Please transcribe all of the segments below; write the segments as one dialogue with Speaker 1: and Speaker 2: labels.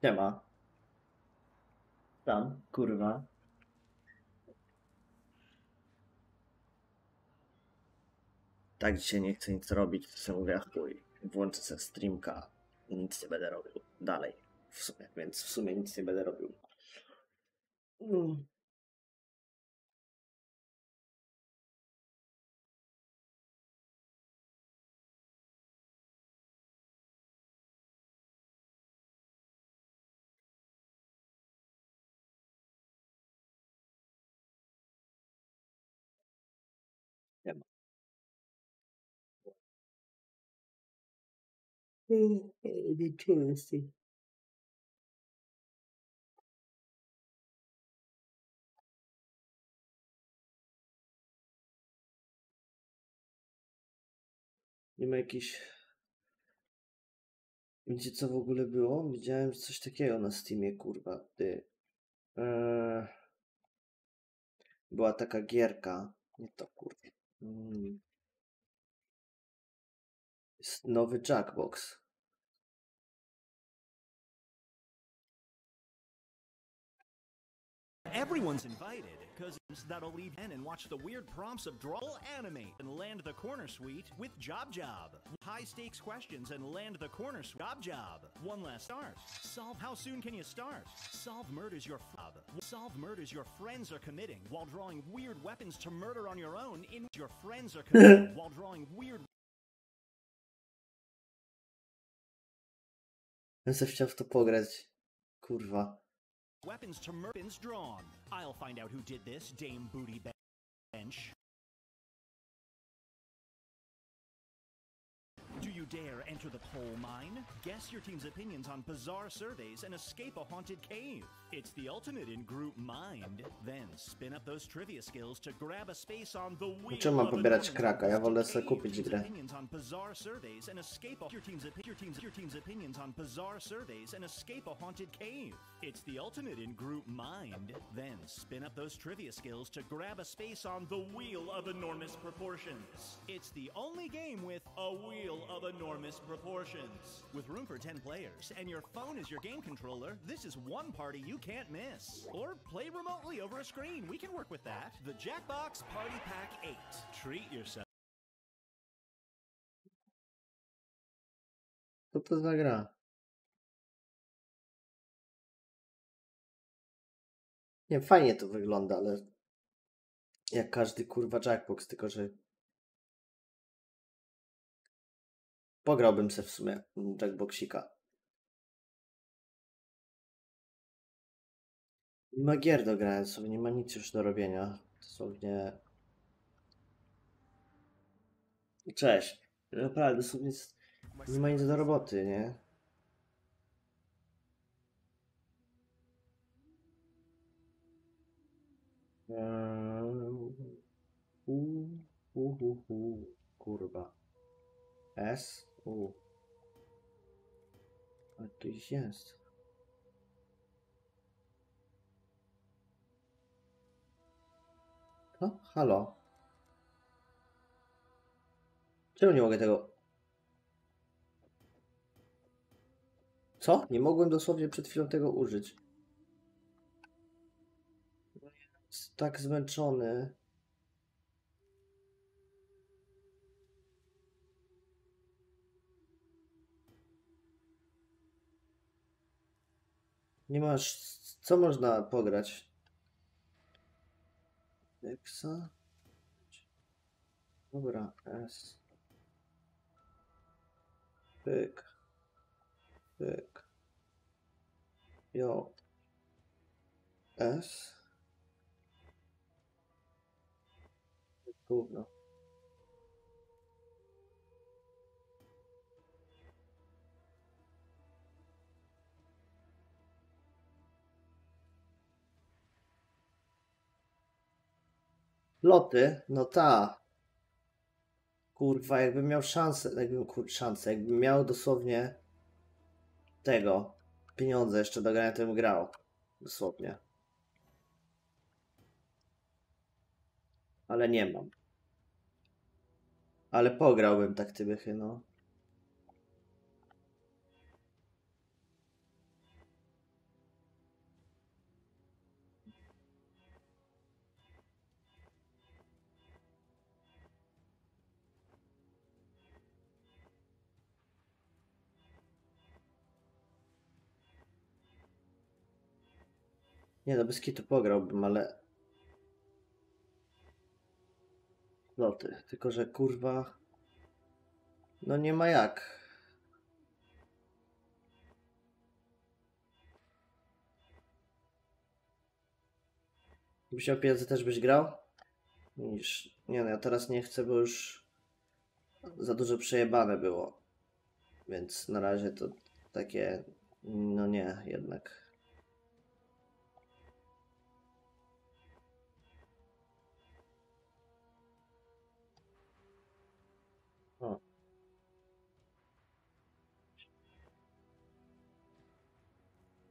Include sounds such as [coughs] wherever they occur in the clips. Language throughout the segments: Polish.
Speaker 1: Siema. Tam, kurwa. Tak dzisiaj nie chcę nic robić, to sobie mówię, chuj, włączę sobie streamka nic nie będę robił dalej. W sumie, więc w sumie nic nie będę robił. Mm. Wieczorysty. Nie ma jakiś... Wiecie co w ogóle było? Widziałem coś takiego na Steamie, kurwa, ty. Eee... Była taka gierka. Nie to, kurwa. Mm. Nowy Jackbox.
Speaker 2: Everyone's invited, because that'll lead in and watch the weird prompts of draw anime and land the corner suite with Job Job. High stakes questions and land the corner suite. Job Job. One last start. Solve how soon can you start? Solve murders your fob. Solve murders your friends are committing while drawing weird weapons to murder on your own in your friends are [laughs] committing while drawing weird
Speaker 1: Ja sobie chciał w to pograć. Kurwa.
Speaker 2: weapons to murders drawn. I'll find out who did this, Dame Booty Bench. Do you dare enter the coal mine? Guess your team's opinions on bizarre surveys and escape a haunted cave. It's the ultimate in group mind. Then spin up those trivia skills to grab a space on the wheel.
Speaker 1: Czemu mam
Speaker 2: of enormous
Speaker 1: kraka? Ja wolę sobie kupić grę.
Speaker 2: on bizarre surveys and escape a, your team's your team's your team's opinions on bizarre surveys and escape a haunted cave. It's the ultimate in group mind. Then spin up those trivia skills to grab a space on the wheel of enormous proportions. It's the only game with a wheel of enormous proportions. With room for 10 players and your phone is your game controller, this is one party you can't miss. Or play remotely over a screen. We can work with that. The Jackbox Party Pack 8. Treat yourself.
Speaker 1: Co to za gra? Nie, fajnie to wygląda, ale jak każdy kurwa Jackbox, tylko że pograłbym se w sumie w Jackboxika. Nie ma gier do grania sobie, nie ma nic już do robienia. Dosłownie. Cześć. Naprawdę, dosłownie nie ma nic do roboty, nie? Eee, u, u, kurwa. S, U. A tu jest. O, halo. Czemu nie mogę tego... Co? Nie mogłem dosłownie przed chwilą tego użyć. Jest tak zmęczony. Nie masz. Co można pograć? Exa? Dobra, S. Pyk. Pyk. Jo. S. Gówno. Loty? No ta. Kurwa, jakbym miał szansę, jakbym, kur, szansę, jakbym miał dosłownie tego, pieniądze jeszcze do grania, to bym grał. Dosłownie. Ale nie mam. Ale pograłbym tak tybychy, no. Nie no, bez kitu pograłbym, ale... Loty, tylko że kurwa... No nie ma jak. Byś miał pieniądze też byś grał? Niż... Nie no, ja teraz nie chcę, bo już za dużo przejebane było. Więc na razie to takie... No nie, jednak.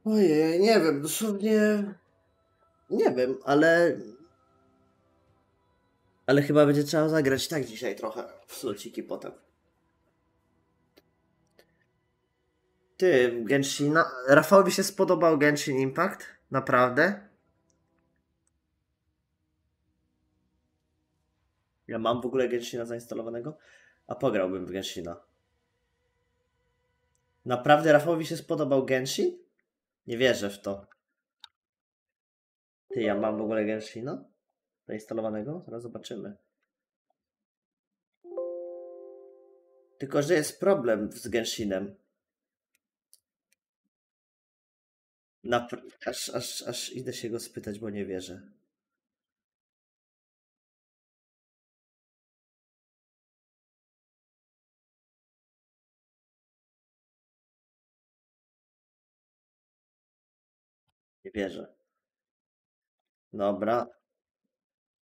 Speaker 1: Ojej, nie wiem, dosłownie... Nie wiem, ale... Ale chyba będzie trzeba zagrać tak dzisiaj trochę w slociki potem. Ty, Genshin... Rafałowi się spodobał Genshin Impact? Naprawdę? Ja mam w ogóle Genshina zainstalowanego, a pograłbym w Genshina. Naprawdę Rafałowi się spodobał Genshin? Nie wierzę w to. Ty, ja mam w ogóle Genshina zainstalowanego? Zaraz zobaczymy. Tylko, że jest problem z Genshinem. Aż, aż, aż idę się go spytać, bo nie wierzę. Nie wierzę. Dobra.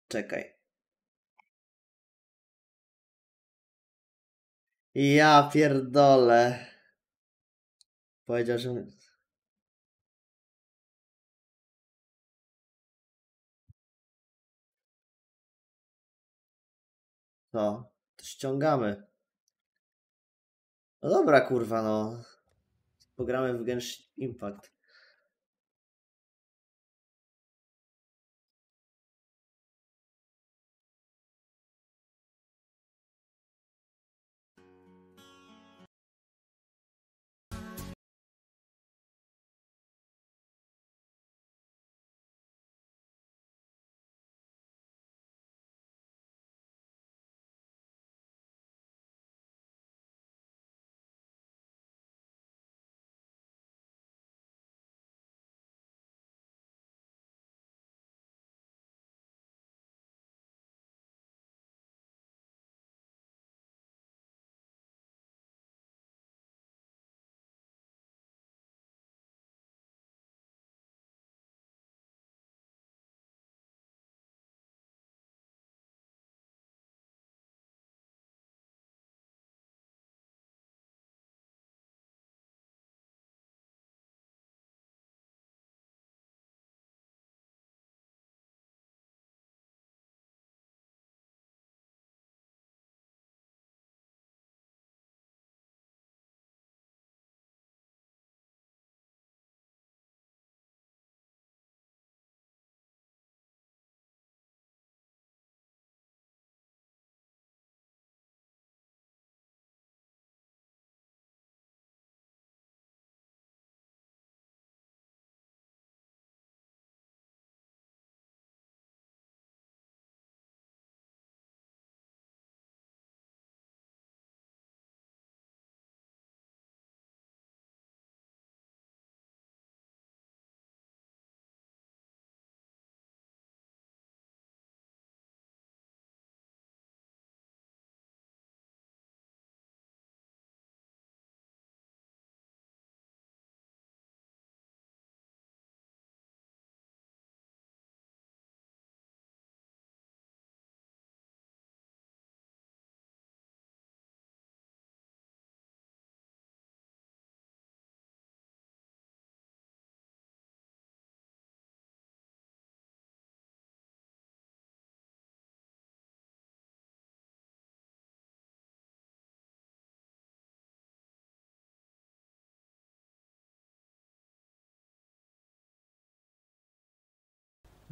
Speaker 1: Czekaj. Ja pierdolę. Powiedział, że... No, to ściągamy. No dobra, kurwa, no. Pogramy w Genshin Impact.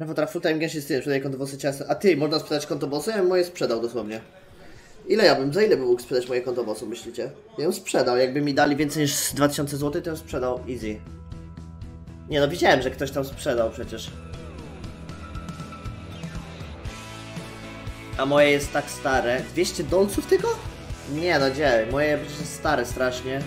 Speaker 1: No bo teraz full time Genshin Steam sprzedaje konto bossy ciasne. A ty, można sprzedać konto bossy? Ja bym moje sprzedał dosłownie. Ile ja bym, za ile bym mógł sprzedać moje konto bossy, myślicie? Ja bym sprzedał, jakby mi dali więcej niż 2000 zł, to bym sprzedał easy. Nie no, widziałem, że ktoś tam sprzedał przecież. A moje jest tak stare. 200 dolców tylko? Nie no, gdzie? Moje jest stare strasznie.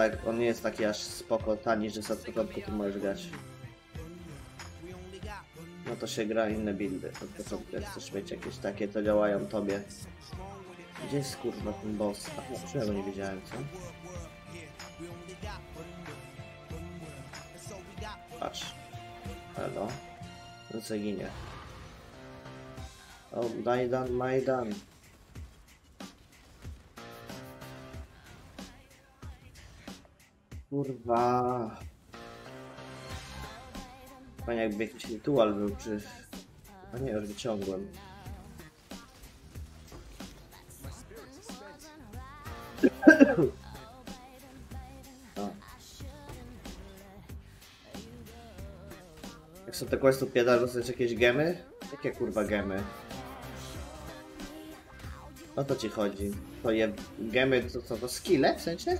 Speaker 1: Tak, on nie jest taki aż spoko tani, że za początku ty możesz grać. No to się gra inne buildy. Od początku chcesz mieć jakieś takie, to działają tobie. Gdzie jest kurwa ten boss? A, no, czemu ja go nie wiedziałem, co? Patrz. Elo. No co ginie. O, Majdan, Majdan. Kurwa. Panie jakby jakiś rytual był, czy... A nie, już wyciągłem. [coughs] Jak są te questy pieda, dostać jakieś gemy? Jakie kurwa gemy? O to ci chodzi. To je gemy, to co, to skille w sensie?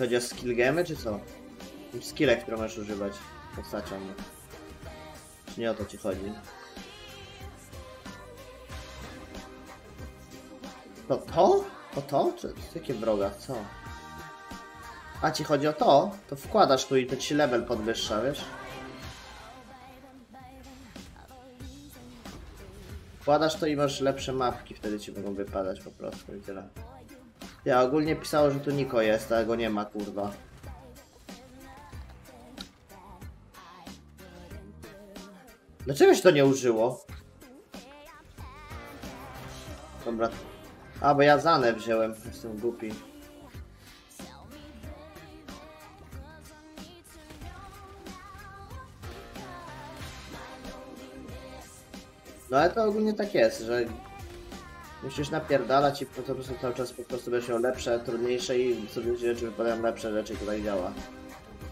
Speaker 1: Chodzi o skill gemy, czy co? Skille, które możesz używać postacią. Czy nie o to ci chodzi? To to? O to? Czy jakie wroga? Co? A ci chodzi o to? To wkładasz tu i to ci level podwyższa, wiesz? Wkładasz to i masz lepsze mapki, wtedy ci mogą wypadać po prostu i tyle. Ja ogólnie pisało, że tu Niko jest, ale go nie ma, kurwa. Dlaczego się to nie użyło? Dobra. A, bo ja Zanę wziąłem. Jestem głupi. No ale to ogólnie tak jest, że musisz napierdalać i po prostu cały czas po prostu miał lepsze, trudniejsze i sobie rzeczy wypadają lepsze rzeczy tutaj działa.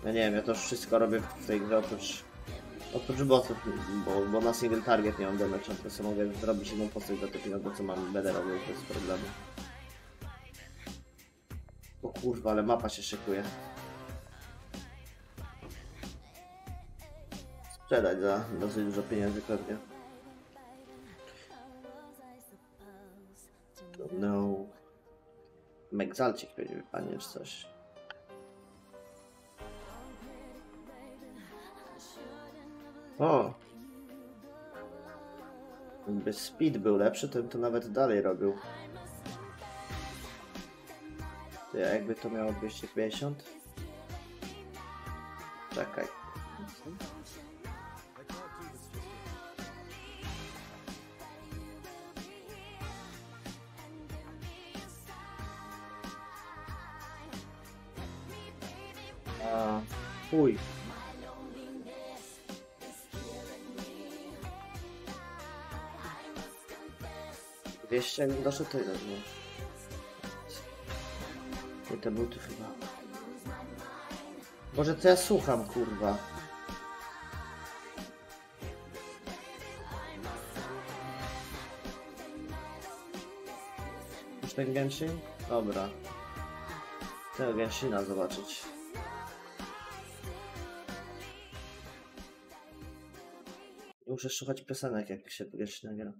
Speaker 1: Ja nie wiem, ja to wszystko robię w tej grze oprócz oprócz bossów, bo, bo na single target nie mam damage, to sobie mogę zrobić jedną postać do tego, co mam, będę robił bez problemu. O kurwa, ale mapa się szykuje. Sprzedać za dosyć dużo pieniędzy pewnie. No. Megzalcik pewnie wypadnie czy coś. O! Gdyby speed był lepszy, to bym to nawet dalej robił. To ja jakby to miało 250? Czekaj. Chuj. Dwieście jakbym doszedł to ile było? Nie te buty chyba. Boże, co ja słucham, kurwa? Już ten Genshin? Dobra. Tego Genshina zobaczyć. Muszę szukać piosenek, jak się Genshina gra.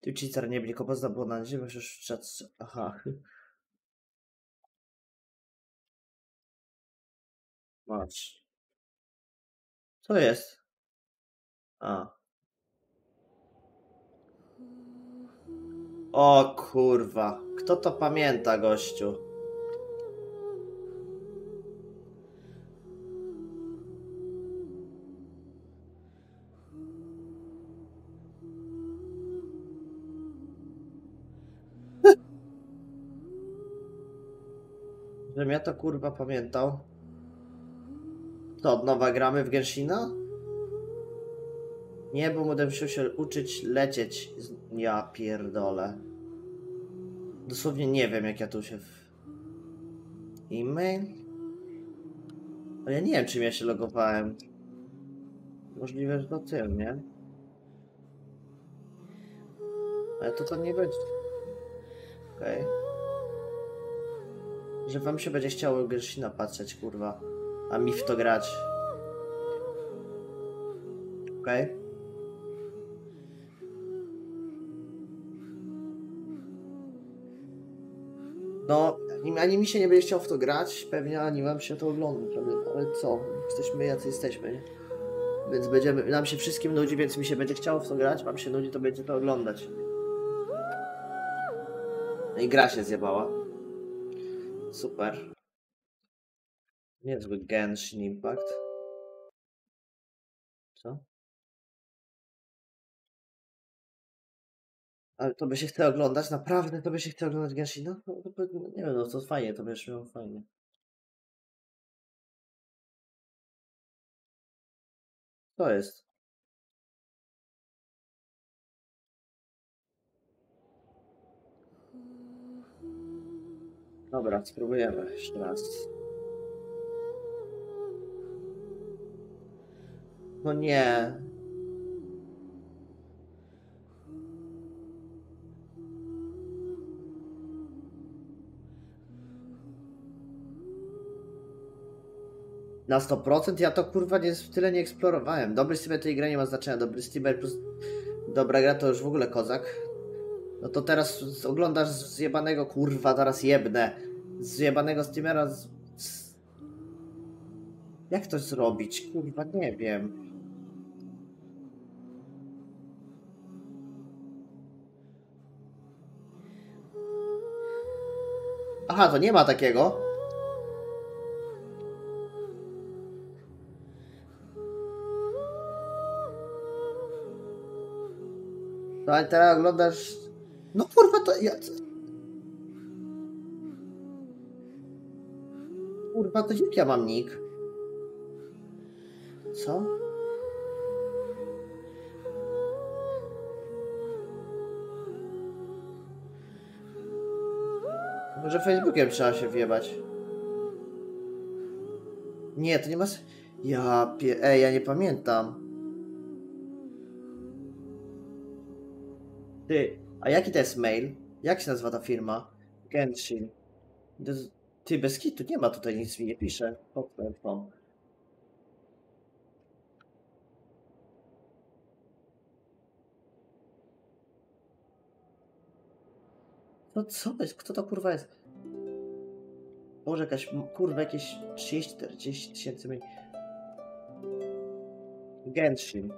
Speaker 1: Ty Cicar nie bliko pozna było na ziemię, już wszedł. Aha. Masz. Co jest? A. O kurwa. Kto to pamięta, gościu? Żebym ja to kurwa pamiętał. To od nowa gramy w Genshina? Nie, bo będę musiał się uczyć lecieć. Ja pierdolę. Dosłownie nie wiem, jak ja tu się. W... E-mail? Ale ja nie wiem, czym ja się logowałem. Możliwe, że to tym, nie? Ale to to nie będzie. Okej że wam się będzie chciało Gershina patrzeć, kurwa, a mi w to grać. Okej? Okay? No, ani, mi się nie będzie chciał w to grać, pewnie ani wam się to ogląda, prawda? ale co, jesteśmy jacy jesteśmy, nie? Więc będziemy, nam się wszystkim nudzi, więc mi się będzie chciało w to grać, wam się nudzi, to będzie to oglądać. No I gra się zjebała. Super. Niezły Genshin Impact. Co? Ale to by się chce oglądać? Naprawdę to by się chce oglądać Genshina? No, to by, nie wiem, no to fajnie, to będziesz miał fajnie. To jest. Dobra, spróbujemy jeszcze raz. No nie. Na 100% ja to kurwa nie, tyle nie eksplorowałem. Dobry streamer tej gry nie ma znaczenia. Dobry streamer plus dobra gra to już w ogóle kozak. No to teraz oglądasz zjebanego kurwa, teraz jebnę. Zjebanego streamera z... Jak to zrobić? Kurwa, nie wiem. Aha, to nie ma takiego. No ale teraz oglądasz... No kurwa, to ja... Kurwa, to jak ja mam nick? Co? Może Facebookiem trzeba się wjebać. Nie, to nie ma... Ja pie... Ej, ja nie pamiętam. Ty, a jaki to jest mail? Jak się nazywa ta firma? Genshin. Ty, bez kitu, nie ma tutaj nic mi nie pisze. Hotmail.com. No co jest? Kto to kurwa jest? Może jakaś, kurwa, jakieś 30-40 tysięcy mail. Genshin.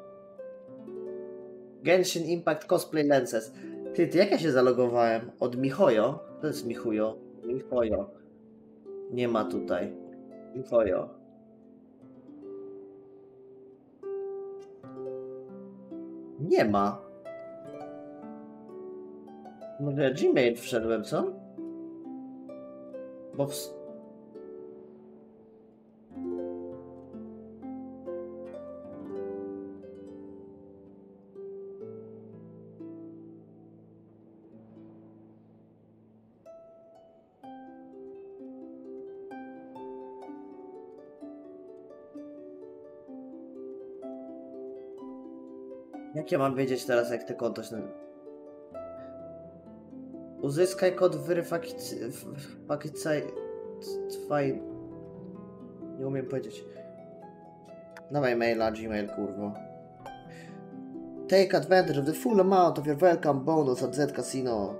Speaker 1: Genshin Impact Cosplay Lenses. Ty, ty jak ja się zalogowałem? Od Michojo? To jest Michujo. Michojo. Nie ma tutaj. Michojo. Nie ma. Może ja Gmail wszedłem, co? Bo w... Jak ja mam wiedzieć teraz, jak te konto się... Uzyskaj kod weryfikacji... Twaj... Nie umiem powiedzieć. Dawaj maila, gmail, kurwo. Take advantage of the full amount of your welcome bonus at Z Casino.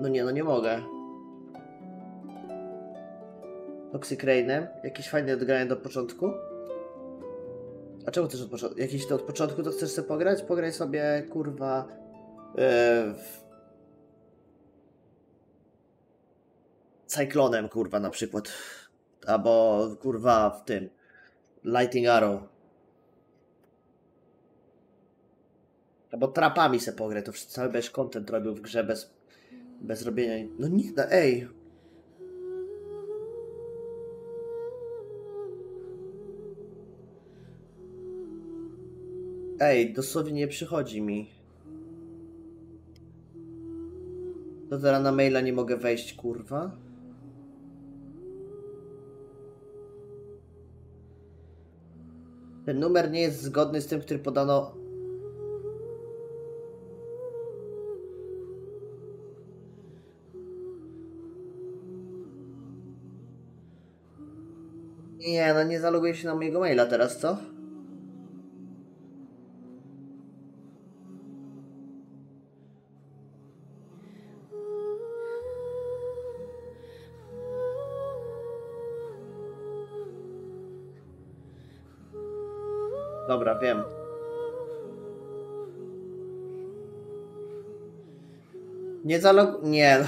Speaker 1: No nie, no nie mogę. Toxic Rainem? Jakieś fajne odgranie do początku? Czemu też od początku? Jakieś to od początku to chcesz sobie pograć? Pograj sobie, kurwa... Yy, w... Kurwa, na przykład. Albo, kurwa, w tym. Lighting Arrow. Albo trapami se pograj, to cały będziesz content robił w grze bez, bez robienia... No nie da, ej! Ej, dosłownie nie przychodzi mi. To teraz na maila nie mogę wejść, kurwa? Ten numer nie jest zgodny z tym, który podano. Nie, no nie zaloguję się na mojego maila teraz, co? Dobra, wiem. Nie zalog... Nie.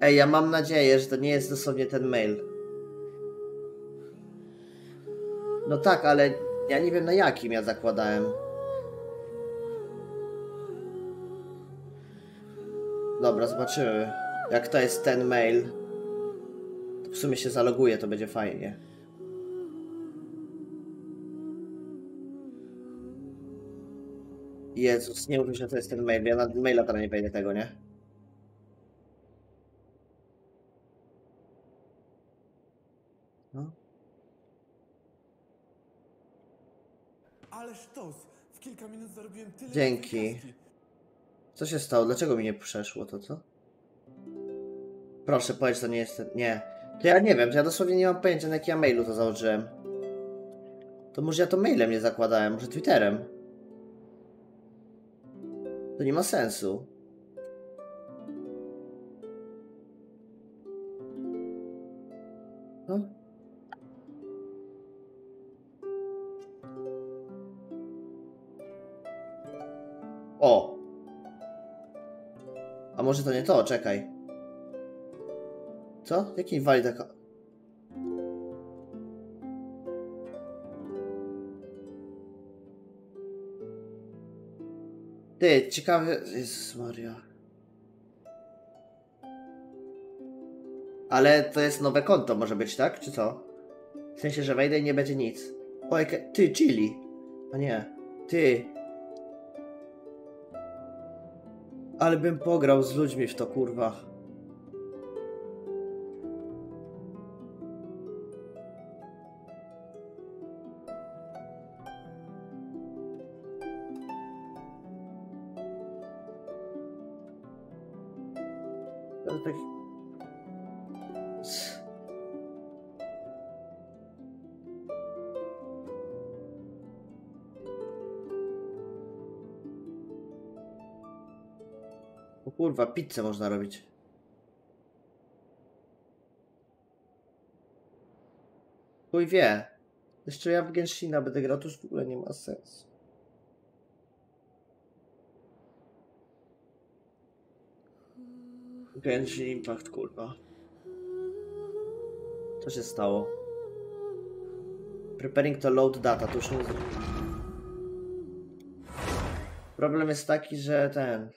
Speaker 1: Ej, ja mam nadzieję, że to nie jest dosłownie ten mail. No tak, ale ja nie wiem na jakim ja zakładałem. Dobra, zobaczymy. Jak to jest ten mail, to w sumie się zaloguje, to będzie fajnie. Jezus, nie mi, że to jest ten mail. Ja na maila teraz nie wejdę tego, nie? No.
Speaker 3: Ale sztos! W kilka minut zarobiłem tyle
Speaker 1: Dzięki. Co się stało? Dlaczego mi nie przeszło to, co? Proszę, powiedz, to nie jest. Nie. To ja nie wiem, to ja dosłownie nie mam pojęcia, na jakim ja mailu to założyłem. To może ja to mailem nie zakładałem, może Twitterem. To nie ma sensu. No. O! A może to nie to? Czekaj. Co? Jaki inwalid Ty, ciekawe... Jezus Maria. Ale to jest nowe konto może być, tak? Czy co? W sensie, że wejdę i nie będzie nic. O, jakie... Ty, chili. A nie. Ty. Ale bym pograł z ludźmi w to, kurwa. Kurwa, pizzę można robić. Chuj wie. Jeszcze ja w Genshina będę grał, to już w ogóle nie ma sensu. Genshin Impact, kurwa. Co się stało? Preparing to load data, to już nie... Problem jest taki, że ten...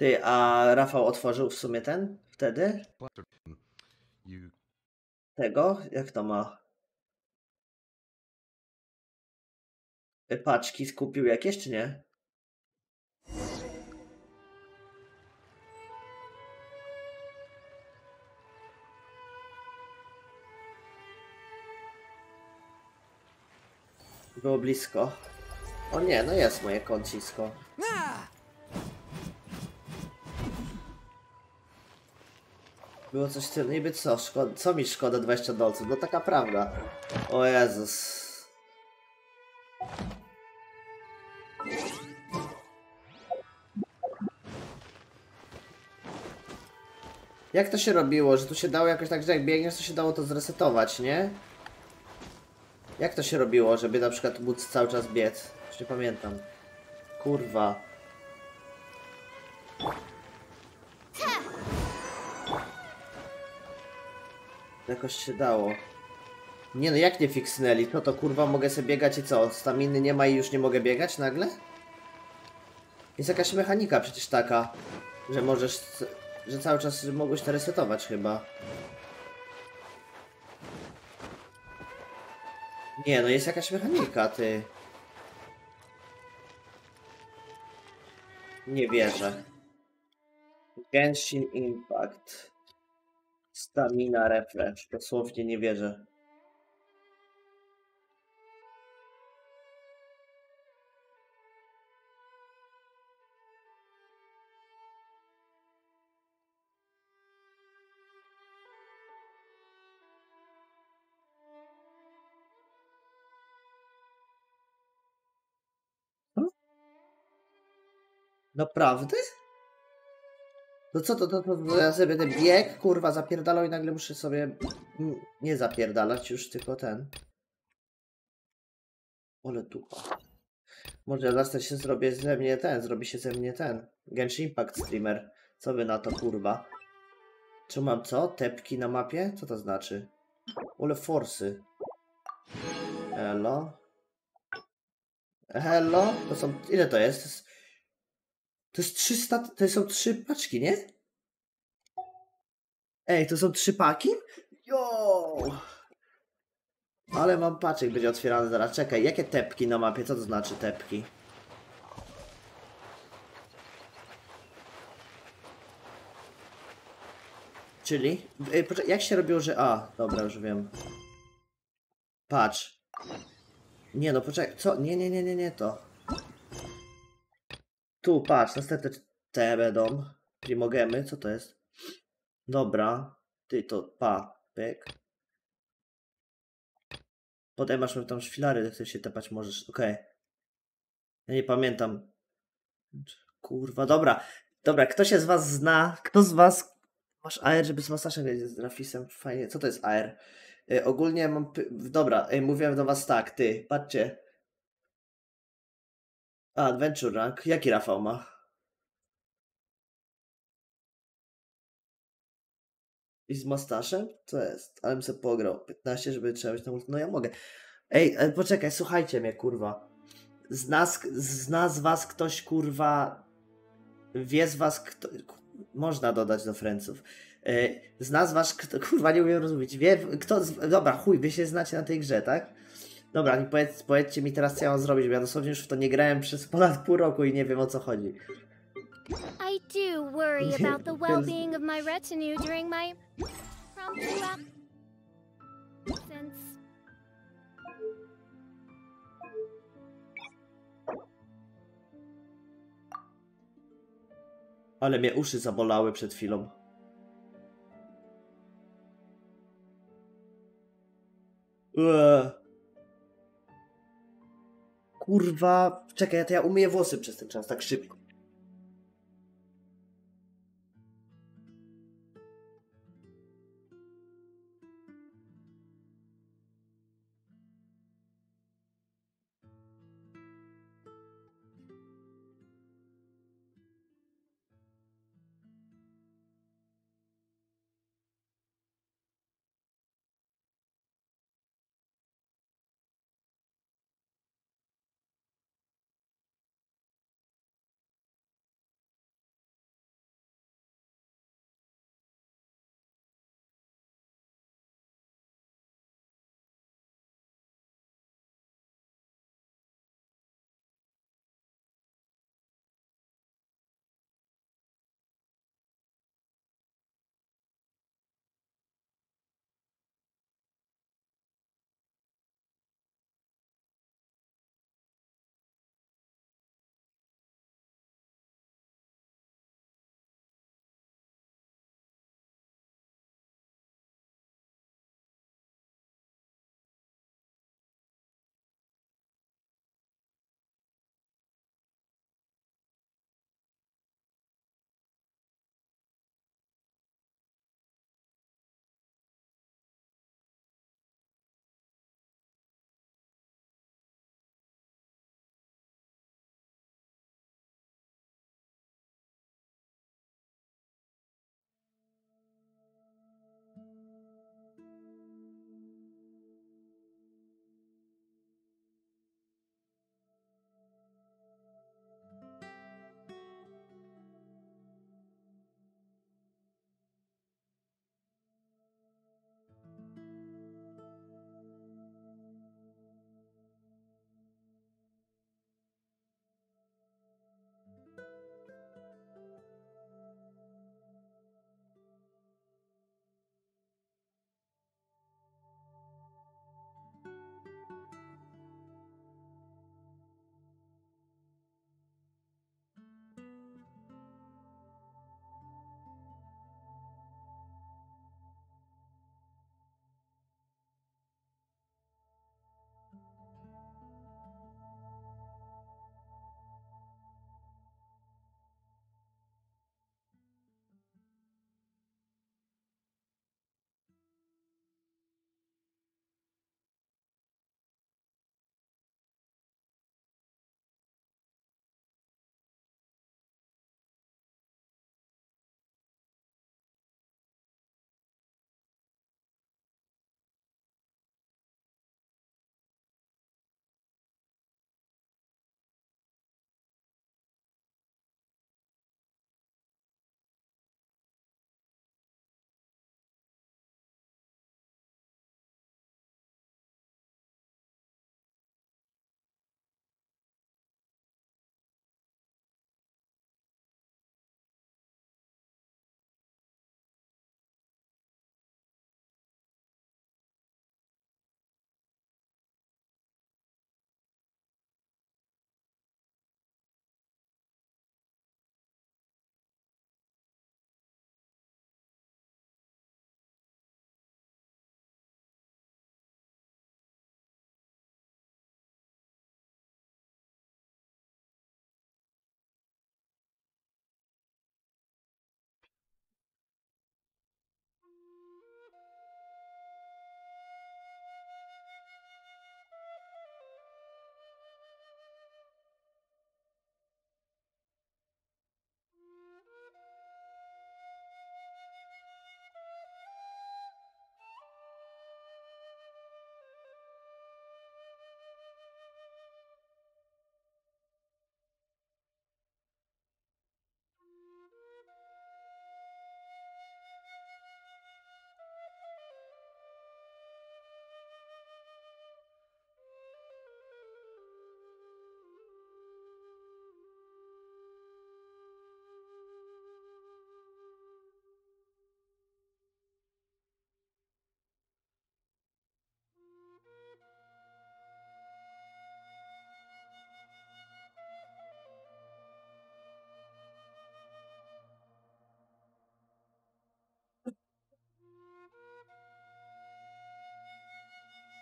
Speaker 1: Ty, a Rafał otworzył w sumie ten? Wtedy? Tego? Jak to ma? E, Paczki skupił jakieś, czy nie? Było blisko. O nie, no jest moje kącisko. Było coś w tym, niby co, szko- co mi szkoda 20 dolców? No taka prawda. O Jezus. Jak to się robiło, że tu się dało jakoś tak, że jak biegniesz, to się dało to zresetować, nie? Jak to się robiło, żeby na przykład móc cały czas biec? Już nie pamiętam. Kurwa. Jakoś się dało. Nie no, jak nie fiksnęli? No to kurwa mogę sobie biegać i co? Staminy nie ma i już nie mogę biegać nagle? Jest jakaś mechanika przecież taka, że możesz, że cały czas mogłeś to resetować chyba. Nie no, jest jakaś mechanika, ty. Nie wierzę. Genshin Impact. Stamina refresh. Dosłownie nie wierzę. Naprawdę? No co to, to, to, to ja sobie będę bieg, kurwa, zapierdalał i nagle muszę sobie nie zapierdalać już, tylko ten. Ole dupa. Może zacznę się zrobię ze mnie ten, zrobi się ze mnie ten. Genshin Impact streamer. Co wy na to, kurwa? Czy mam co? Tepki na mapie? Co to znaczy? Ole forsy. Hello? Hello? To są... Ile to jest? To jest, to jest 300... To są trzy paczki, nie? Ej, to są trzy paki? Jo! Ale mam paczek, będzie otwierany zaraz. Czekaj, jakie tepki na mapie? Co to znaczy tepki? Czyli? Poczekaj, jak się robiło, że... A, dobra, już wiem. Patrz. Nie no, poczekaj, co? Nie, nie, nie, nie, nie to. Tu, patrz, następne te będą. Primogemy, co to jest? Dobra. Ty to, pa, pyk. Potem masz tam szwilary, do których się tepać możesz. Okej. Ja nie pamiętam. Kurwa, dobra. Dobra, kto się z was zna? Kto z was... Masz AR, żeby z masażem grać z Rafisem? Fajnie. Co to jest AR? Y, ogólnie mam... Dobra, ej, mówiłem do was tak, ty, patrzcie. A, Adventure Rank. Jaki Rafał ma? I z Mastaszem? Co jest? Ale bym sobie pograł. 15, żeby trzeba być na. No ja mogę. Ej, e, poczekaj, słuchajcie mnie, kurwa. Z nas, z nas was ktoś, kurwa, wie z was kto... Można dodać do Friendsów. E, Z nas was, kto, kurwa, nie umiem rozumieć. Wie, kto, z... dobra, chuj, wy się znacie na tej grze, tak? Dobra, nie powiedz, powiedzcie mi teraz, co ja mam zrobić, bo ja dosłownie już w to nie grałem przez [laughs] ponad pół roku i nie wiem o co chodzi.
Speaker 4: I do worry about the well-being of my retinue during my.
Speaker 1: Ale mnie uszy zabolały przed chwilą. Eee. Kurwa, czekaj, to ja umyję włosy przez ten czas, tak szybko.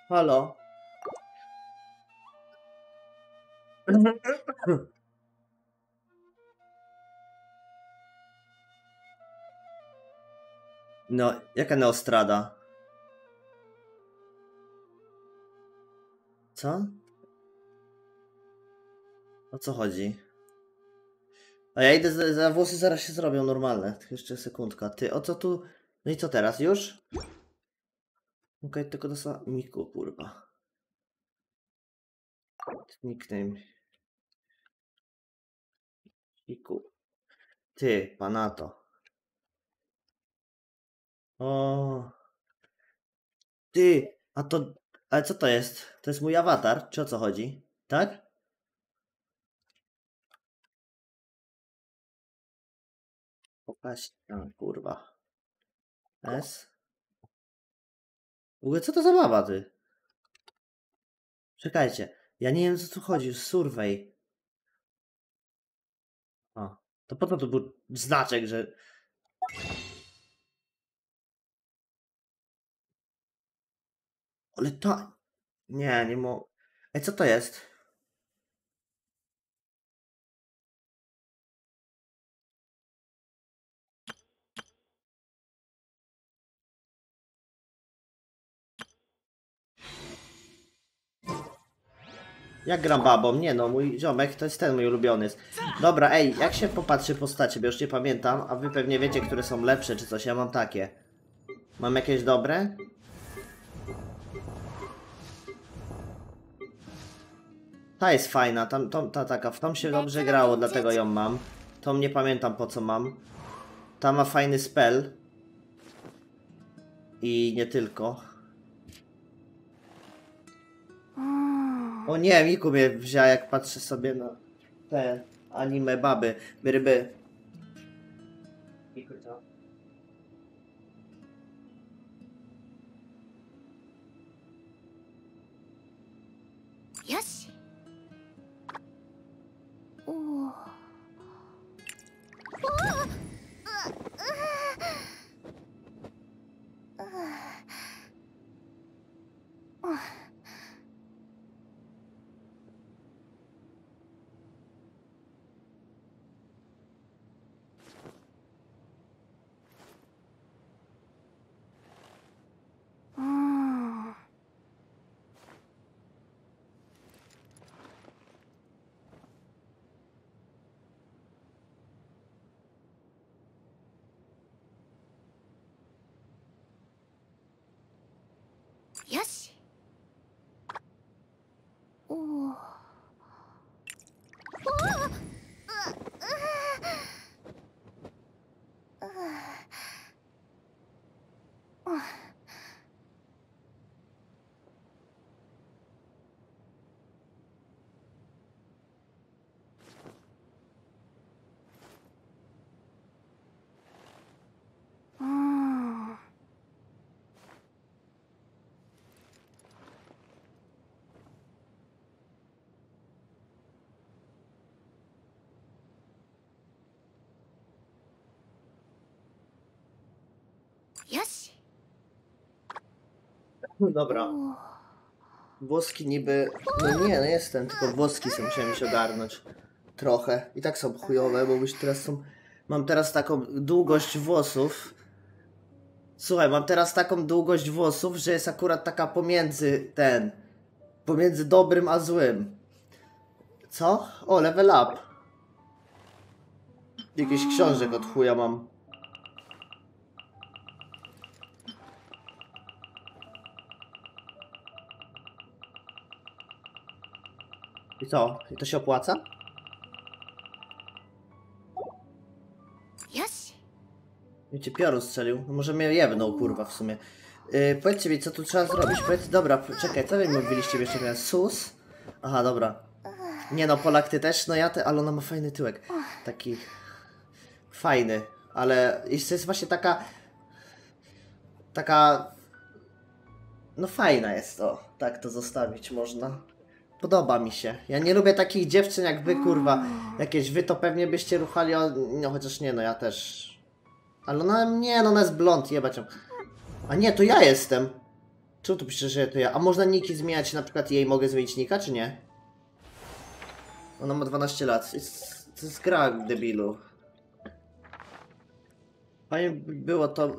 Speaker 1: Halo? No, jaka neostrada? Co? O co chodzi? A ja idę, za, za włosy zaraz się zrobią normalne. Jeszcze sekundka. Ty, o co tu? No i co teraz? Już? Okej, tylko do Miku, kurwa. Nickname. Miku. Ty, panato. O. Ty, a to. Ale co to jest? To jest mój awatar? Czy o co chodzi? Tak? Tam, kurwa. S. Ogóle co to za baba, ty? Czekajcie, ja nie wiem o co tu chodzi, survey. A, to po to był znaczek, że... Ale to... Nie, nie mo... Ej, co to jest? Jak gram babą? Nie no, mój ziomek to jest ten mój ulubiony. Dobra, ej, jak się popatrzy postacie, bo już nie pamiętam, a wy pewnie wiecie, które są lepsze czy coś, ja mam takie. Mam jakieś dobre? Ta jest fajna, tam, tam, ta taka, w tą się dobrze grało, dlatego ją mam. Tą nie pamiętam po co mam. Ta ma fajny spell. I nie tylko. O nie, Miku mnie wzięła jak patrzę sobie na te anime baby, ryby.
Speaker 4: よし
Speaker 1: Dobra. Włoski niby... No nie, no jestem, tylko włoski sobie musiałem się ogarnąć. Trochę. I tak są chujowe, bo już teraz są... Mam teraz taką długość włosów. Słuchaj, mam teraz taką długość włosów, że jest akurat taka pomiędzy ten... Pomiędzy dobrym a złym. Co? O, level up. Jakiś książek od chuja mam. I co? I to się opłaca? Wiecie, piorun strzelił. No może mnie jebnął, kurwa, w sumie. Yy, powiedzcie mi, co tu trzeba zrobić? Powiedz, dobra, czekaj, co wy mówiliście jeszcze raz? Sus? Aha, dobra. Nie no, Polak ty też? No ja te, ale ona ma fajny tyłek. Taki... Fajny. Ale jeszcze jest właśnie taka... Taka... No fajna jest to. Tak to zostawić można. Podoba mi się. Ja nie lubię takich dziewczyn jak wy, kurwa. Jakieś wy to pewnie byście ruchali o... No chociaż nie, no ja też... Ale ona, nie, no ona jest blond, jebać ją. A nie, to ja jestem. Czemu tu pisze, że to ja? A można niki zmieniać, na przykład jej mogę zmienić nika, czy nie? Ona ma 12 lat. Jest, to jest gra debilu. Fajnie by było to.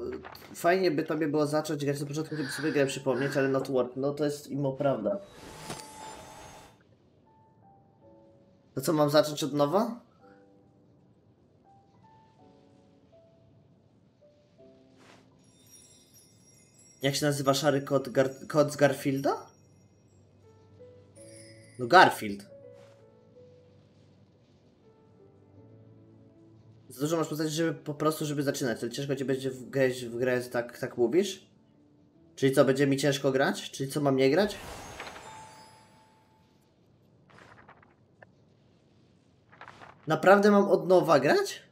Speaker 1: Fajnie by tobie było zacząć grać na początku, żeby sobie grę przypomnieć, ale not work. No to jest imo prawda. To co, mam zacząć od nowa? Jak się nazywa szary kot, Gar z Garfielda? No Garfield. Za dużo masz postaci, żeby po prostu, żeby zaczynać. To ciężko ci będzie w grę, w grę tak, tak mówisz? Czyli co, będzie mi ciężko grać? Czyli co, mam nie grać? Naprawdę mam od nowa grać?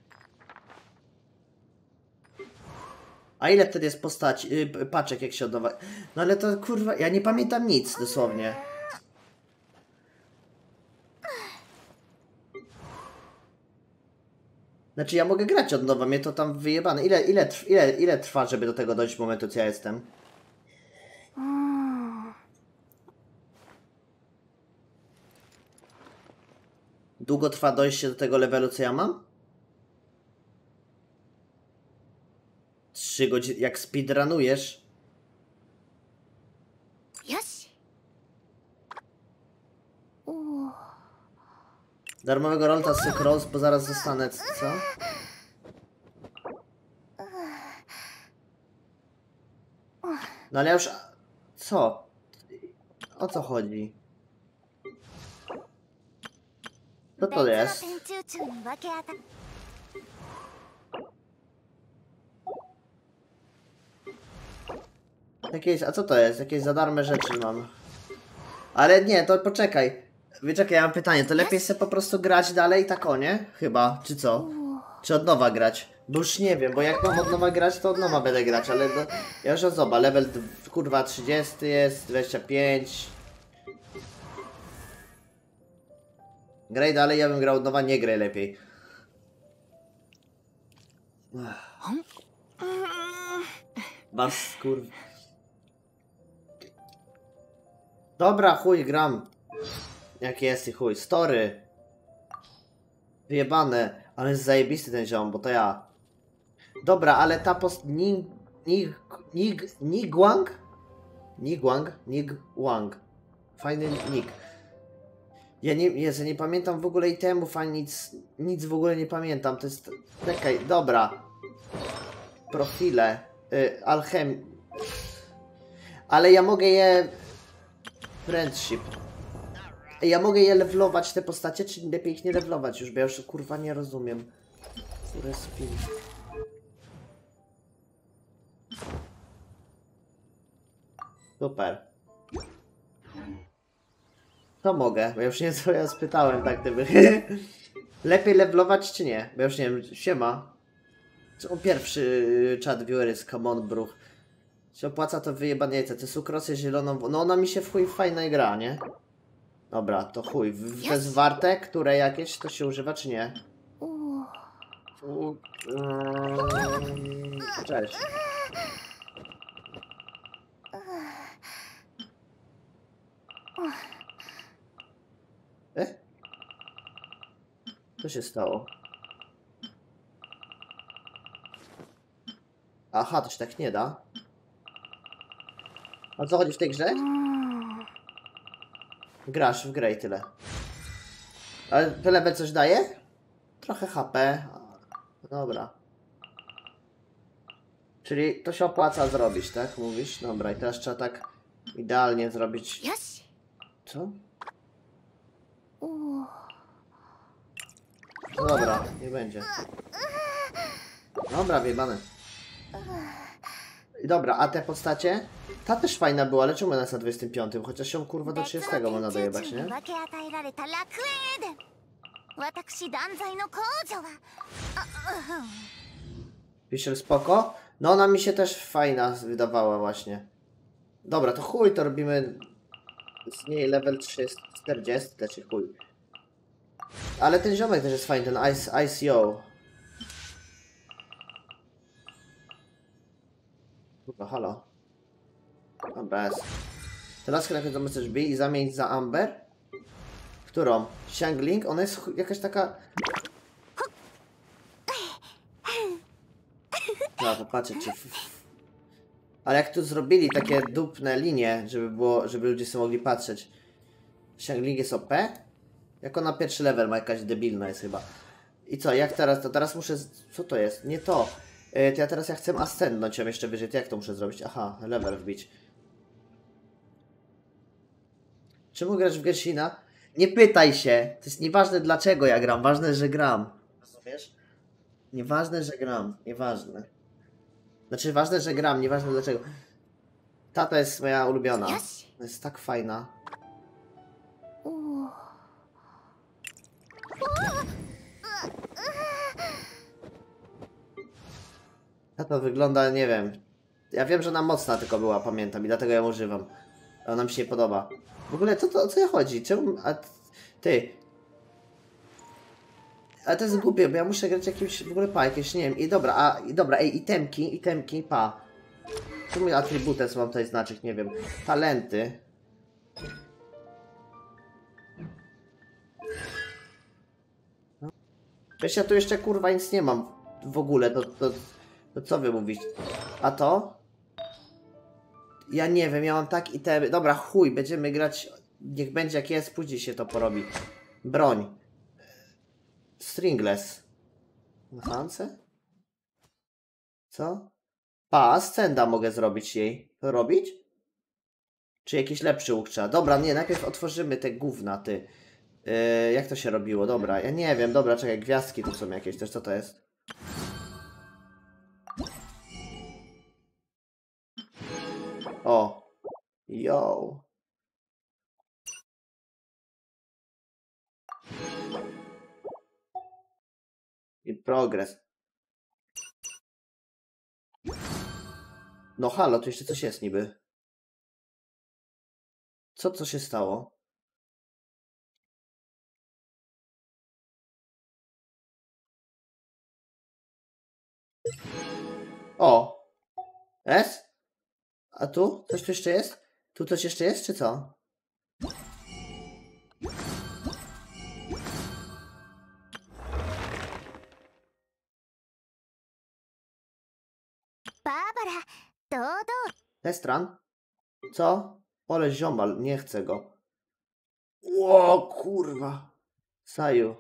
Speaker 1: A ile wtedy jest postaci, yy, paczek jak się od nowa... No ale to kurwa, ja nie pamiętam nic dosłownie. Znaczy ja mogę grać od nowa, mnie to tam wyjebane. Ile, ile, ile, ile trwa, żeby do tego dojść momentu, co ja jestem? długo trwa dojście do tego levelu, co ja mam? 3 godziny, jak speedrunujesz. Darmowego rolta z Sucrose, bo zaraz zostanę, co? No ale ja już... Co? O co chodzi? Co to
Speaker 4: 別の
Speaker 1: jest?
Speaker 4: 天中中に分け与え
Speaker 1: Jakieś, a co to jest? Jakieś za darmo rzeczy mam. Ale nie, to poczekaj. Wyczekaj, ja mam pytanie. To lepiej sobie po prostu grać dalej tak o, nie? Chyba, czy co? Czy od nowa grać? Bo już nie wiem, bo jak mam od nowa grać, to od nowa będę grać, ale do... ja już zoba, level d- kurwa 30 jest, 25. Graj dalej, ja bym grał od nowa, nie graj lepiej. Was kur... Dobra, chuj, gram. Jak jest i chuj. Story. Wyjebane. Ale jest zajebisty ten ziom, bo to ja. Dobra, ale ta post... Ning... Nig... Nig... Nigwang? Nigwang? Nigwang. Fajny nick. Ja nie, Jezu, nie pamiętam w ogóle itemów, ani nic, nic w ogóle nie pamiętam. To jest... Czekaj, dobra. Profile. Y. Ale ja mogę je... Friendship. Ja mogę je levelować te postacie, czy lepiej ich nie levelować już, bo ja już kurwa nie rozumiem. Które spin. Super. To mogę, bo ja już nie ja spytałem tak gdyby. [laughs] lepiej levelować czy nie? Bo ja już nie wiem, siema. Co pierwszy y, chat viewer jest come on bruch. Się opłaca to wyjebane jajce. Te sukrosy zieloną... No ona mi się w chuj fajna gra, nie? Dobra, to chuj. To jest warte, które jakieś to się używa, czy nie? U- Cześć. E? Co się stało? Aha, to się tak nie da. A co chodzi w tej grze? Grasz w grę i tyle. Ale plebe coś daje? Trochę HP. Dobra. Czyli to się opłaca zrobić, tak? Mówisz? Dobra, i teraz trzeba tak idealnie zrobić... Co? No dobra, nie będzie. Dobra, wiebane. Dobra, a te postacie? Ta też fajna była, ale czemu ona jest na 25? Chociaż ją kurwa do 30 można dojebać, nie? Fisher spoko? No ona mi się też fajna wydawała właśnie. Dobra, to chuj, to robimy z niej level 30, 40, czy chuj. Ale ten ziomek też jest fajny, ten Ice, ICO. Kurwa, halo. Dobra, jest. Teraz na końcu chcesz bij i zamienić za Amber? Którą? Xiangling? Ona jest jakaś taka... Dobra, popatrzę czy... Ale jak tu zrobili takie dupne linie, żeby było, żeby ludzie sobie mogli patrzeć. Xiangling jest OP? Jako na pierwszy level ma jakaś debilna jest chyba. I co, jak teraz? To teraz muszę... Co to jest? Nie to. Yy, to ja teraz ja chcę ascendnąć ją jeszcze wyżej. To jak to muszę zrobić? Aha, level wbić. Czemu grasz w Genshin'a? Nie pytaj się. To jest nieważne dlaczego ja gram. Ważne, że gram. Rozumiesz? Nieważne, że gram. Nieważne. Znaczy, ważne, że gram. Nieważne dlaczego. Tata jest moja ulubiona. Jest tak fajna. Tata wygląda, nie wiem. Ja wiem, że ona mocna tylko była, pamiętam, i dlatego ją używam. Ona mi się nie podoba. W ogóle co to o co chodzi? Czemu. A ty. Ale to jest głupie, bo ja muszę grać jakimś w ogóle pa, jakieś, nie wiem. I dobra, a i dobra, ej, itemki, itemki, pa. Atrybuty co mam tutaj znaczyć, nie wiem. Talenty. No. Przecież ja tu jeszcze kurwa nic nie mam w ogóle, to, to co wy mówić? A to? Ja nie wiem, ja mam tak i te. Dobra, chuj, będziemy grać. Niech będzie jak jest, później się to porobi. Broń. Stringless. Enhance? Co? Pa, scenda mogę zrobić jej. Robić? Czy jakiś lepszy łuk trzeba? Dobra, nie, najpierw otworzymy te gówna, ty. Yy, jak to się robiło? Dobra, ja nie wiem, dobra, czekaj, gwiazdki tu są jakieś też, co to jest? O. Yo. I progres. No halo, tu jeszcze coś jest niby. Co, co się stało? O! S? A tu? Coś tu jeszcze jest? Tu coś jeszcze jest, czy co?
Speaker 4: Barbara, 堂々
Speaker 1: Testran? Co? Ole ziomal, nie chcę go. Ło, kurwa. Saju.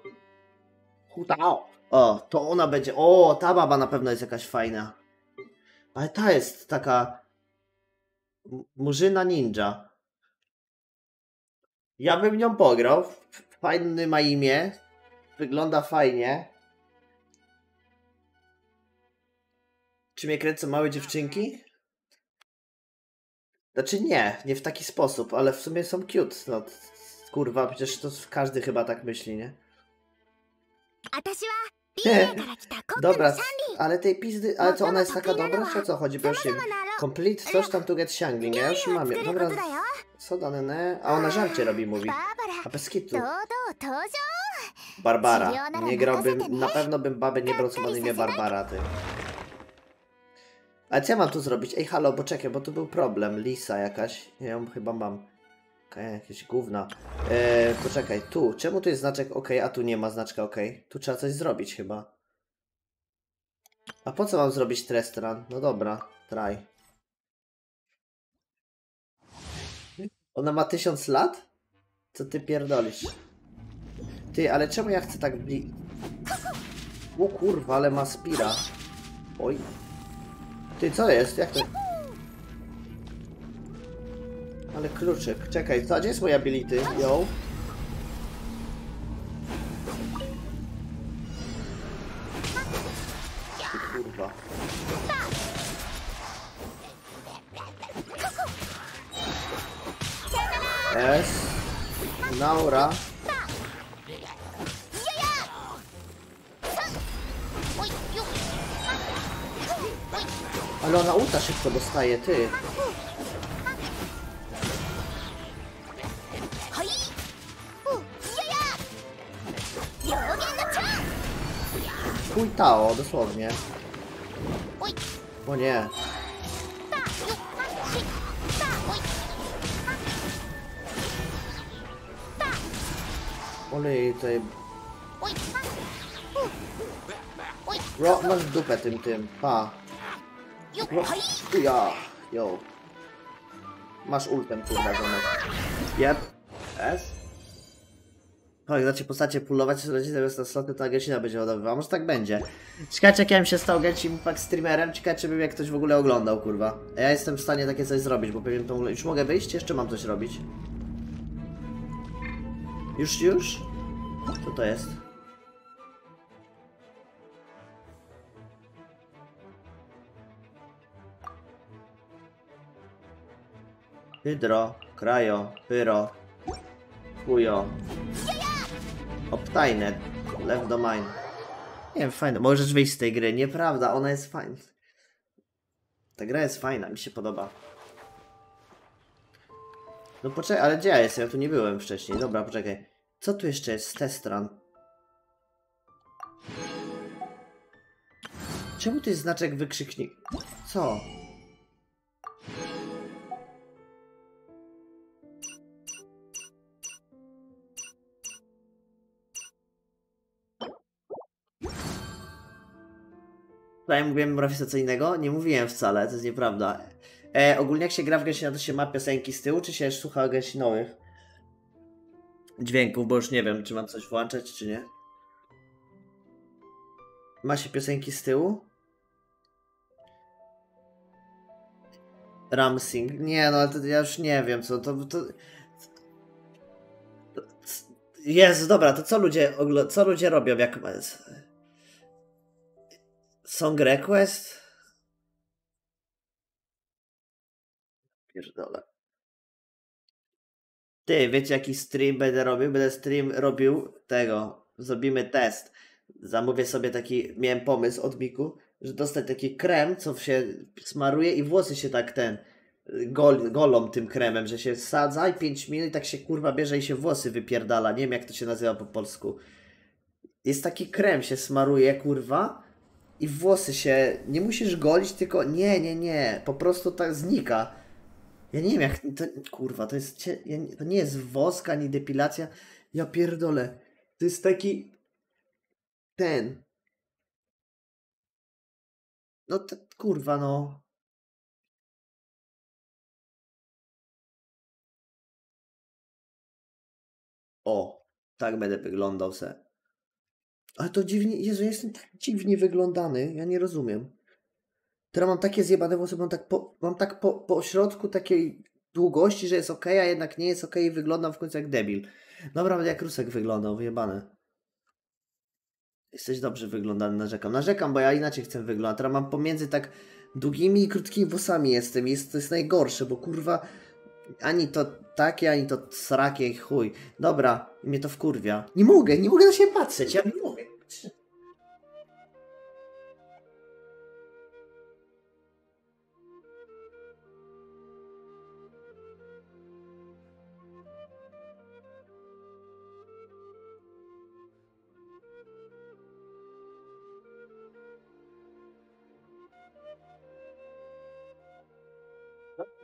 Speaker 1: Hutao. O, to ona będzie. O, ta baba na pewno jest jakaś fajna. Ale ta jest taka. Murzyna Ninja. Ja bym nią pograł. Fajny ma imię. Wygląda fajnie. Czy mnie kręcą małe dziewczynki? Znaczy nie, nie w taki sposób, ale w sumie są cute. No, kurwa, przecież to każdy chyba tak myśli, nie? [laughs] Dobra, ale tej pizdy, ale co, ona jest taka dobra, czy o co chodzi? Bo ja. Complete coś tam to get shangling, ja już mam. Dobra, co dane, ne? A ona żarcie robi, mówi. A bez. Barbara. Nie grałbym, na pewno bym babę nie brał, co ma na imię Barbara, ty. Ale co ja mam tu zrobić? Ej, halo, bo czekaj, bo tu był problem. Lisa jakaś. Ja ją chyba mam. Okej, jakieś gówna. Eee, poczekaj, tu. Czemu tu jest znaczek OK, a tu nie ma znaczka OK? Tu trzeba coś zrobić chyba. A po co mam zrobić test run? No dobra, try. Ona ma tysiąc lat? Co ty pierdolisz? Ty, ale czemu ja chcę tak bli... O kurwa, ale ma spira. Oj. Ty, co jest? Jak to... Ale kluczyk. Czekaj, co? Gdzie jest moja ability? Yo. Naura. Ale ona ulta szybko dostaje, ty. Chuj Tao, dosłownie. O nie. Olej, tutaj... Ro, masz dupę tym, tym, pa. Ro, ja, yo. Masz ultem, kurwa, ziomek. Jep. S. O, jak zacznie postacie pullować, to leci teraz na sloty, to Gensina będzie ładowywała. Może tak będzie. Ciekawe, jak ja bym się stał Genshin Impact streamerem, ciekawe, czy by mnie ktoś w ogóle oglądał, kurwa. A ja jestem w stanie takie coś zrobić, bo pewnie to... Już mogę wyjść? Jeszcze mam coś robić. Już, już? Co to jest? Hydro, krajo, pyro, kujo, Optajnet, left domain. Nie wiem, fajne. Możesz wyjść z tej gry. Nieprawda, ona jest fajna. Ta gra jest fajna, mi się podoba. No poczekaj, ale gdzie ja jestem? Ja tu nie byłem wcześniej. Dobra, poczekaj. Co tu jeszcze jest? Testran. Czemu to jest znaczek wykrzyknik? Co? Tutaj mówiłem Mrafisa co innego? Nie mówiłem wcale, to jest nieprawda. E, ogólnie jak się gra w Genshin, to się ma piosenki z tyłu, czy się słucha Genshinowych dźwięków, bo już nie wiem, czy mam coś włączać, czy nie. Ma się piosenki z tyłu? Ramsing. Nie no, to ja już nie wiem, co to... to... Jest, dobra, to co ludzie, co ludzie robią, jak... Song request? Pierdolę. Ty, wiecie jaki stream będę robił? Będę stream robił tego. Zrobimy test. Zamówię sobie taki, miałem pomysł od Miku, że dostać taki krem, co się smaruje i włosy się tak ten gol, golą tym kremem, że się sadza i 5 minut i tak się kurwa bierze i się włosy wypierdala. Nie wiem jak to się nazywa po polsku. Jest taki krem, się smaruje kurwa i włosy się, nie musisz golić, tylko nie, nie, nie, po prostu tak znika. Ja nie wiem jak, to, kurwa, to jest, to nie jest wosk ani depilacja, ja pierdolę. To jest taki, ten. No to, kurwa, no. O, tak będę wyglądał se. Ale to dziwnie, Jezu, ja jestem tak dziwnie wyglądany, ja nie rozumiem. Teraz mam takie zjebane włosy, mam tak po, mam tak po, po środku takiej długości, że jest ok, a jednak nie jest ok i wyglądam w końcu jak debil. Dobra, jak Rusek wyglądał, wyjebane. Jesteś dobrze wyglądany, narzekam. Narzekam, bo ja inaczej chcę wyglądać. Teraz mam pomiędzy tak długimi i krótkimi włosami jestem. Jest, to jest najgorsze, bo kurwa ani to takie, ani to srakie, chuj. Dobra, mnie to wkurwia. Nie mogę, nie mogę na siebie patrzeć, ja nie mogę.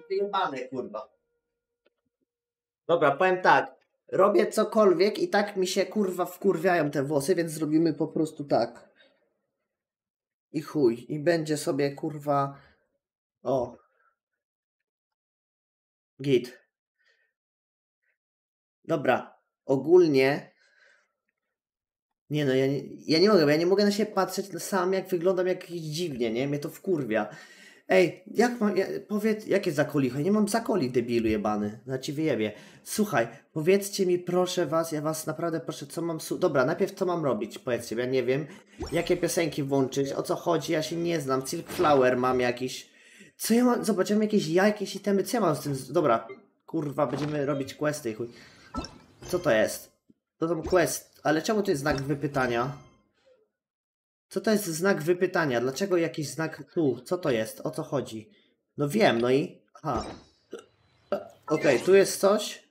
Speaker 1: Wyjebane, kurwa. Dobra, powiem tak. Robię cokolwiek i tak mi się kurwa wkurwiają te włosy, więc zrobimy po prostu tak. I chuj. I będzie sobie kurwa. O. Git. Dobra. Ogólnie. Nie no, ja nie, ja nie mogę, ja nie mogę na siebie patrzeć sam, jak wyglądam jakiś dziwnie, nie? Mnie to wkurwia. Ej, jak mam, ja, powiedz, jakie zakolicho? Nie mam zakoli, debilu jebany. Na ci wyjebie. Słuchaj, powiedzcie mi proszę was, ja was naprawdę proszę, co mam, su- dobra, najpierw co mam robić, powiedzcie, ja nie wiem, jakie piosenki włączyć, o co chodzi, ja się nie znam, Silk Flower mam jakiś, co ja mam, zobacz, ja mam jakieś ja, jakieś itemy, co ja mam z tym, dobra, kurwa, będziemy robić questy, chuj. Co to jest? To są quest, ale czemu to jest znak wypytania? Co to jest znak wypytania? Dlaczego jakiś znak tu? Co to jest? O co chodzi? No wiem, no i... Aha. Okej, tu jest coś.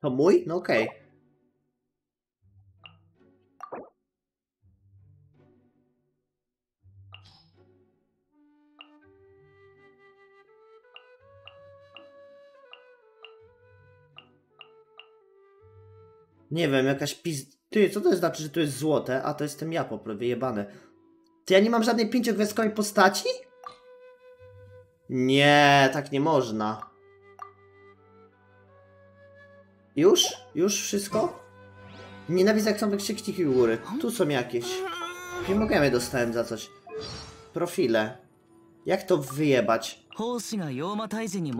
Speaker 1: To mój? No okej. Nie wiem, jakaś piz... Ty, co to znaczy, że to jest złote, a to jestem ja po prawie jebane. Ty, ja nie mam żadnej pięciogwiazdkowej postaci? Nie, tak nie można. Już? Już wszystko? Nienawidzę jak są tak wykrzykniki u góry. Tu są jakieś. Nie mogę, dostałem za coś. Profile. Jak to wyjebać?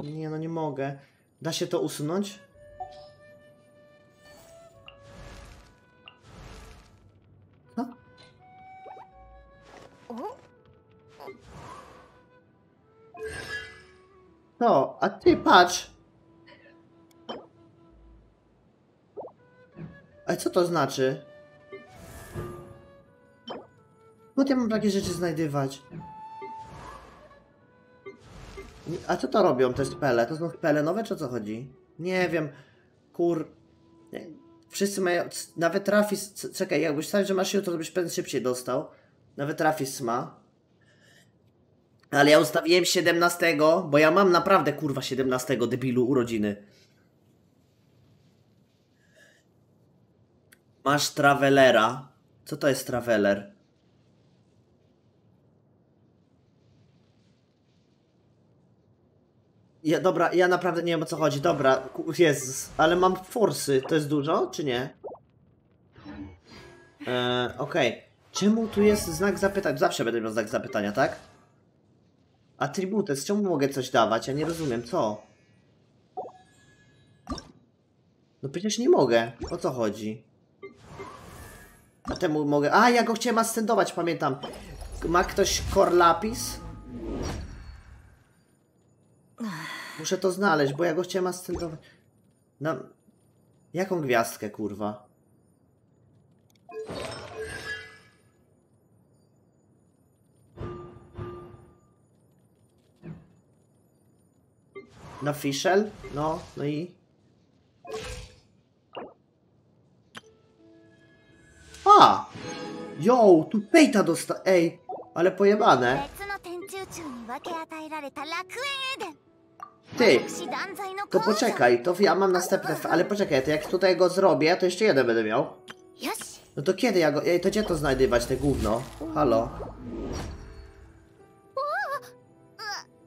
Speaker 1: Nie no, nie mogę. Da się to usunąć? No, a ty patrz. A co to znaczy? Bo ja mam takie rzeczy znajdywać. A co to robią te spele? To są spele nowe, czy o co chodzi? Nie wiem. Kur... Wszyscy mają... Nawet Trafis... c- Czekaj, jakbyś stał, że masz jutro, to byś pewnie szybciej dostał. Nawet Trafis ma. Ale ja ustawiłem 17, bo ja mam naprawdę kurwa 17 debilu urodziny. Masz Travelera. Co to jest Traveler? Ja, dobra, ja naprawdę nie wiem o co chodzi. Dobra, Jezus, ale mam forsy. To jest dużo, czy nie? Eee, okej. Czemu tu jest znak zapytania? Zawsze będę miał znak zapytania, tak? Atributes, czemu mogę coś dawać? Ja nie rozumiem, co? No przecież nie mogę. O co chodzi? A temu mogę... A, ja go chciałem ascendować, pamiętam. Ma ktoś Korlapis? Muszę to znaleźć, bo ja go chciałem ascendować. Na... Jaką gwiazdkę, kurwa? Na Fischel? No, no i... A! Yo, tu pejta dosta... Ej, ale pojebane. Ty, to poczekaj, to ja mam następne... Ale poczekaj, to jak tutaj go zrobię, to jeszcze jeden będę miał. No to kiedy ja go... Ej, to gdzie to znajdywać, te gówno? Halo?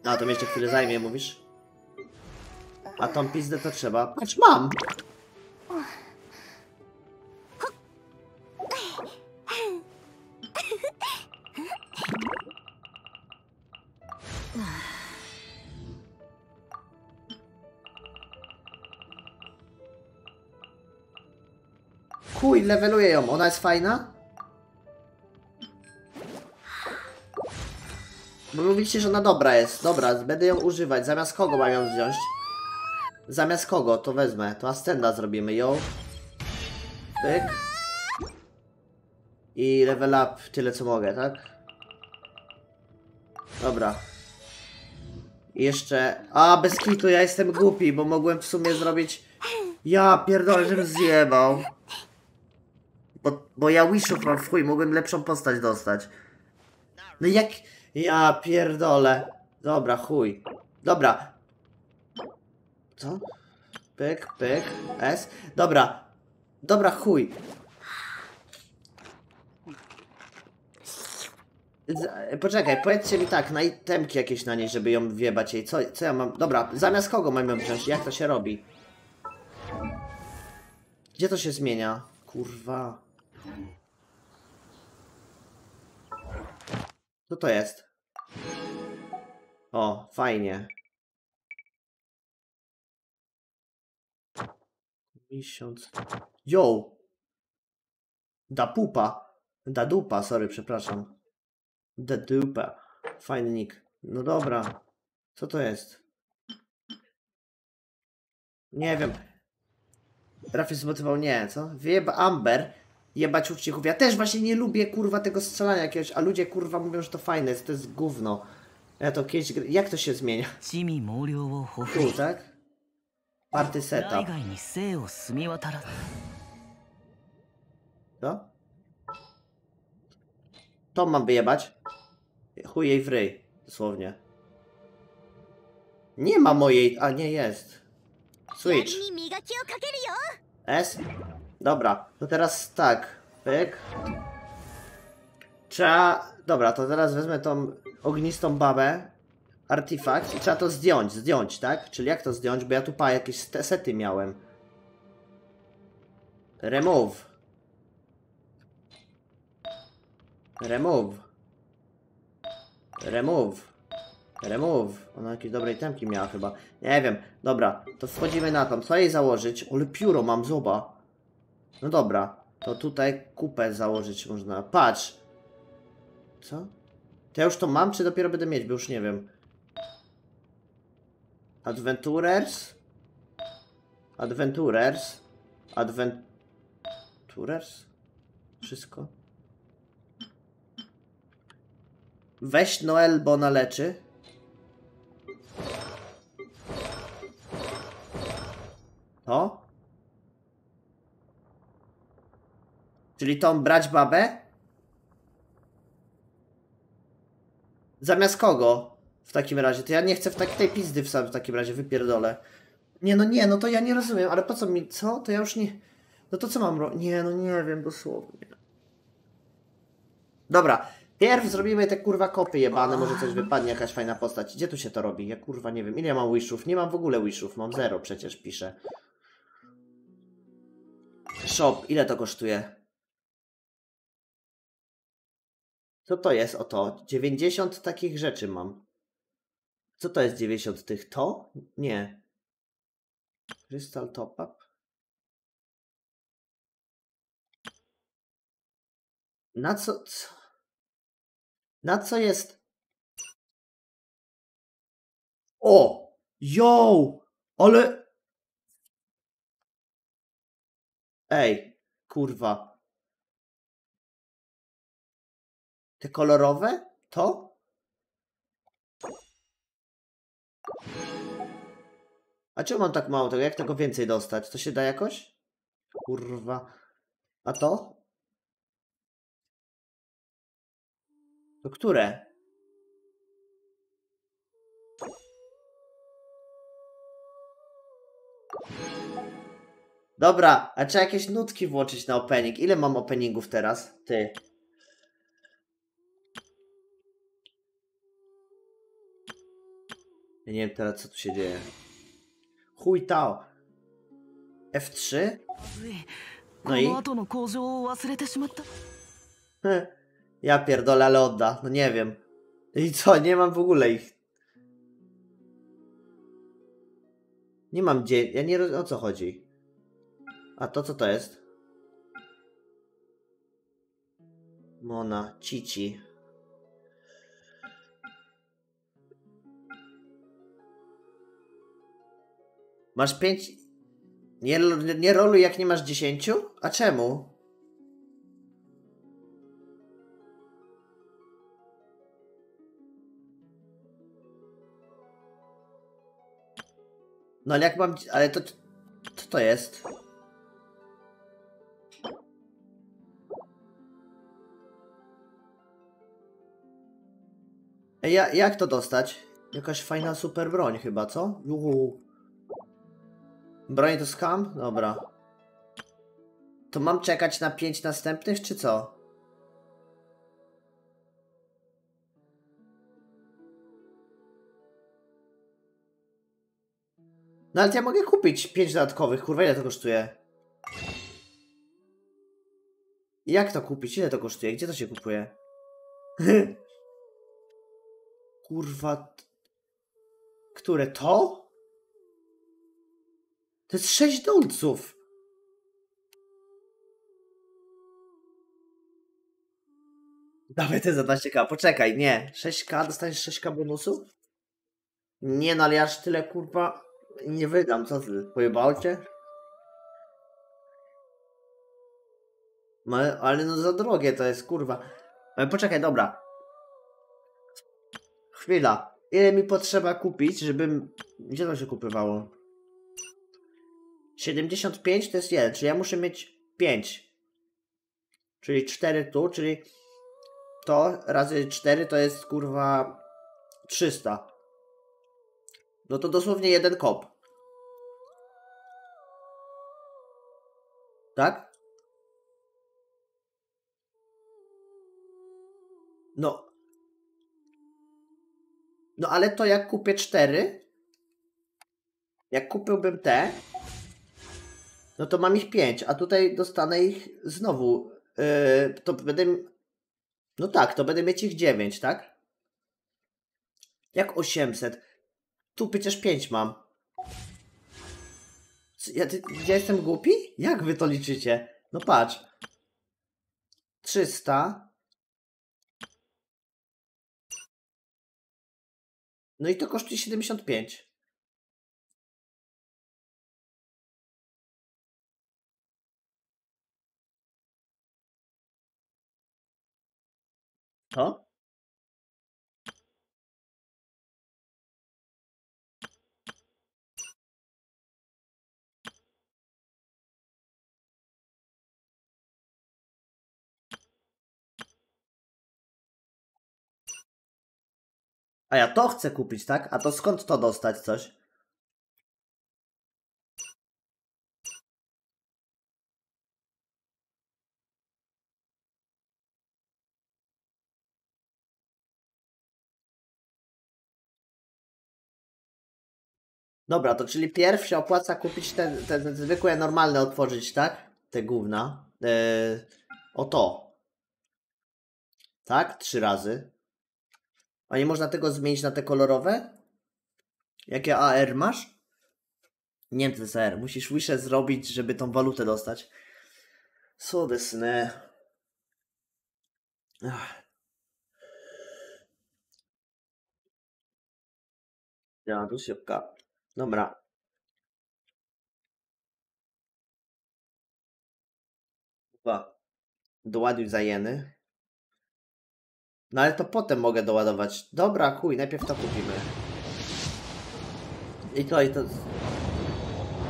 Speaker 1: A, to mi jeszcze chwilę zajmie, mówisz? A tą pizdę to trzeba... Patrz, mam! Kuj, leveluję ją. Ona jest fajna? Bo mówicie, że ona dobra jest. Dobra, będę ją używać. Zamiast kogo mam ją wziąć? Zamiast kogo? To wezmę. To Ascenda zrobimy. Ją. Pyk. I level up tyle co mogę, tak? Dobra. I jeszcze... A, bez kitu, ja jestem głupi, bo mogłem w sumie zrobić... Ja pierdolę, żebym zjebał. Bo, bo ja wishów mam w chuj, mogłem lepszą postać dostać. No jak... Ja pierdolę. Dobra, chuj. Dobra. Co? Pyk, pyk, S. Dobra. Dobra, chuj. Poczekaj, powiedzcie mi tak, na itemki jakieś na niej, żeby ją wiebać jej. Co, co ja mam... Dobra, zamiast kogo mam ją wziąć? Jak to się robi? Gdzie to się zmienia? Kurwa. Co to jest? O, fajnie. Miesiąc. Yo! Da pupa. Da dupa, sorry, przepraszam. Da dupa. Fajny nick. No dobra. Co to jest? Nie wiem. Rafie zmotywował, nie, co? Wieba Amber, jebać uczcichów. Ja też właśnie nie lubię, kurwa, tego strzelania jakiegoś, a ludzie, kurwa, mówią, że to fajne to jest gówno. Ja to kiedyś... Jak to się zmienia? Tu, tak? Party setup. No? To mam wyjebać. Chuj jej w dosłownie. Nie ma mojej... A, nie jest. Switch. S? Dobra, to teraz tak. Pyk. Trzeba... Dobra, to teraz wezmę tą ognistą babę. Artifakt i trzeba to zdjąć, zdjąć, tak? Czyli jak to zdjąć? Bo ja tu pa jakieś sety miałem. Remove. Remove. Remove. Remove. Ona jakieś dobrej temki miała chyba. Nie wiem. Dobra, to wchodzimy na tą. Co jej założyć? Ale pióro mam, zoba. No dobra. To tutaj kupę założyć można. Patrz. Co? To ja już to mam, czy dopiero będę mieć? Bo już nie wiem. Adventurers. Adventurers. Adventurers? Wszystko? Weź Noel, bo ona leczy. To? Czyli tą brać babę? Zamiast kogo? W takim razie. To ja nie chcę w tak, tej pizdy w, w takim razie, wypierdolę. Nie, no nie, no to ja nie rozumiem, ale po co mi, co? To ja już nie... No to co mam robić? Nie, no nie wiem, dosłownie. Dobra, pierw zrobimy te kurwa kopy jebane, może coś wypadnie, jakaś fajna postać. Gdzie tu się to robi? Ja kurwa nie wiem. Ile ja mam wishów? Nie mam w ogóle wishów, mam zero przecież, piszę. Shop, ile to kosztuje? Co to jest? Oto, 90 takich rzeczy mam. Co to jest 90 tych? To? Nie. Crystal top up? Na co, co? Na co jest? O! Yo! Ale... Ej, kurwa. Te kolorowe? To? A czemu mam tak mało tego? Jak tego więcej dostać? To się da jakoś? Kurwa. A to? To które? Dobra, a trzeba jakieś nutki włączyć na opening. Ile mam openingów teraz? Ty. Ja nie wiem teraz, co tu się dzieje. Chuj tao. F3?
Speaker 5: No
Speaker 1: i? [laughs] Ja pierdolę, ale odda. No nie wiem. I co, nie mam w ogóle ich. Nie mam gdzie... Ja nie rozumiem, o co chodzi. A to co to jest? Mona, Cici. Masz pięć. Nie, nie roluj jak nie masz dziesięciu? A czemu? No ale jak mam. Ale to. Co to jest? Ja, jak to dostać? Jakaś fajna super broń chyba, co? Broń to skam? Dobra. To mam czekać na pięć następnych, czy co? No ale ja mogę kupić pięć dodatkowych, kurwa, ile to kosztuje? Jak to kupić? Ile to kosztuje? Gdzie to się kupuje? [laughs] kurwa. Które to? To jest 6 dolców. Dawaj te za 12k. Poczekaj, nie. 6k, dostaniesz 6k bonusów? Nie no, ale ja aż tyle kurwa nie wydam, co ty? Pojebało cię? No, ale- no za drogie to jest, kurwa. Ale poczekaj, dobra. Chwila. Ile mi potrzeba kupić, żebym... Gdzie to się kupywało? 75 to jest 1, czyli ja muszę mieć 5. Czyli 4 tu, czyli to razy 4 to jest kurwa 300. No to dosłownie jeden kop. Tak? No. No ale to jak kupię cztery, jak kupiłbym te, no to mam ich pięć, a tutaj dostanę ich znowu. Yy, to będę. No tak, to będę mieć ich dziewięć, tak? Jak 800? Tu przecież 5 mam. Ja, ty, ja jestem głupi? Jak wy to liczycie? No patrz. 300. No i to kosztuje 75. To? A ja to chcę kupić, tak? A to skąd to dostać coś? Dobra, to czyli pierw opłaca kupić te, te, te zwykłe, normalne otworzyć, tak? Te gówna. Yy, o to. Tak? Trzy razy. A nie można tego zmienić na te kolorowe? Jakie AR masz? Nie wiem, to jest AR. Musisz wisze zrobić, żeby tą walutę dostać. Co desne. Ja, tu szybka. Dobra. Chyba. Doładuj za. No ale to potem mogę doładować. Dobra, chuj, najpierw to kupimy. I to, i to...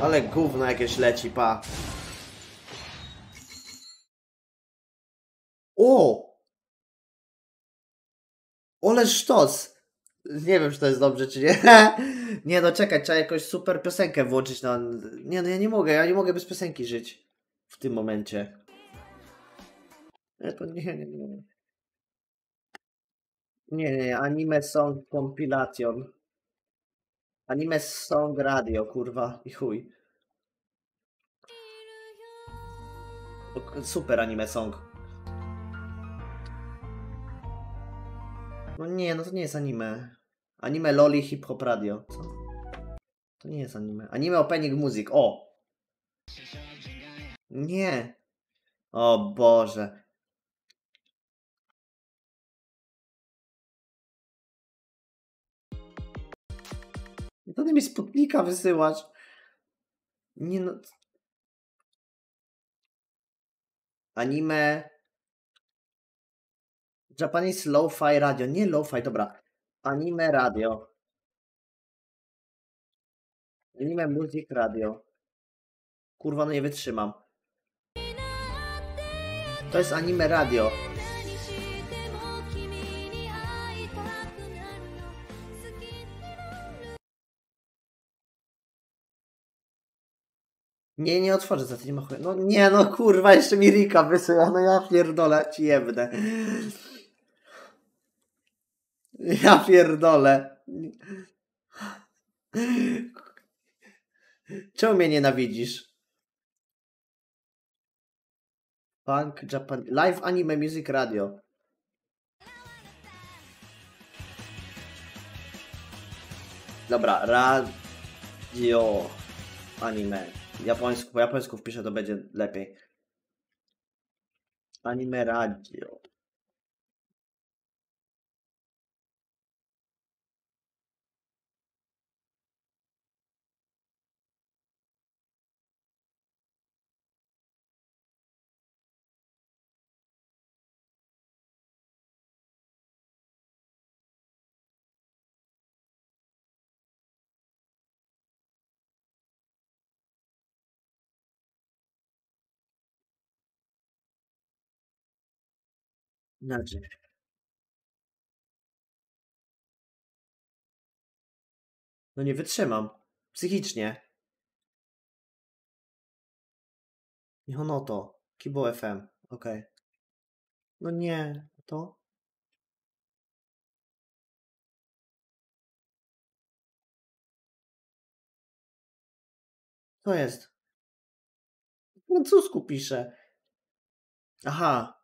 Speaker 1: Ale gówno jakieś leci, pa. O! Ole sztos! Nie wiem, czy to jest dobrze, czy nie. [laughs] nie no, czekaj, trzeba jakąś super piosenkę włączyć na... Nie no, ja nie mogę, ja nie mogę bez piosenki żyć. W tym momencie. Nie, to nie, nie, nie. Nie, nie, anime song compilation. Anime song radio, kurwa, i chuj. Super anime song. No nie, no to nie jest anime. Anime loli hip hop radio. Co? To nie jest anime. Anime opening music, o! Nie. O Boże. To mi Sputnika wysyłasz. Nie no. Anime. Japanese Lo-Fi Radio. Nie Lo-Fi, dobra. Anime Radio. Anime Music Radio. Kurwa, no nie wytrzymam. To jest anime radio. Nie, nie otworzę za chuja. No nie, no kurwa, jeszcze mi Rika wysyła, no ja pierdolę, ci jebnę. Ja pierdolę. Czemu mnie nienawidzisz? Punk Japan... Live Anime Music Radio. Dobra, radio anime. Japońsku, po japońsku wpiszę, to będzie lepiej. Anime radio. No nie wytrzymam. Psychicznie. Mihonoto. Kibo FM. Okej. No nie. To? To jest. Po francusku pisze. Aha.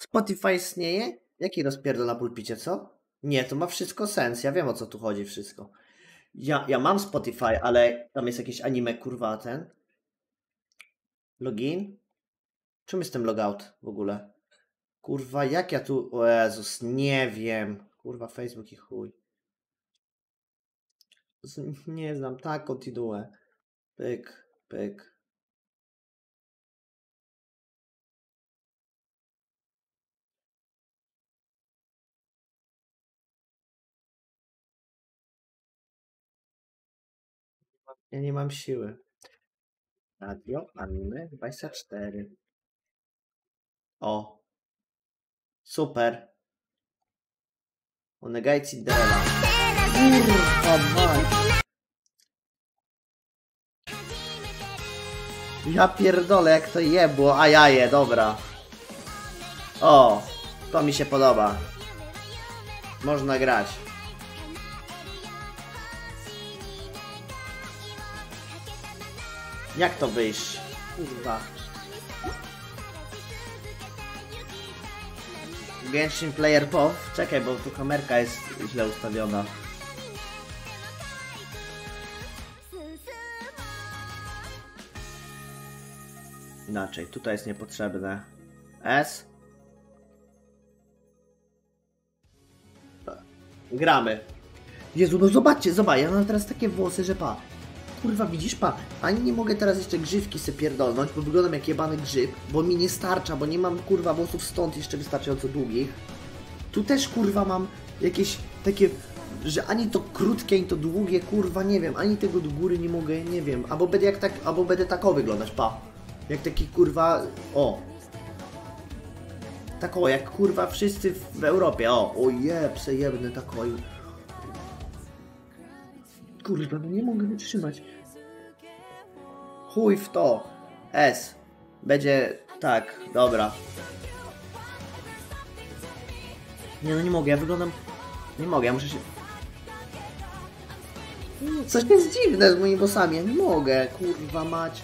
Speaker 1: Spotify istnieje? Jaki rozpierdol na pulpicie, co? Nie, to ma wszystko sens. Ja wiem o co tu chodzi wszystko. Ja, ja mam Spotify, ale tam jest jakieś anime, kurwa, ten. Login? Czym jestem logout w ogóle? Kurwa, jak ja tu... O Jezus, nie wiem. Kurwa, Facebook i chuj. Nie znam, tak, kontynuuję. Pyk, pyk. Ja nie mam siły. Radio Anime 24. O. Super. Onegai Cinderella. Kurwa. Ja pierdolę jak to jebło, a jaje, dobra. O, to mi się podoba. Można grać. Jak to wyjść? Kurwa. Genshin Player POW? Czekaj, bo tu kamerka jest źle ustawiona. Inaczej, tutaj jest niepotrzebne. S. Gramy. Jezu, no zobaczcie, zobacz, ja mam teraz takie włosy, że pa. Kurwa, widzisz, pa, ani nie mogę teraz jeszcze grzywki sobie pierdolnąć, bo wyglądam jak jebany grzyb, bo mi nie starcza, bo nie mam, kurwa, włosów stąd jeszcze wystarczająco długich. Tu też, kurwa, mam jakieś takie, że ani to krótkie, ani to długie, kurwa, nie wiem, ani tego do góry nie mogę, nie wiem, albo będę jak tak, albo będę tako wyglądać, pa. Jak taki, kurwa, o. Tak o, jak kurwa wszyscy w Europie, o, o jeb, se jebny tak o. Kurwa, no nie mogę wytrzymać. Chuj w to. S. Będzie tak, dobra. Nie no nie mogę, ja wyglądam... Nie mogę, ja muszę się... Mm, Coś jest dziwne z moimi włosami, ja nie mogę, kurwa mać.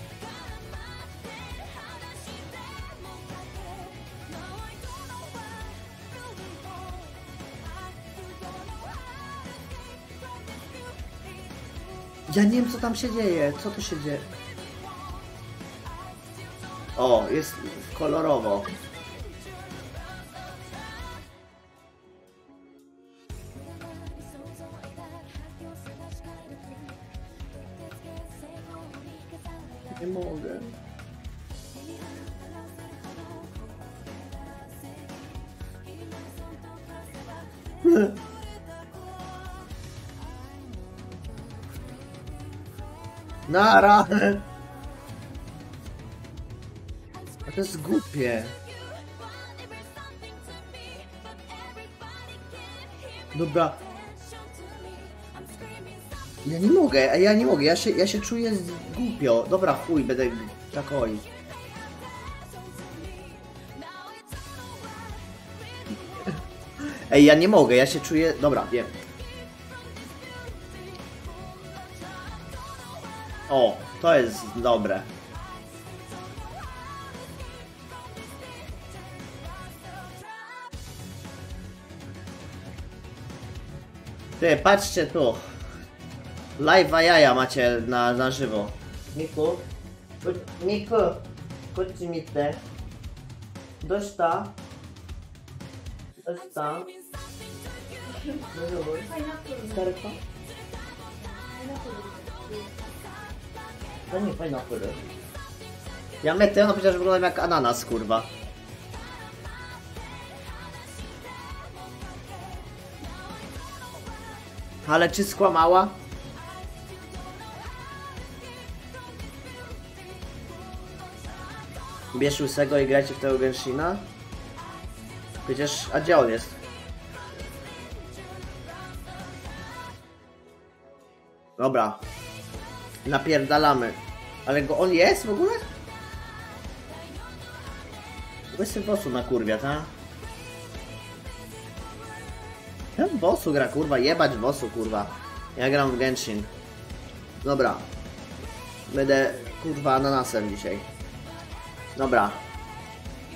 Speaker 1: Ja nie wiem co tam się dzieje, co tu się dzieje. O, jest kolorowo. Nie mogę. [laughs] Nara! A to jest głupie. Dobra. Ja nie mogę, ja nie mogę, ja się, ja się czuję głupio. Dobra, chuj, będę tak oj. Ej, ja nie mogę, ja się czuję... Dobra, wiem. O, to jest dobre. Ty, patrzcie tu. Live'a jaja macie na, na żywo. Miku, chodź- Miku, chodźcie mi te. Dosta. Dosta. Serko? To nie kury. Ja metę, powiedziała, że wyglądam jak ananas, kurwa. Ale czy skłamała? Bierz łysego i grajcie w tego Genshina? Przecież, a gdzie on jest? Dobra. Napierdalamy. Ale go on jest w ogóle? Łysy bosu na kurwia, ta? Ten w bosu gra, kurwa, jebać w bosu, kurwa. Ja gram w Genshin. Dobra. Będę, kurwa, ananasem dzisiaj. Dobra.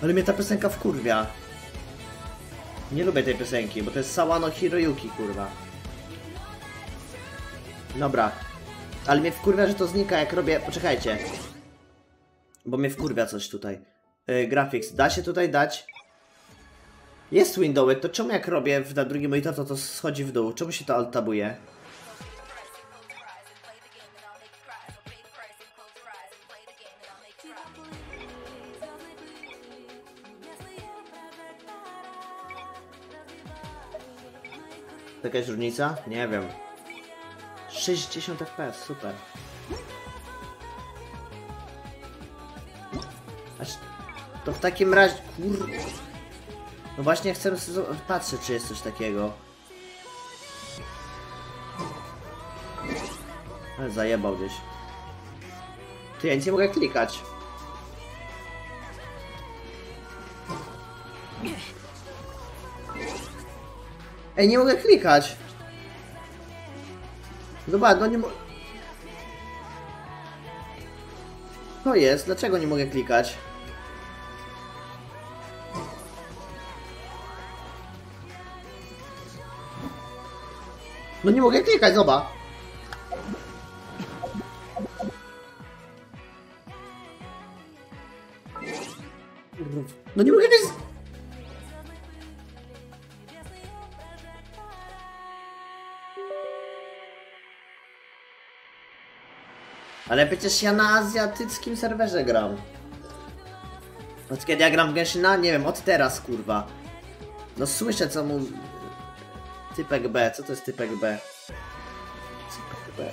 Speaker 1: Ale mnie ta piosenka wkurwia. Nie lubię tej piosenki, bo to jest Sawano Hiroyuki, kurwa. Dobra. Ale mnie wkurwia, że to znika jak robię... Poczekajcie. Bo mnie wkurwia coś tutaj. Yy, graphics. Da się tutaj dać? Jest windowy, to czemu jak robię na drugim monitor, to to schodzi w dół? Czemu się to alt-tabuje? Jakaś różnica? Nie wiem. 60 fps, super. Aż to w takim razie, kur... No właśnie chcę patrzeć, czy jest coś takiego. Ale zajebał gdzieś. Ty, ja nic nie mogę klikać. Ej, nie mogę klikać. Zobacz, no nie mo... To jest, dlaczego nie mogę klikać? No nie mogę klikać, zobacz. No nie mogę klikać. Ale przecież ja na azjatyckim serwerze gram. Od kiedy ja gram w Genshina? Nie wiem, od teraz, kurwa. No słyszę, co mu... Typek B, co to jest typek B? Typek B.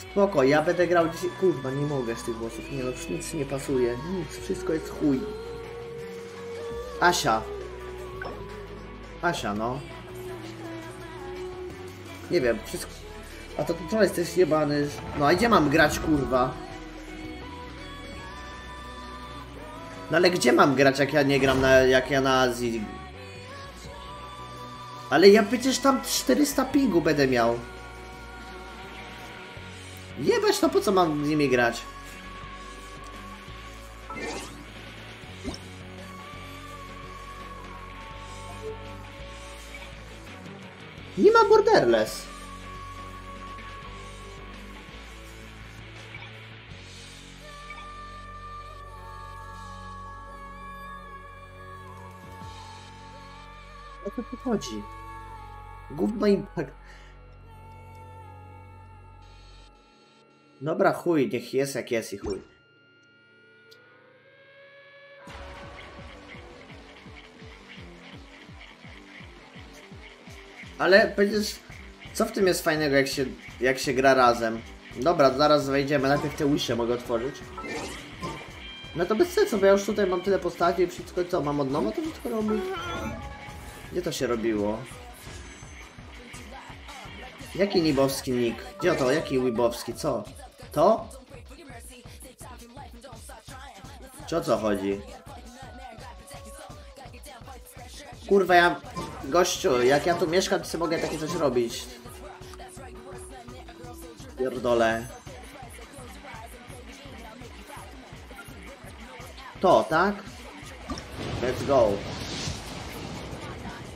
Speaker 1: Spoko, ja będę grał dzisiaj... Kurwa, nie mogę z tych głosów. Nie no, już nic nie pasuje. Nic, wszystko jest chuj. Asia. Asia, no. Nie wiem, wszystko... A to to jesteś jebany. No a gdzie mam grać, kurwa? No ale gdzie mam grać, jak ja nie gram na... jak ja na Azji? Ale ja przecież tam 400 pingu będę miał. Jebać, no po co mam z nimi grać? Nie ma borderless. O co tu chodzi? Gówno impact. Dobra, chuj, niech jest jak jest i chuj. Ale przecież co w tym jest fajnego jak się, jak się gra razem? Dobra, zaraz wejdziemy, najpierw te łysze mogę otworzyć. No to bez sensu, bo ja już tutaj mam tyle postaci i wszystko co, mam od nowa to wszystko robić? Gdzie to się robiło? Jaki nibowski nick? Gdzie to? Jaki wibowski? Co? To? Czy o co chodzi? Kurwa, ja... Gościu, jak ja tu mieszkam, to sobie mogę takie coś robić. Pierdolę. To, tak? Let's go.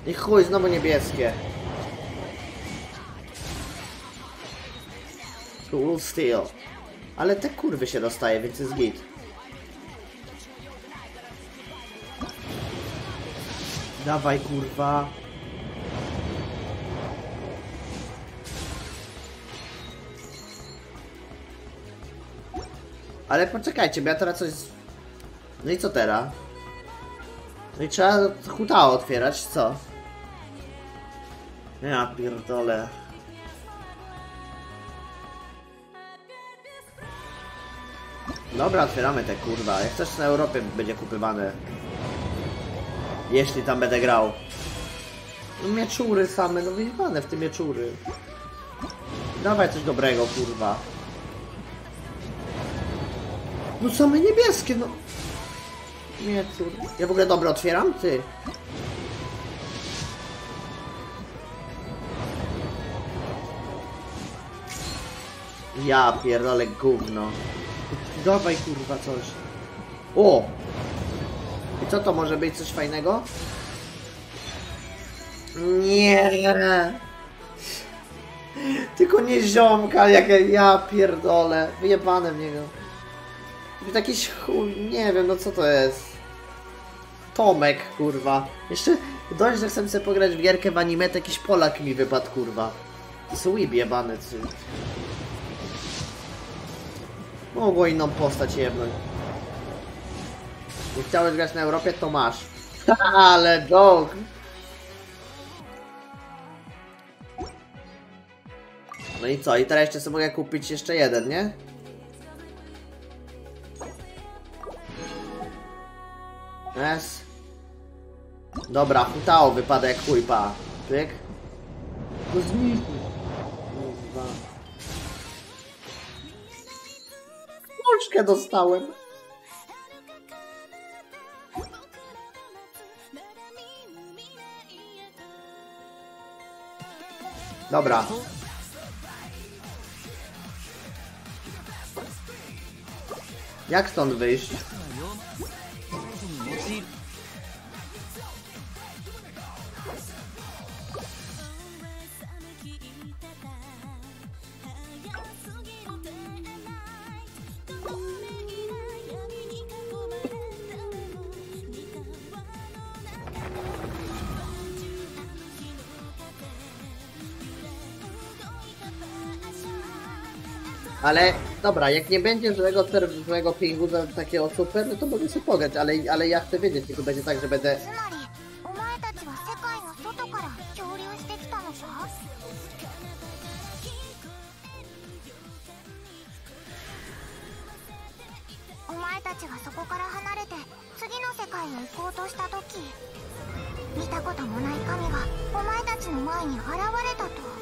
Speaker 1: I chuj, znowu niebieskie. Cool steel. Ale te kurwy się dostaje, więc jest git. Dawaj kurwa. Ale poczekajcie, bo ja teraz coś... No i co teraz? No i trzeba huta otwierać, co? Ja pierdolę. Dobra, otwieramy te kurwa. Jak coś na Europie będzie kupywane. Jeśli tam będę grał. No mieczury same, no wyjebane w te mieczury. Dawaj coś dobrego, kurwa. No same niebieskie, no. Kurde. Ja w ogóle dobro otwieram? Ty. Ja pierdolę gówno. Dawaj kurwa coś. O! I co to może być? Coś fajnego? Nie. Tylko nie ziomka, jak ja, pierdolę. Wyjebane w niego. Jakiś chuj, nie wiem, no co to jest. Tomek, kurwa. Jeszcze dość, że chcę sobie pograć w gierkę w anime, to jakiś Polak mi wypadł, kurwa. Łib jebany, czy... Mogło inną postać jebnąć. Nie chciałeś grać na Europie, to masz. [laughs] Ale joke. No i co? I teraz jeszcze sobie mogę kupić jeszcze jeden, nie? Yes. Dobra, futao wypada jak chuj, pa. Pyk. Zniknij. Puszkę dostałem. Dobra. Jak stąd wyjść? Ale dobra, jak nie będzie złego, ser- złego pingu za takiego super, no to mogę sobie pograć, ale, ale ja chcę wiedzieć, tylko będzie tak, że będę...
Speaker 4: つまりお前たちは世界の外から漂流してきたのさお前たちがそこから離れて次の世界へ行こうとした時見たこともない神がお前たちの前に現れたと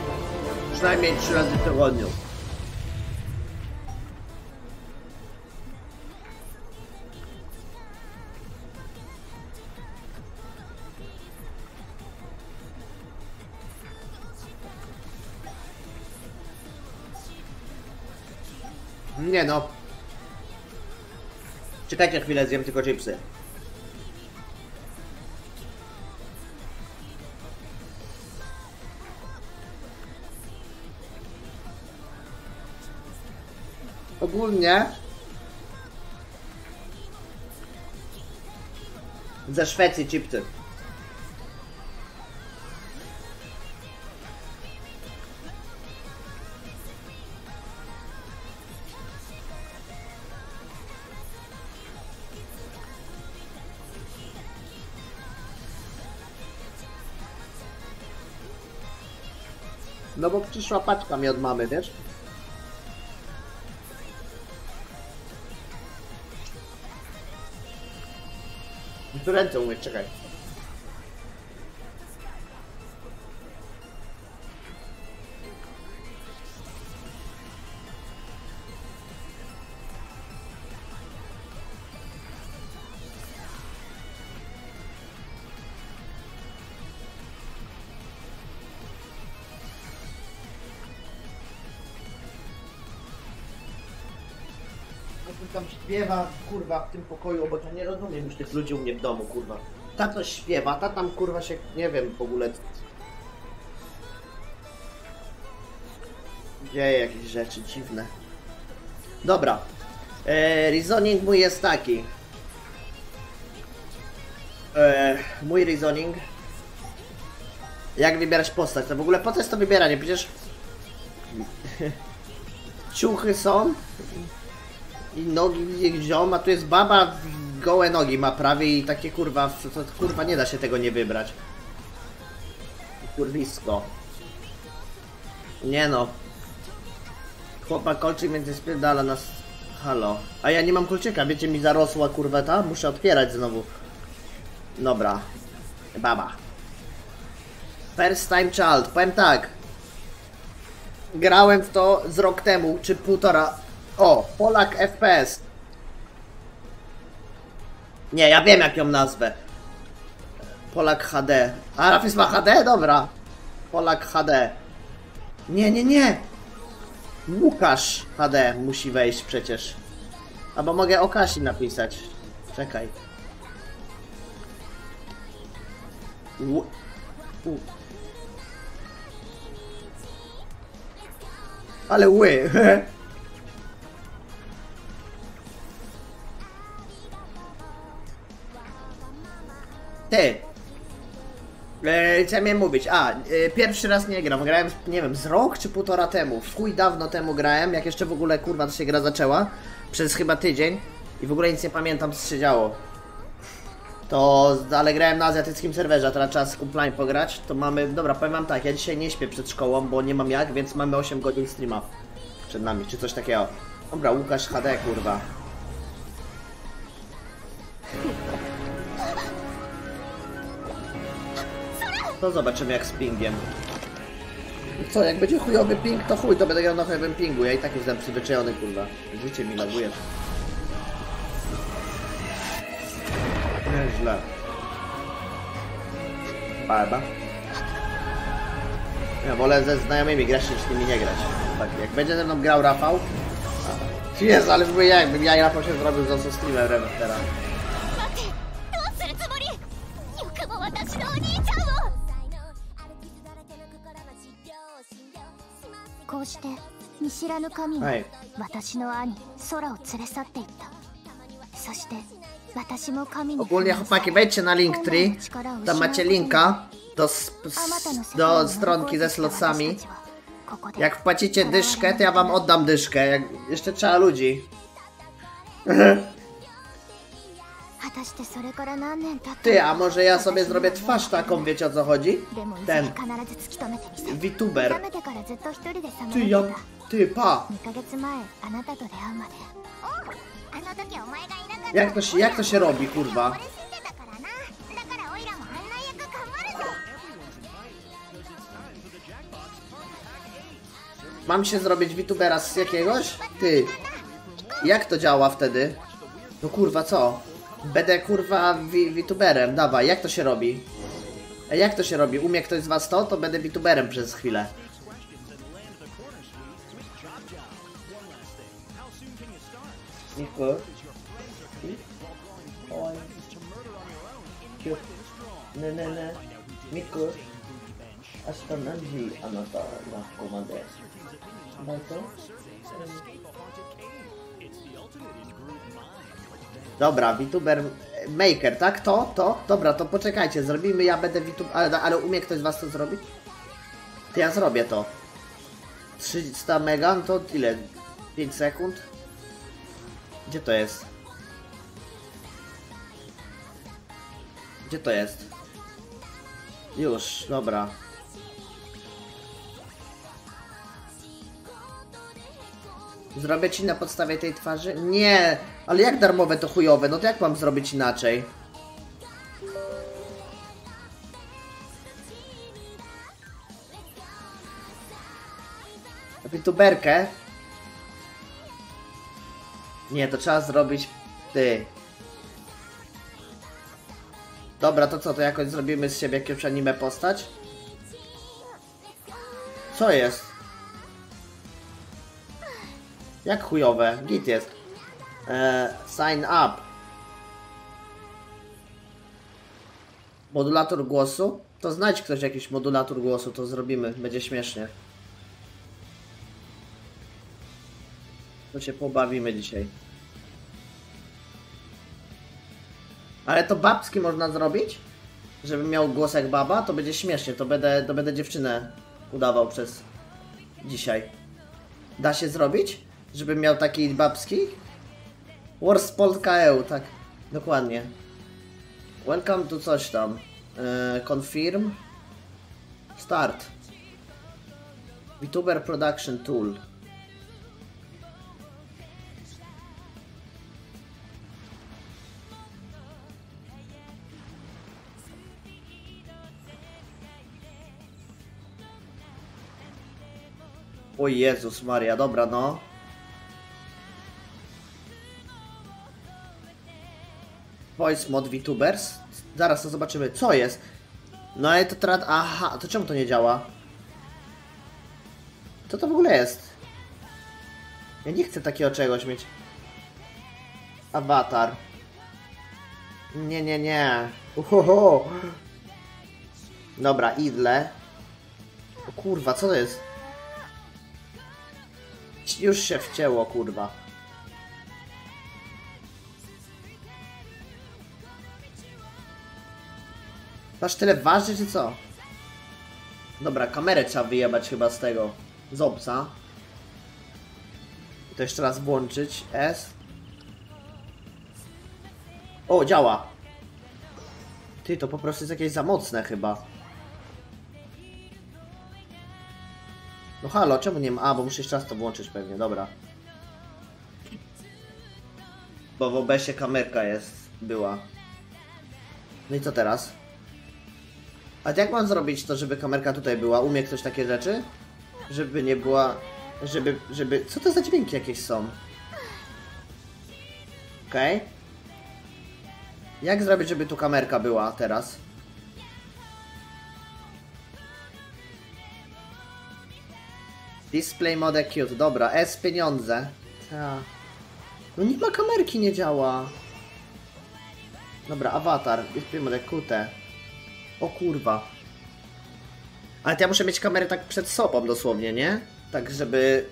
Speaker 1: Przynajmniej 3 razy w tygodniu. Nie no. Czekajcie chwilę, zjem tylko chipsy. Ogólnie ze Szwecji chipsy. No bo przyszła paczka mi od mamy, wiesz? Ręce umyć, czekaj. tam śpiewa, kurwa, w tym pokoju obok. Ja nie rozumiem już tych ludzi u mnie w domu, kurwa. Ta coś śpiewa, ta tam kurwa się, nie wiem w ogóle. Dzieje jakieś rzeczy dziwne. Dobra. E, reasoning mój jest taki. E, mój reasoning. Jak wybierać postać? To w ogóle po co jest to wybieranie? Przecież [laughs] ciuchy są i nogi ziom, a tu jest baba, gołe nogi ma prawie i takie kurwa, to, kurwa nie da się tego nie wybrać. Kurwisko. Nie no. Chłopak kolczyk między spierdala nas. Halo. A ja nie mam kolczyka, wiecie mi zarosła kurweta? Muszę otwierać znowu. Dobra. Baba. First time child. Powiem tak. Grałem w to z rok temu, czy półtora. O, Polak FPS. Nie, ja wiem jak ją nazwę. Polak HD. A Rafis ma HD? Dobra. Polak HD. Nie, nie, nie. Łukasz HD musi wejść przecież. Albo mogę o Kasi napisać. Czekaj. Ł- U. Ale ły. [laughs] Ty. E, co miałem mówić? A, e, pierwszy raz nie gram. Grałem, nie wiem, z rok czy półtora temu. W chuj dawno temu grałem, jak jeszcze w ogóle kurwa to się gra zaczęła. Przez chyba tydzień. I w ogóle nic nie pamiętam co się działo. To, ale grałem na azjatyckim serwerze, a teraz trzeba z pograć. To mamy, dobra, powiem wam tak, ja dzisiaj nie śpię przed szkołą, bo nie mam jak, więc mamy 8 godzin streama przed nami, czy coś takiego. Dobra, Łukasz HD, kurwa. To zobaczymy jak z pingiem. Co, jak będzie chujowy ping, to chuj, to będę grał na chujowym pingu. Ja i tak jestem przyzwyczajony, kurwa. Życie mi laguje. Nieźle. Barba. Ja wolę ze znajomymi grać niż z nimi nie grać. Tak, jak będzie ze mną grał Rafał... a- Jezu, ale bym ja, jakbym ja i Rafał się zrobił z streamerem teraz.
Speaker 4: こうして見知らぬ神が
Speaker 1: はい
Speaker 4: 私の兄空を連れ去っていったそして私も神に
Speaker 1: Ogólnie chłopaki, wejdźcie na Linktree, tam macie linka do, sp- s- do stronki ze slotsami. Jak wpłacicie dyszkę, to ja wam oddam dyszkę. Jak jeszcze trzeba ludzi. [laughs] Ty, a może ja sobie zrobię twarz taką, wiecie o co chodzi? Ten... VTuber. Ty, ja... Ty, pa! Jak to się, jak to się robi, kurwa? Mam się zrobić VTubera z jakiegoś? Ty. Jak to działa wtedy? No kurwa, co? Będę kurwa VTuberem, dawaj, jak to się robi? Jak to się robi? Umie ktoś z was to, to będę VTuberem przez chwilę. Niku. Oj. Kiu. Miku. Aż to na komandę. Daj to. Dobra, VTuber Maker, tak? To, to? Dobra, to poczekajcie, zrobimy, ja będę VTuber, ale, ale umie ktoś z was to zrobić? To ja zrobię to. 300 mega, no to ile? 5 sekund? Gdzie to jest? Gdzie to jest? Już, dobra. Zrobię ci na podstawie tej twarzy? Nie! Ale jak darmowe to chujowe? No to jak mam zrobić inaczej? Youtuberkę? Nie, to trzeba zrobić... Ty. Dobra, to co, to jakoś zrobimy z siebie jakąś anime postać? Co jest? Jak chujowe? Git jest. Eee, sign up. Modulator głosu? To znajdź ktoś jakiś modulator głosu, to zrobimy. Będzie śmiesznie. To się pobawimy dzisiaj. Ale to babski można zrobić? Żeby miał głos jak baba? To będzie śmiesznie. To będę, to będę dziewczynę udawał przez dzisiaj. Da się zrobić? Żebym miał taki babski? Warsport.eu, tak. Dokładnie. Welcome to coś tam. Yy, confirm. Start. VTuber Production Tool. O Jezus Maria, dobra no. Voice mod VTubers. Zaraz to zobaczymy, co jest. No ale to teraz... Aha, to czemu to nie działa? Co to w ogóle jest? Ja nie chcę takiego czegoś mieć. Awatar. Nie, nie, nie. Uhoho. Dobra, idle. O kurwa, co to jest? Już się wcięło, kurwa. Masz tyle waży, czy co? Dobra, kamerę trzeba wyjebać chyba z tego. Z obca. To jeszcze raz włączyć. S. O, działa. Ty, to po prostu jest jakieś za mocne chyba. No halo, czemu nie ma? A, bo muszę jeszcze raz to włączyć pewnie, dobra. Bo w OBS-ie kamerka jest, była. No i co teraz? A jak mam zrobić to, żeby kamerka tutaj była? Umie ktoś takie rzeczy? Żeby nie była... Żeby... żeby... Co to za dźwięki jakieś są? Okej. Okay. Jak zrobić, żeby tu kamerka była teraz? Display mode cute, dobra, S pieniądze. Ta. No nie ma kamerki, nie działa. Dobra, awatar, display mode QT. O kurwa. Ale to ja muszę mieć kamerę tak przed sobą dosłownie, nie? Tak, żeby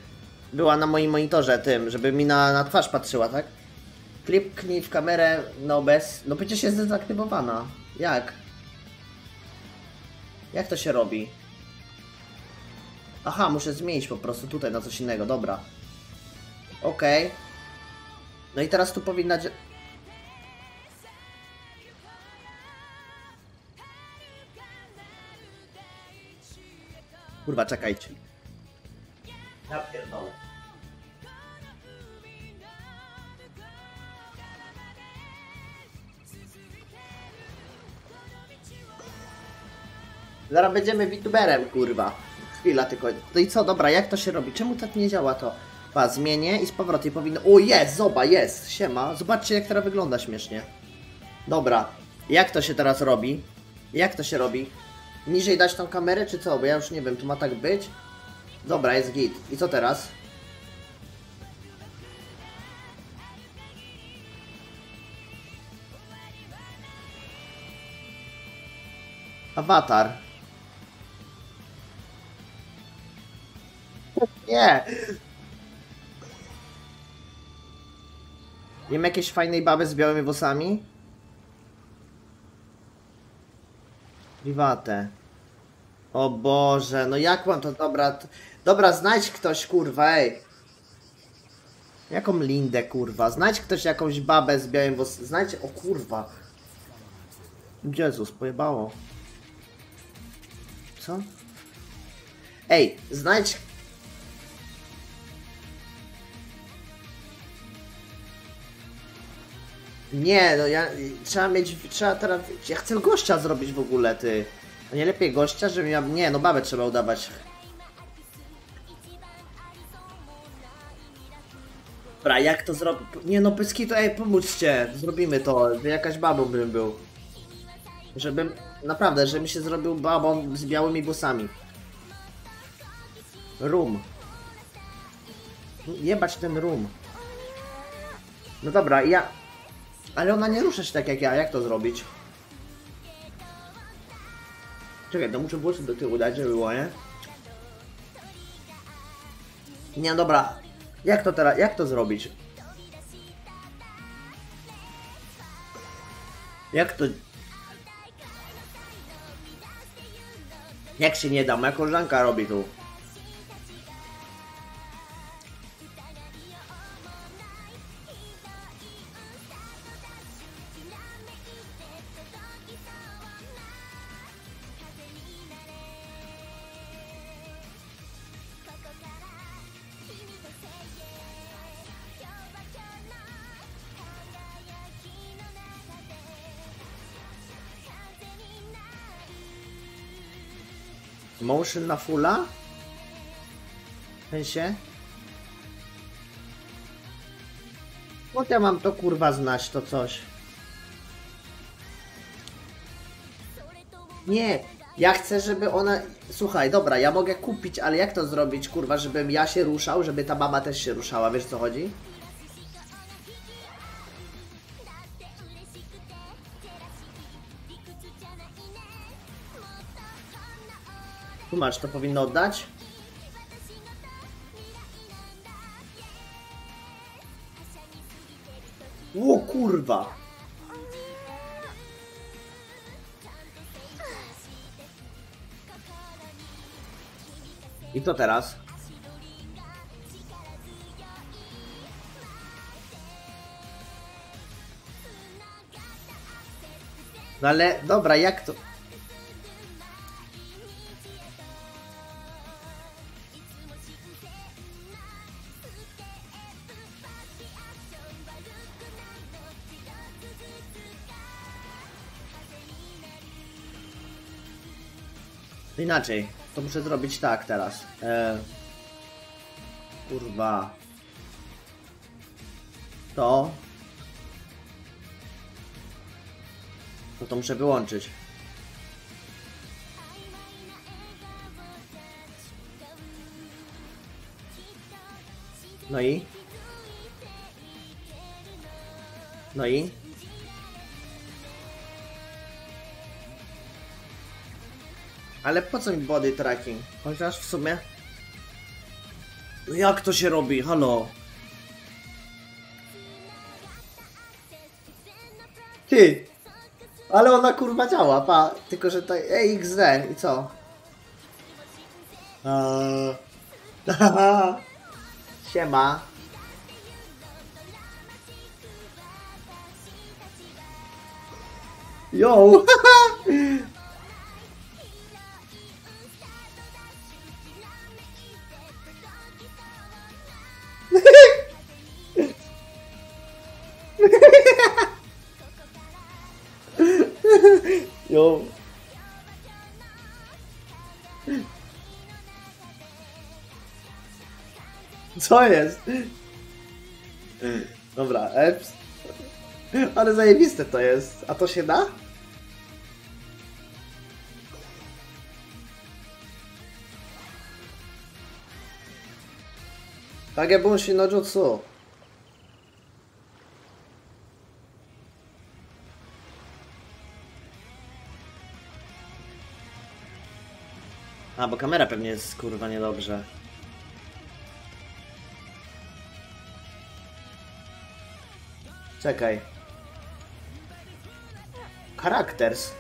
Speaker 1: była na moim monitorze tym, żeby mi na, na twarz patrzyła, tak? Kliknij w kamerę, no bez... No przecież jest dezaktywowana. Jak? Jak to się robi? Aha, muszę zmienić po prostu tutaj na coś innego, dobra. Okej. Okay. No i teraz tu powinna... Kurwa, czekajcie. Ja pierdolę. Zaraz będziemy VTuberem, kurwa. Chwila tylko. No i co, dobra, jak to się robi? Czemu tak nie działa to? Pa, zmienię i z powrotem powinno... O, jest, zoba, jest, siema. Zobaczcie, jak teraz wygląda śmiesznie. Dobra, jak to się teraz robi? Jak to się robi? Niżej dać tą kamerę, czy co? Bo ja już nie wiem, tu ma tak być? Dobra, jest git. I co teraz? Awatar. Nie! Ma jakiejś fajnej baby z białymi włosami? Private. O Boże, no jak mam to, dobra, dobra, znajdź ktoś, kurwa, ej. Jaką Lindę, kurwa, znajdź ktoś jakąś babę z białym włosami, znajdź, o kurwa. Jezus, pojebało. Co? Ej, znajdź... Nie, no ja... Trzeba mieć... Trzeba teraz... Ja chcę gościa zrobić w ogóle, ty. No nie lepiej gościa, żebym ja... Nie, no babę trzeba udawać. Dobra, jak to zrobić? Nie no, pyski to ej, pomóżcie. Zrobimy to. Jakaś babą bym był. Żebym... Naprawdę, żebym się zrobił babą z białymi włosami. Room. Jebać ten room. No dobra, ja... Ale ona nie rusza się tak jak ja, jak to zrobić? Czekaj, to muszę włosy do tyłu dać, żeby było, nie? Nie, dobra. Jak to teraz, jak to zrobić? Jak to... Jak się nie da? Moja koleżanka robi tu. Motion na fulla? W sensie? No ja mam to kurwa znać, to coś. Nie, ja chcę, żeby ona... Słuchaj, dobra, ja mogę kupić, ale jak to zrobić, kurwa, żebym ja się ruszał, żeby ta mama też się ruszała, wiesz co chodzi? Tu masz, to powinno oddać? Ło kurwa! I co teraz? No ale, dobra, jak to... Inaczej, to muszę zrobić tak teraz. E... Kurwa. To. No to muszę wyłączyć. No i? No i? Ale po co mi body tracking? Chociaż w sumie... No Jak to się robi? Halo? Ty! Ale ona kurwa działa, pa. Tylko, że to EXD i co? Eee... [laughs] Siema. Yo! [laughs] Co jest? Dobra, eps. Ale zajebiste to jest. A to się da? Kagebunshi no jutsu. A, bo kamera pewnie jest kurwa niedobrze. Czekaj. Characters.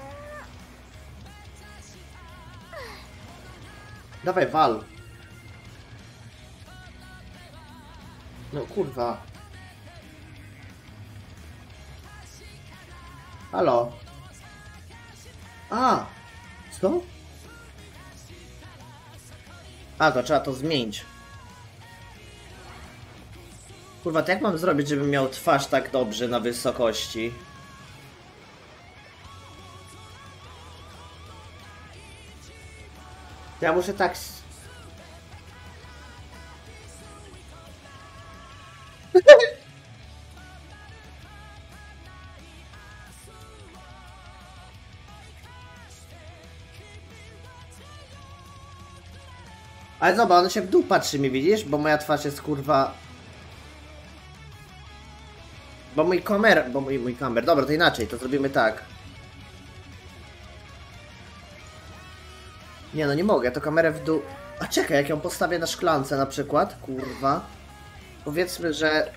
Speaker 1: Dawaj, wal. No kurwa. Halo. A! Co? A, to trzeba to zmienić. Kurwa, to jak mam zrobić, żebym miał twarz tak dobrze na wysokości? Ja muszę tak... [laughs] Ale zobacz, on się w dół patrzy mi, widzisz? Bo moja twarz jest kurwa... Bo mój kamer... Bo mój, mój kamer... Dobra, to inaczej, to zrobimy tak. Nie no, nie mogę, to kamerę w dół... A czekaj, jak ją postawię na szklance na przykład, kurwa. Powiedzmy, że...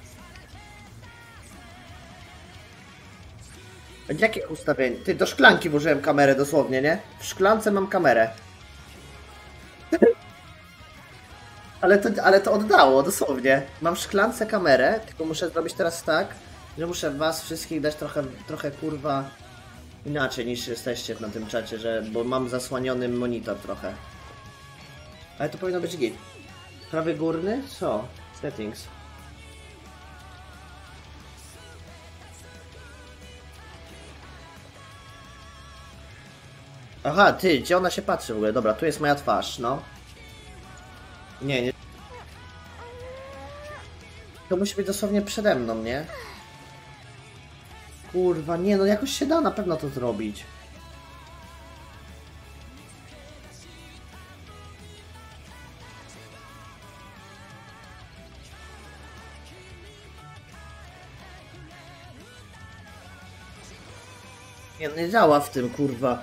Speaker 1: Jakie ustawienie? Ty, do szklanki włożyłem kamerę dosłownie, nie? W szklance mam kamerę. Ale to, ale to oddało, dosłownie. Mam w szklance kamerę, tylko muszę zrobić teraz tak, że muszę was wszystkich dać trochę, trochę kurwa inaczej niż jesteście na tym czacie, że, bo mam zasłaniony monitor trochę. Ale to powinno być git. Prawy górny? Co? Settings. Aha, ty, gdzie ona się patrzy w ogóle? Dobra, tu jest moja twarz, no. Nie, nie. To musi być dosłownie przede mną, nie? Kurwa, nie, no jakoś się da na pewno to zrobić. Nie, no nie działa w tym, kurwa.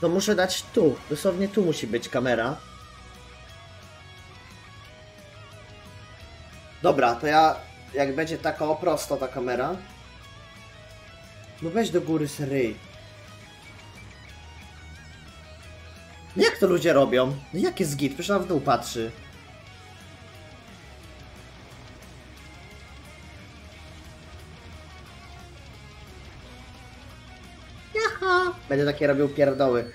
Speaker 1: To muszę dać tu. Dosłownie tu musi być kamera. Dobra, to ja... Jak będzie taka prosto ta kamera... No weź do góry seryj. Jak to ludzie robią? No jak jest git? Przecież ona w dół patrzy. Jaha! Będę takie robił pierdoły.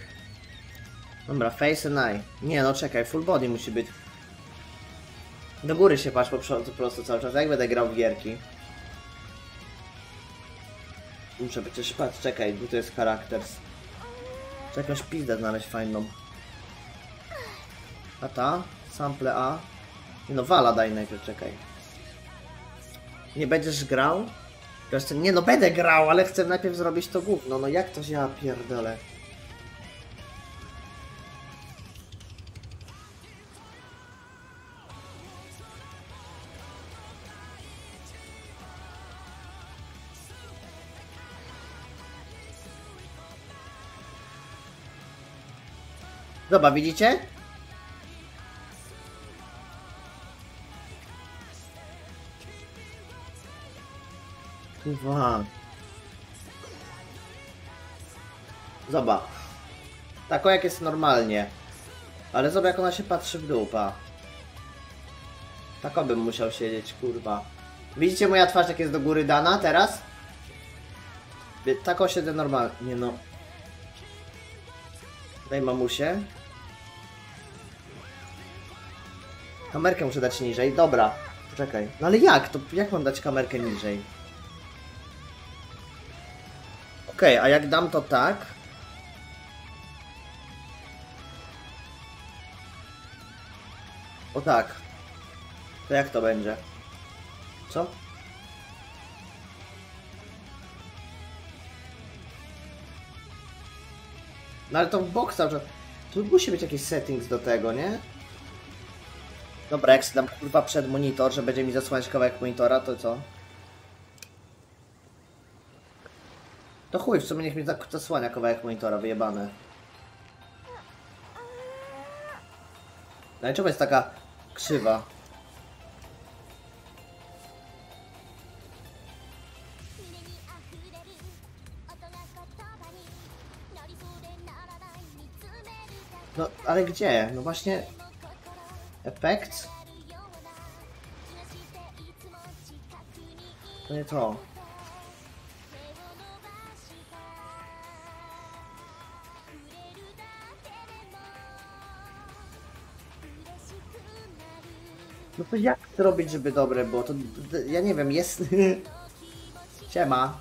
Speaker 1: Dobra, face and eye. Nie no, czekaj, full body musi być. Do góry się patrz po prostu cały czas, jak będę grał w gierki. Muszę przecież patrz, czekaj, tu to jest characters. Trzeba jakąś pizdę znaleźć fajną. A ta? Sample A? Nie no, wala daj najpierw, czekaj. Nie będziesz grał? Nie no, będę grał, ale chcę najpierw zrobić to gówno. No jak to się ja pierdolę? Dobra, widzicie? Kurwa. Zobacz. Tak o jak jest normalnie. Ale zobacz jak ona się patrzy w dół, pa. Tak o bym musiał siedzieć, kurwa. Widzicie moja twarz jak jest do góry dana teraz? Wie- Tak o siedzę normalnie. Nie no. Daj mamusie. Kamerkę muszę dać niżej. Dobra. Poczekaj. No ale jak? To jak mam dać kamerkę niżej? Okej, a jak dam to tak? O tak. To jak to będzie? Co? No ale to w cały czas. Tu musi być jakiś settings do tego, nie? Dobra, jak sobie dam kurwa przed monitor, że będzie mi zasłaniać kawałek monitora, to co? To chuj, w sumie niech mi zasłania kawałek monitora, wyjebane. No i czemu jest taka krzywa? No, ale gdzie? No właśnie... Efekt? To nie to. No to jak to robić, żeby dobre było? To d- ja nie wiem, jest... [laughs] Siema.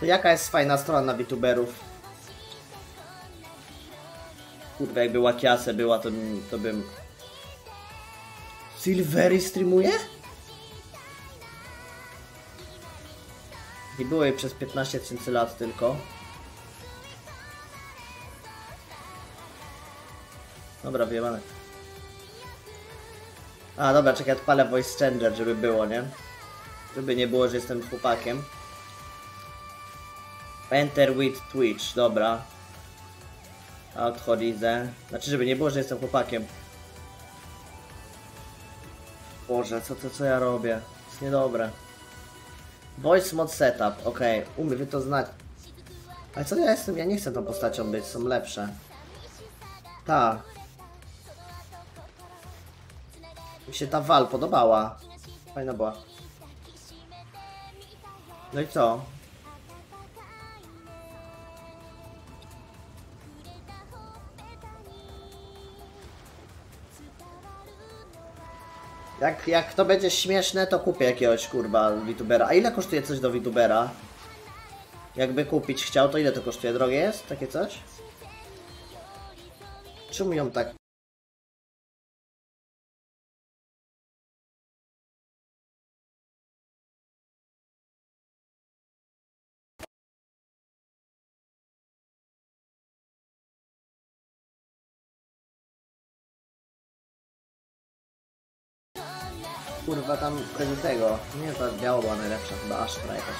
Speaker 1: To jaka jest fajna strona na VTuberów? Kurwa, jakby Łakiase była, to, bym- to bym... Silvery streamuje? Nie było jej przez 15 tysięcy lat tylko. Dobra, wyjebane. A, dobra, czekaj, odpalę voice changer, żeby było, nie? Żeby nie było, że jestem chłopakiem. Enter with Twitch, dobra. Out horizę. Znaczy, żeby nie było, że jestem chłopakiem. Boże, co to, co ja robię? Jest niedobre. Voice mod setup, okej. Okay. Umiem wy to znać. Ale co ja jestem? Ja nie chcę tą postacią być, są lepsze. Tak. Mi się ta wal podobała. Fajna była. No i co? Jak, jak to będzie śmieszne, to kupię jakiegoś kurwa VTubera. A ile kosztuje coś do VTubera? Jakby kupić chciał, to ile to kosztuje? Drogie jest takie coś? Czemu ją tak... Kurwa tam tego tego. Nie, ta biała była najlepsza, chyba Ashtra jakaś.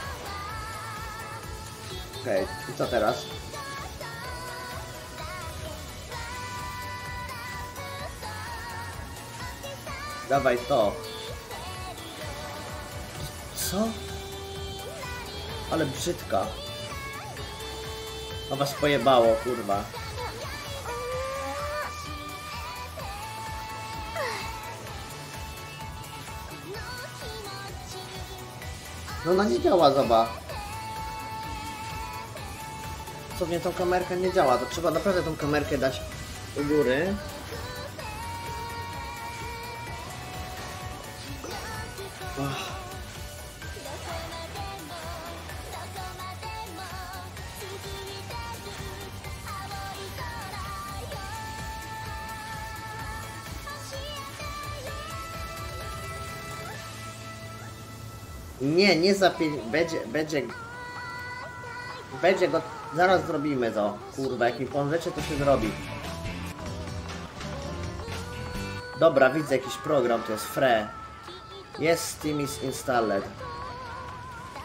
Speaker 1: Okej, i co teraz? Dawaj to. Co? Ale brzydka. A was pojebało, kurwa. No ona nie działa, zobacz. Co mnie tą kamerkę nie działa, to trzeba naprawdę tą kamerkę dać u góry. Nie, nie za. Będzie, będzie... Będzie go... Zaraz zrobimy to. Kurwa, jak mi to się zrobi. Dobra, widzę jakiś program, to jest Fre. Jest Steam is installed.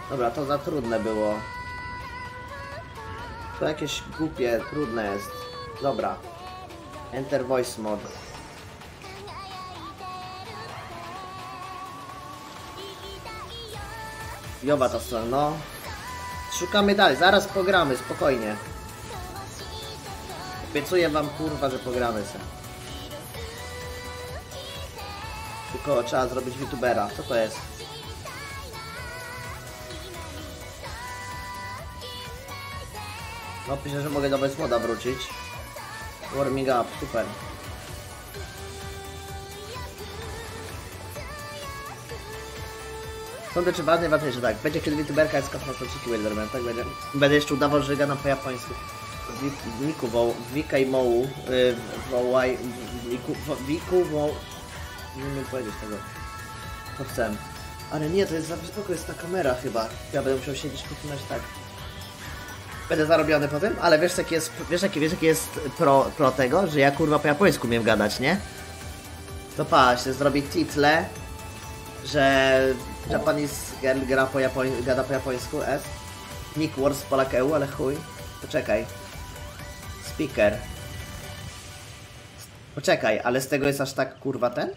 Speaker 1: Dobra, to za trudne było. To jakieś głupie, trudne jest. Dobra. Enter voice mode. Joba ta strona, no. Szukamy dalej, zaraz pogramy, spokojnie. Obiecuję wam kurwa, że pogramy se. Tylko trzeba zrobić youtubera. Co to jest? No piszę, że mogę do bez moda wrócić. Warming up, super. Sądzę, czy ważne, że tak. Będzie kiedy youtuberka jest kosmos odciki Wilderman, tak będzie. Będę jeszcze udawał, że gadam po japońsku. Wi- Wiku, woł, Wika i Mołu, yy, wołaj, Wiku, wo- Wiku, woł... Nie umiem powiedzieć tego. To chcę. Ale nie, to jest za wysoko jest ta kamera chyba. Ja będę musiał siedzieć pokinać tak. Będę zarobiony po tym, ale wiesz jaki jest, wiesz jaki, wiesz jaki jest pro, pro tego, że ja kurwa po japońsku umiem gadać, nie? To patrz, zrobi title, że Japanese girl gra po japoń, gada po japońsku, S. Nick Wars Polak EU, ale chuj. Poczekaj. Speaker. Poczekaj, ale z tego jest aż tak kurwa ten?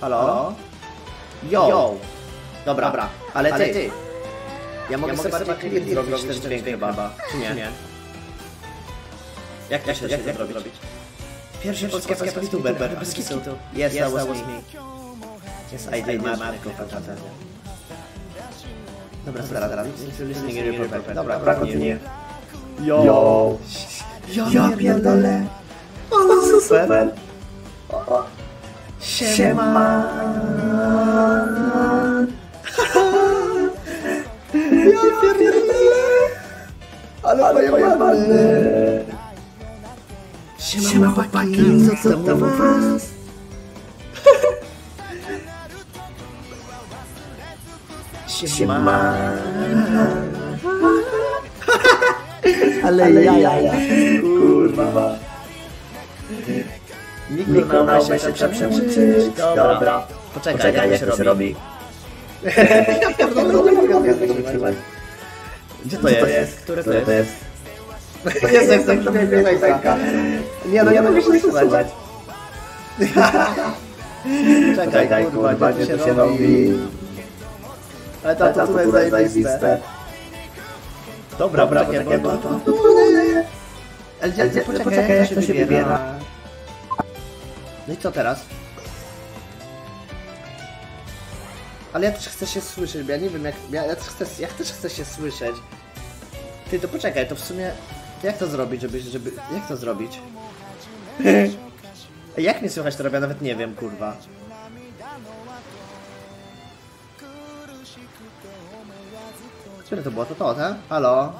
Speaker 1: Halo? Yo! Dobra, Dobra. ale ty, ty. Ja mogę, sobie bardziej clear zrobić ten dźwięk chyba, czy nie? Jak to się jak zrobić? Pierwszy polski polski youtuber, bez kitu. Yes, that was me. Yes, I did my magical fantasy. Dobra, dobra, dobra. Listening perfect. Dobra, praktycznie. Yo! Ja pierdolę! O, super! Siema! Ja pierdolę! Ale pojebane! Siema chłopaki, co tam u was? Siema! [laughs] Ale jaja, kurwa! Ma się się przeprzeczyć. Dobra. Poczekaj, jak to się robi. [laughs] Wytrzymać. Gdzie to jest? Które to jest? Jest, jest, tak sobie piosenka. Nie, no nie mogę się słuchać. Czekaj, kurwa, gdzie to się robi? Ale to, to, to jest zajebiste. Dobra, dobra, poczekaj, bo to... Ale gdzie, gdzie, poczekaj, jak to się wybiera? No i co teraz? Ale ja też chcę się słyszeć, bo ja nie wiem jak... Ja, ja, też, chcę, ja też chcę się słyszeć. Ty, to poczekaj, to w sumie... Jak to zrobić, żeby... żeby jak to zrobić? [laughs]
Speaker 6: Ej, Jak mnie słychać teraz? Ja nawet nie wiem, kurwa. Które to było? To to, tak? Halo?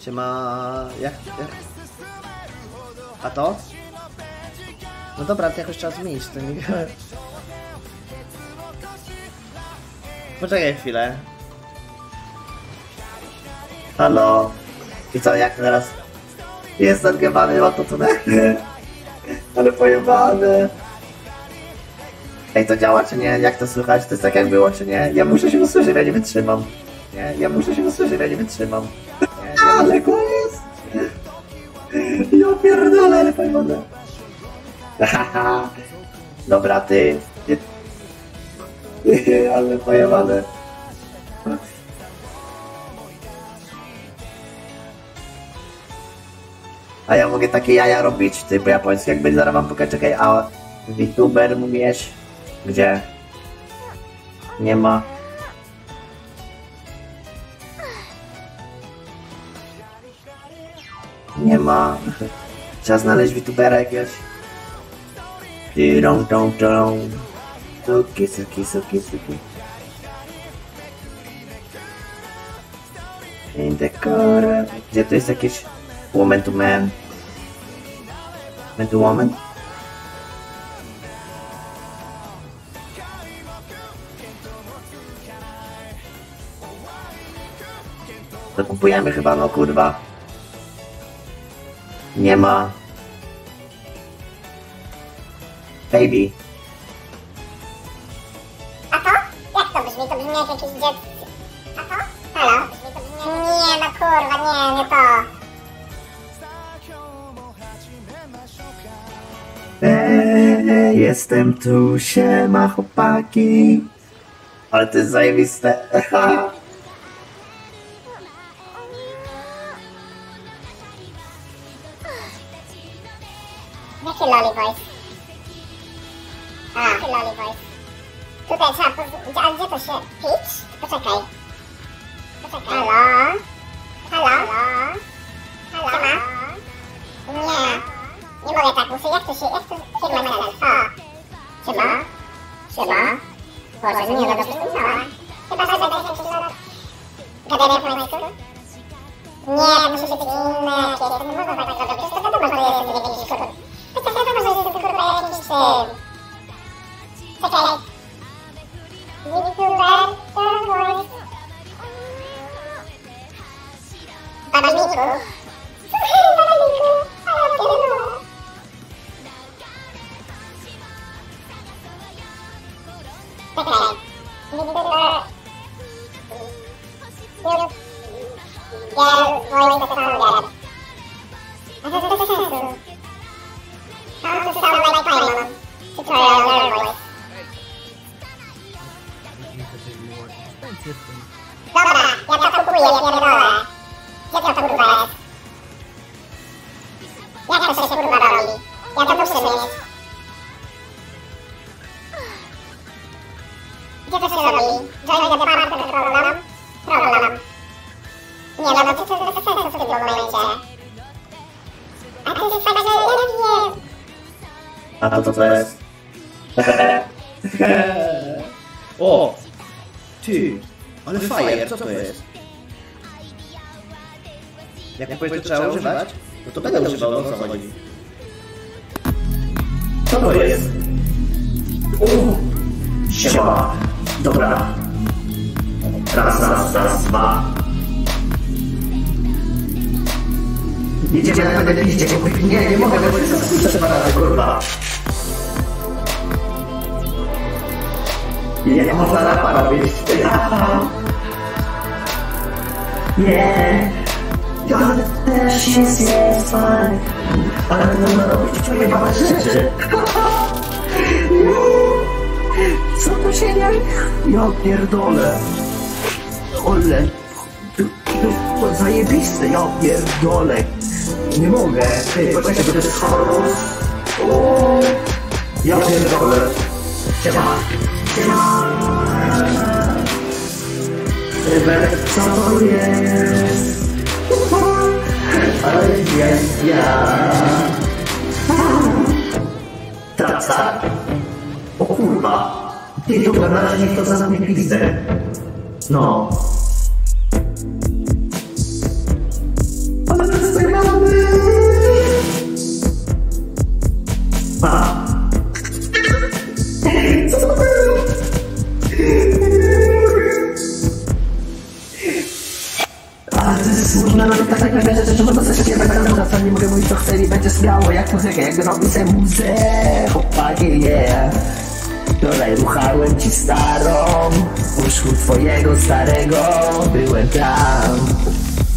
Speaker 6: Siema... Jak... jak... A to? No dobra, to jakoś trzeba zmienić to nie... [laughs] Poczekaj chwilę. Halo? I co, jak teraz? Jest odgiewany autotunek. [laughs] Ale pojebane. Ej, to działa czy nie? Jak to słychać? To jest tak jak było czy nie? Ja muszę się usłyszeć, ja nie wytrzymam. Nie, ja muszę się usłyszeć, ja nie wytrzymam. Nie, ale go jest! [laughs] Ja pierdolę, ale pojebane. Haha. [laughs] Dobra, ty. Ale pojebane. A ja mogę takie jaja robić, ty po japońsku, jak będzie zaraz wam pokażę, czekaj, a VTuber umiesz? Gdzie? Nie ma. Nie ma. Trzeba znaleźć VTubera jakiegoś. Tirą, tą, tą. Suki, suki, suki, suki. In the. Gdzie tu jest jakieś woman to man? Man to woman? To kupujemy chyba, no kurwa. Nie ma. Baby.
Speaker 7: A to? Jak to brzmi? To brzmi jak dziecko. A to? Halo? Nie, no kurwa, nie, nie to.
Speaker 6: Eee, jestem tu, siema chłopaki. Ale to jest zajebiste. [laughs]
Speaker 7: Jaki lolly voice? A, lolly voice? Tutaj trzeba... poz- A gdzie to się... Pitch? Poczekaj. Poczekaj. Halo? Halo? Halo? Nie. Nie mogę tak, muszę... Jak to się... Jak to... Siema, Menel. O. Siema? Siema? Boże, nie, no dobrze słyszałam. Chyba, że będę się przyszła... Gadanie po niemiecku? Nie, musi być inne jakieś. To nie można tak robić. Przecież to wiadomo, że jest jakiś kurwa. Przecież wiadomo, że jest kurwa jakiś tym. Czekaj. YouTuber, to voice. Badalniku. Badalniku.
Speaker 6: Trzeba używać? No to będę używał, o co chodzi? Małe rzeczy. Co to się dzieje? Ja pierdolę. Ole. To zajebiste, ja pierdolę. Nie mogę. Ty, poczekaj, bo to jest chaos. O, Ja pierdolę. Siema. Siema. Co to jest? Ale ja.
Speaker 8: O kurwa. Ty na razie niech to zamknie pizdę. No. To zajmowy! A. Co to było? To nawet tak tak naprawdę nie mogę mówić co chcę i będzie śmiało jak muzykę, jak robi se muzę, chłopaki, yeah. Wczoraj ruchałem ci starą, u szkół twojego starego byłem tam.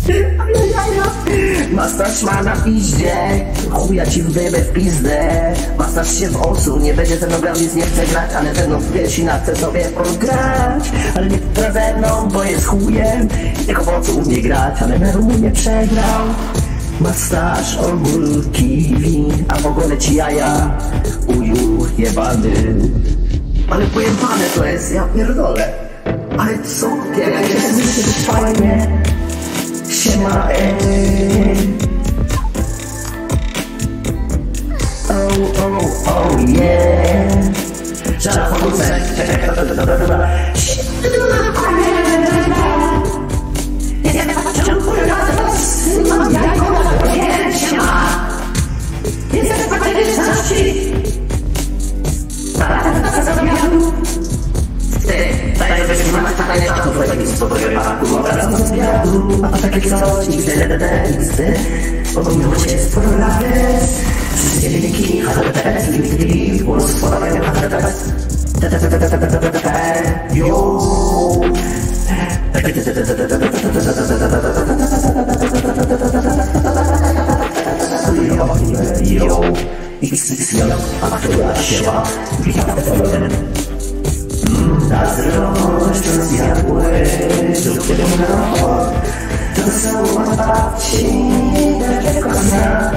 Speaker 8: [laughs] Masaż ma na piździe, chuja ci w dybę w pizdę. Masaż się w osu, nie będzie ze mną grał, nic nie chce grać Ale ze mną w piersina chce sobie pograć. Ale nie chce ze mną, bo jest chujem. Tylko w ocu umie grać, ale na nie przegrał. Masaż, ogórki, win, a w ogóle ci jaja jebany Ale pojebane to jest, ja pierdolę Ale co? Ja, ja, ja, ja, fajnie Siema, ej. Oh, oh, oh, yeah. Żara w ogórce. Ty, daj, żeby nie ma pytania, to bo to chyba kurwa wracam z zbiadu. A tak jak nigdy, nigdy. Pomimo cię sporo lat Wszystkie wyniki, HTTPS, na zdrość to zjadłeś, do którego rok To są babci, tego dnia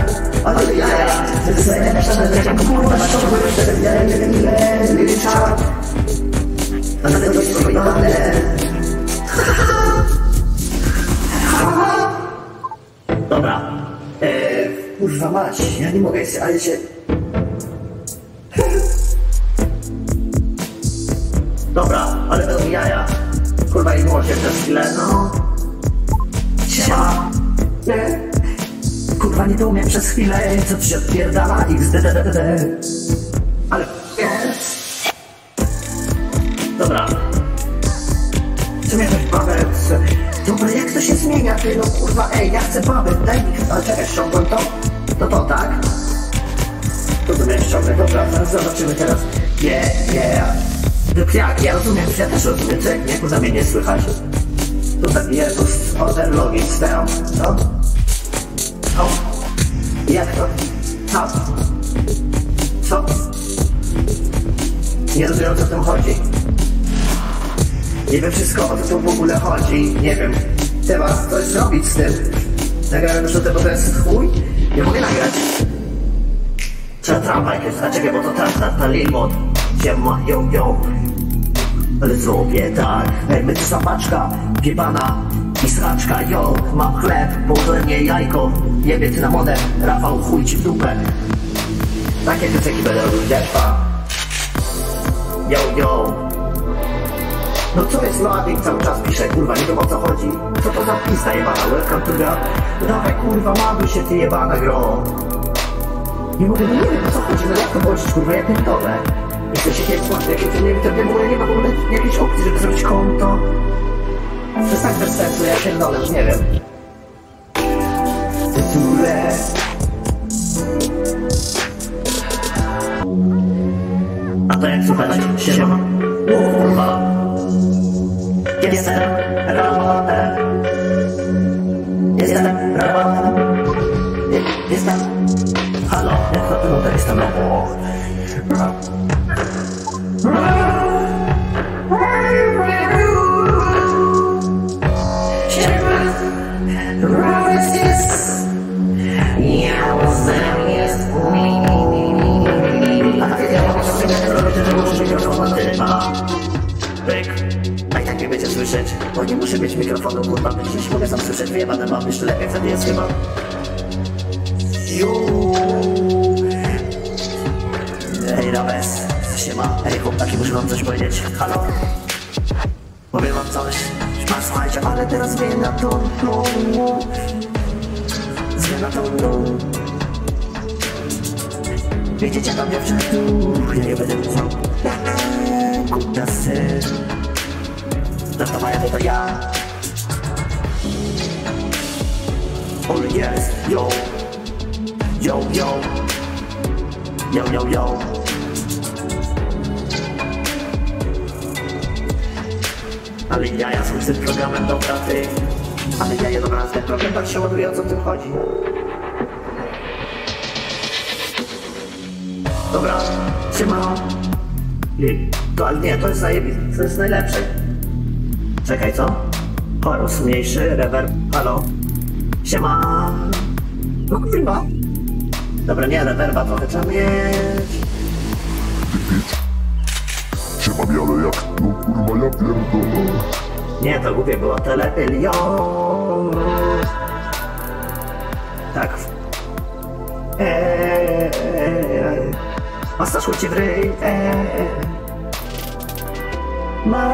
Speaker 8: Ale jaja, ty zajęłaś jak kurwa szkoły Wtedy ja nie wiem ile, czar Ale to jest pojebane Dobra, eee, kurwa mać, ja nie mogę ale się chwilę, co się odpierdala XDDDD. Ale jest. Dobra. Miałeś babę? Dobra, jak to się zmienia, ty no kurwa, ej, ja chcę babę, daj mi, ale czekaj, ściągłem to? To to, tak? To to ściągnąć, dobra, zaraz zobaczymy teraz. Yeah, yeah. Lub jak, ja rozumiem, ja też rozumiem, że jak mnie nie słychać. Nie wiem. Trzeba coś zrobić z tym. Nagrałem już o tym, bo to jest chuj. Nie mogę nagrać. Trzeba trampa jakieś, a czekaj, bo to tam na, na limon. Siema, yo, yo. Ale zrobię tak, jakby to zapaczka, giebana i sraczka, yo. Mam chleb, południe jajko, jebie cynamonem, Rafał chuj ci w dupę. Takie piosenki będę robił, dziepa. Yo, yo. No co jest loading cały czas pisze, kurwa, nie wiem o co chodzi. Co to za pista jebana, welcome to dawaj kurwa, maluj się ty jebana gro. Nie mogę, no nie wiem o co chodzi, no jak to chodzić, kurwa, ja pierdolę. Jesteś jakieś płatne, nie wiem, to w ogóle nie ma w ogóle jakiejś opcji, żeby zrobić konto. Tak bez sensu, ja pierdolę, już nie wiem.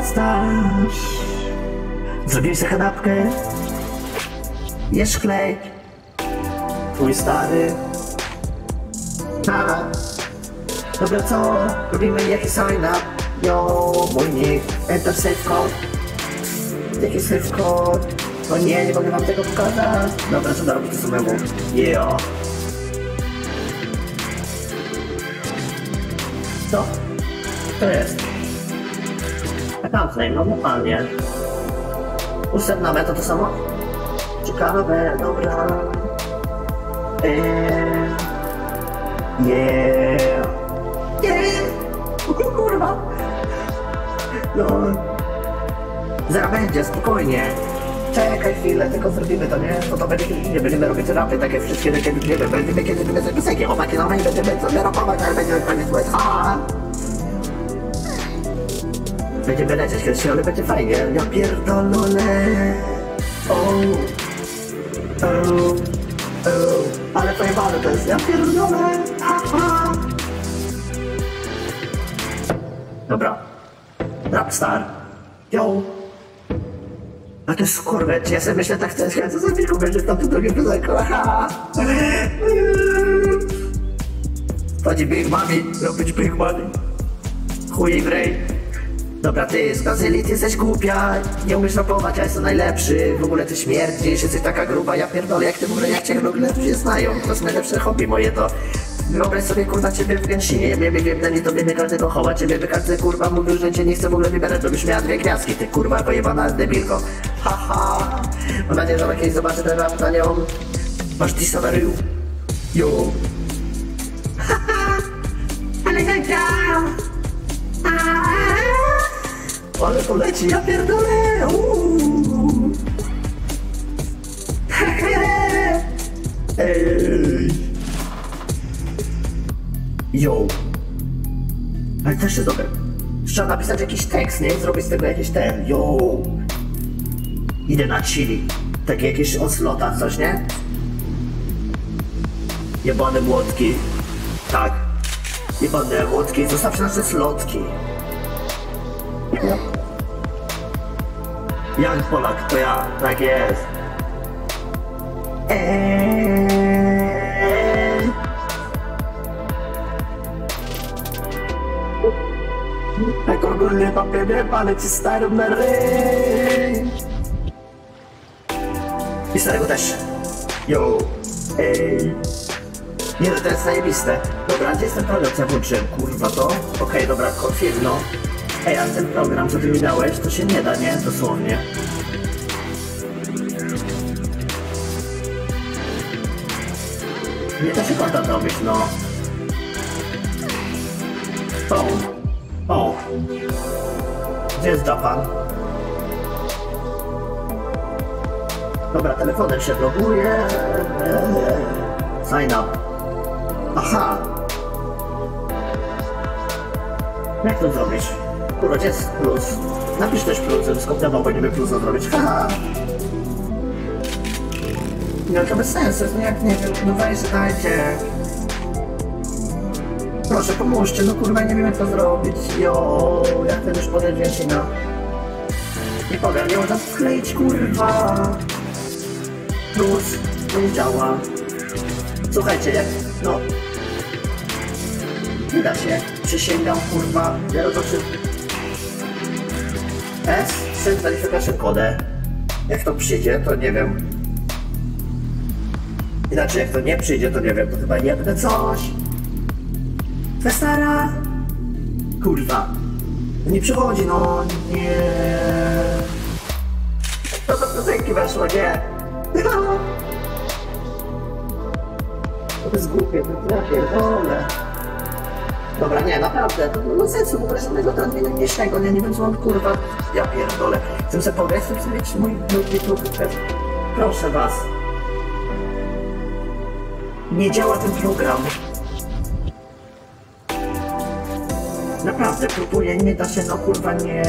Speaker 6: Mastaż. Zrobiłeś sobie kanapkę. Jesz klej. Twój stary. Tak. Dobra, co? Robimy jakiś sign up. Yo, mój nick. Enter safe code. Jaki safe code? O nie, nie mogę wam tego pokazać. Dobra, co robić to samemu? Yeah. Co? To jest. No normalnie. Ustępna meta to samo? Ciekawe, dobra. Eee. Yeah. Yeah. Kurwa. No. Zaraz będzie, spokojnie. Czekaj chwilę, tylko zrobimy to, nie? To to będzie, nie będziemy robić rapy, takie wszystkie, takie, nie wiem, będziemy kiedy będziemy piosenki, chłopaki, no i będziemy sobie rapować, ale będzie koniec ha! Będziemy lecieć kiedyś, ale będzie fajnie, ja pierdolone. O, o, o, ale pojebane to jest, ja ha. Dobra. Rapstar. Yo. A to jest kurwę, ja sobie myślę tak chcę, chcę zabić kubę, że tam tu drugie piosenko. Chodzi Big Mami, robić Big Money. Chuj w rej. Dobra, ty z Bazylii, ty jesteś głupia, nie umiesz rapować, a jestem najlepszy. W ogóle ty śmierdzisz, jesteś taka gruba, ja pierdolę, jak ty w ogóle, jak cię w ogóle ludzie znają. To jest najlepsze hobby moje, to Wyobraź sobie kurwa ciebie w gęsinie, mnie by wiebnęli, to by każdy kochała Ciebie by każdy kurwa mówił, że cię nie chce w ogóle wybierać, żebyś miała dwie gwiazdki, ty kurwa pojebana debilko. Haha, mam nadzieję, że kiedyś zobaczę ten rap na nią. Masz Discovery. Yo. Haha, ale. Ale to leci, ja pierdolę. Uuu. Yo. Ale też jest dobre. Trzeba napisać jakiś tekst, nie? Zrobić z tego jakiś ten. Yo. Idę na chili. Takie jakieś oslota, coś, nie? Jebane młotki. Tak. Jebane młotki. Zostawcie nasze slotki. No. Jan Polak, to ja. Tak jest. Eee. Tak ogólnie papiery, palę ci starą na ryj. I starego też. Yo. Ej. Nie no, to jest zajebiste. Dobra, gdzie jest co ja włączyłem? Kurwa to? Okej, dobra, config, no. Ej, a ten program, co ty mi dałeś, to się nie da, nie? Dosłownie. Nie da się konta zrobić, no. O. O. Gdzie jest Japan? Dobra, telefonem się loguje. Sign up. Aha. Jak to zrobić? Gdzie jest plus? Napisz też plus, żeby skopiował, bo nie wiem plusa zrobić. Haha. No to bez sensu, no jak nie wiem, no weź dajcie. Proszę, pomóżcie, no kurwa, nie wiem jak to zrobić. Jo, ja chcę już podać więcej, no. Nie powiem, nie można skleić, kurwa. Plus, to nie działa. Słuchajcie, jak, no... Nie da się. Przysięgam, kurwa, ja rozumiem. S, send weryfikację kodę. Jak to przyjdzie, to nie wiem. Inaczej, jak to nie przyjdzie, to nie wiem, to chyba jedne coś. Kwestara! Kurwa. Nie przychodzi, no nie. To do piosenki weszło, nie. [laughs] To jest głupie, to ja pierdolę. Dobra, nie, naprawdę, to nie ma sensu, w ogóle żadnego tranwienia mniejszego, nie, nie wiem co mam, kurwa, ja pierdolę. Chcę sobie powiedzieć, chcę mieć mój, mój YouTube. Proszę was. Nie działa ten program. Naprawdę, próbuję, nie da się, no kurwa, nie...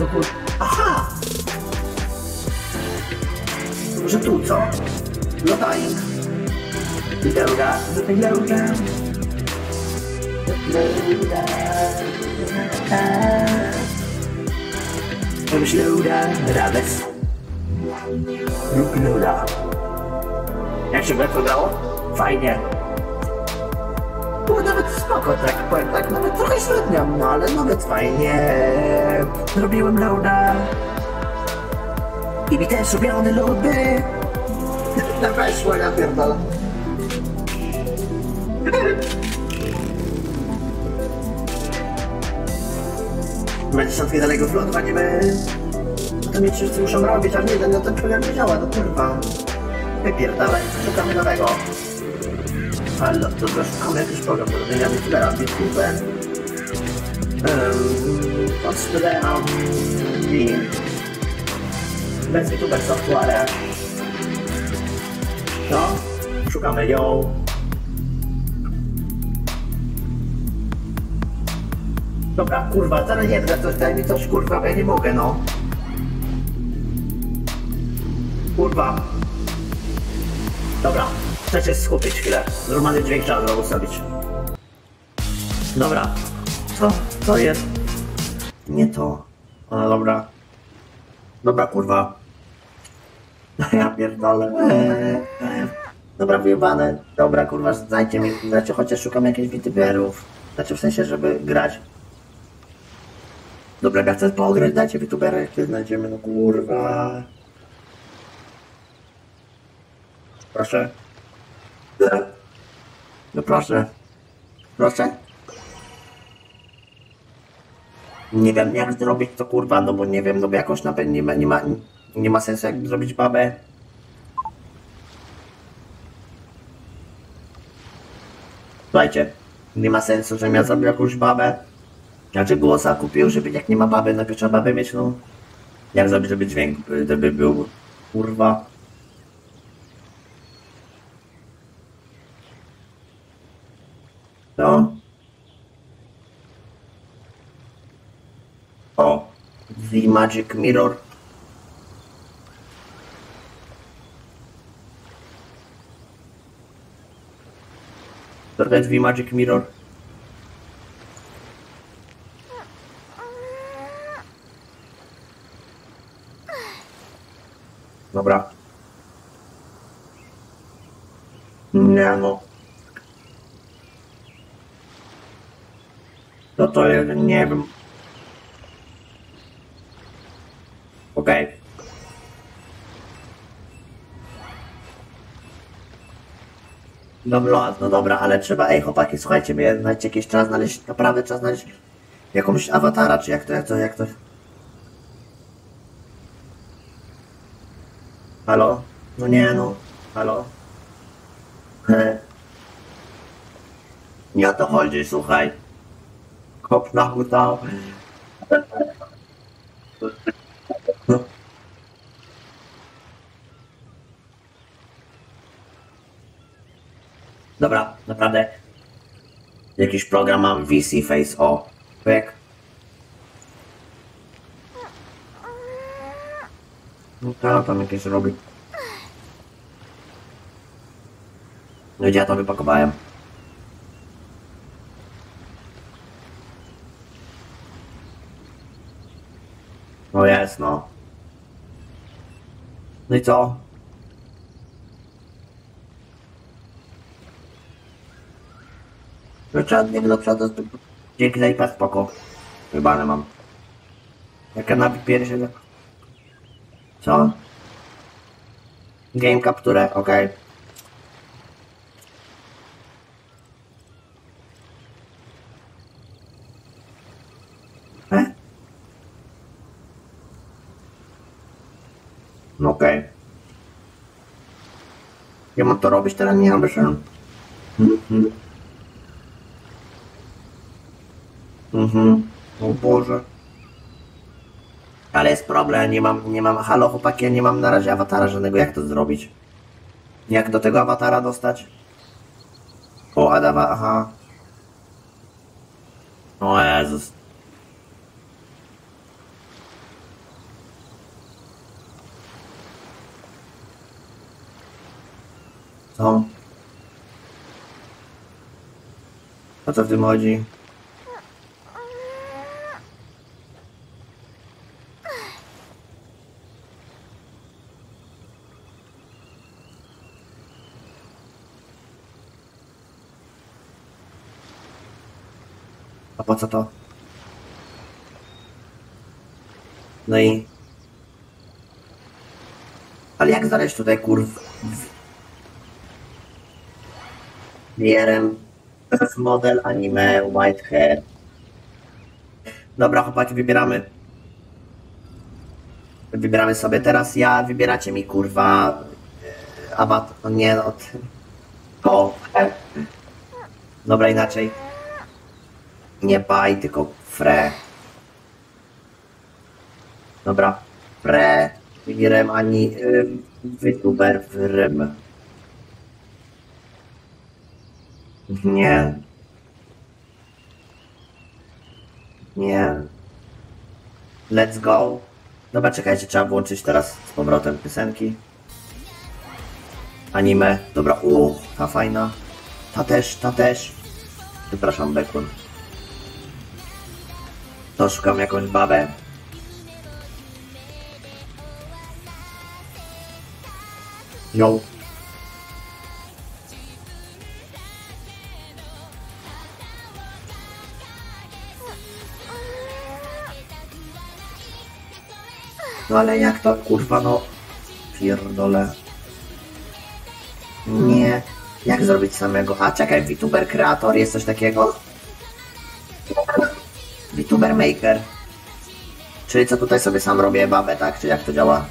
Speaker 6: No kurwa, aha! Może tu, co? Lodaing. Loda, loda, loda. Robisz loda, Rawes. Rób loda. Jak się to? Fajnie. Było nawet spoko, tak powiem tak, nawet trochę średnio, no ale nawet fajnie. Zrobiłem loada. I mi też robione lody. [laughs] No weszło, ja pierdolę. Będzie szatki daleko flotować, nie my. No to mnie wszyscy muszą robić, a nie, no ten program nie działa, no kurwa. Wypierdalaj, szukamy nowego. Ale to szukamy jakiś program do robienia youtubera, youtube. Um, odsprzedam link. Bez youtuber software. No, szukamy ją. Dobra, kurwa, wcale nie wiem, coś daj mi coś, kurwa, bo ja nie mogę, no. Kurwa. Dobra, chcę się skupić chwilę. Normalny dźwięk trzeba ustawić. Dobra. Co? Co jest? Nie to. No dobra. Dobra, kurwa. [laughs] Ja pierdolę. Dobra, wyjebane. Dobra, kurwa, znajdźcie mi. Znaczy, chociaż szukam jakichś youtuberów. Znaczy, w sensie, żeby grać. Dobra, ja chcę pograć, dajcie youtubera, jak znajdziemy, no kurwa. Proszę. No proszę. Proszę. Nie wiem jak zrobić to kurwa, no bo nie wiem, no bo jakoś na pewno nie ma, nie ma, nie ma sensu jak zrobić babę. Słuchajcie, nie ma sensu, żebym ja zrobił jakąś babę. Znaczy głosa kupił, żeby jak nie ma baby, najpierw trzeba babę mieć, no. Jak zrobić, żeby dźwięk, żeby był, kurwa. No. O, The Magic Mirror. To jest The Magic Mirror. Dobra. Nie no. No to nie wiem. Okej. Dobra, no dobra, ale trzeba, ej chłopaki, słuchajcie mnie, znajdźcie jakiś czas znaleźć, naprawdę trzeba znaleźć jakąś awatara, czy jak to, jak to, jak to. Halo? No nie no, halo? He. Nie o to chodzi, słuchaj. Kop na hutał. No. Dobra, naprawdę. Jakiś program mam VC Face O. Pyk. No ta tam jakieś robi. No gdzie ja to wypakowałem? No jest, no. No i co? No trzeba nie do przodu. Dzięki za ipa spoko. Wybane mam. Jaka napis piersi. Co? Game capture, okej. E? No okej. Ja mam to robić teraz? Nie mam Mhm. Mhm. O Boże. Ale jest problem, nie mam, nie mam, halo chłopaki, ja nie mam na razie awatara żadnego, jak to zrobić? Jak do tego awatara dostać? O, Adawa, aha. O Jezus. Co? O co w tym chodzi? Co to? No i... Ale jak znaleźć tutaj kurw... Bierem model anime white hair. Dobra chłopaki, wybieramy. Wybieramy sobie teraz ja, wybieracie mi kurwa... e, Abat... No nie, od... O... e. Dobra, inaczej. Nie baj, tylko fre. Dobra. Fre. Wybieram ani youtuber w rym. Nie. Nie. Let's go. Dobra, czekajcie, trzeba włączyć teraz z powrotem piosenki. Anime. Dobra, u, ta fajna. Ta też, ta też. Przepraszam, Bekun. To szukam jakąś babę. Yo. No ale jak to kurwa no pierdolę. Nie. Jak zrobić samego? A czekaj, VTuber Creator jest coś takiego? VTuber Maker. Czyli co tutaj sobie sam robię babę, tak? Czy jak to działa?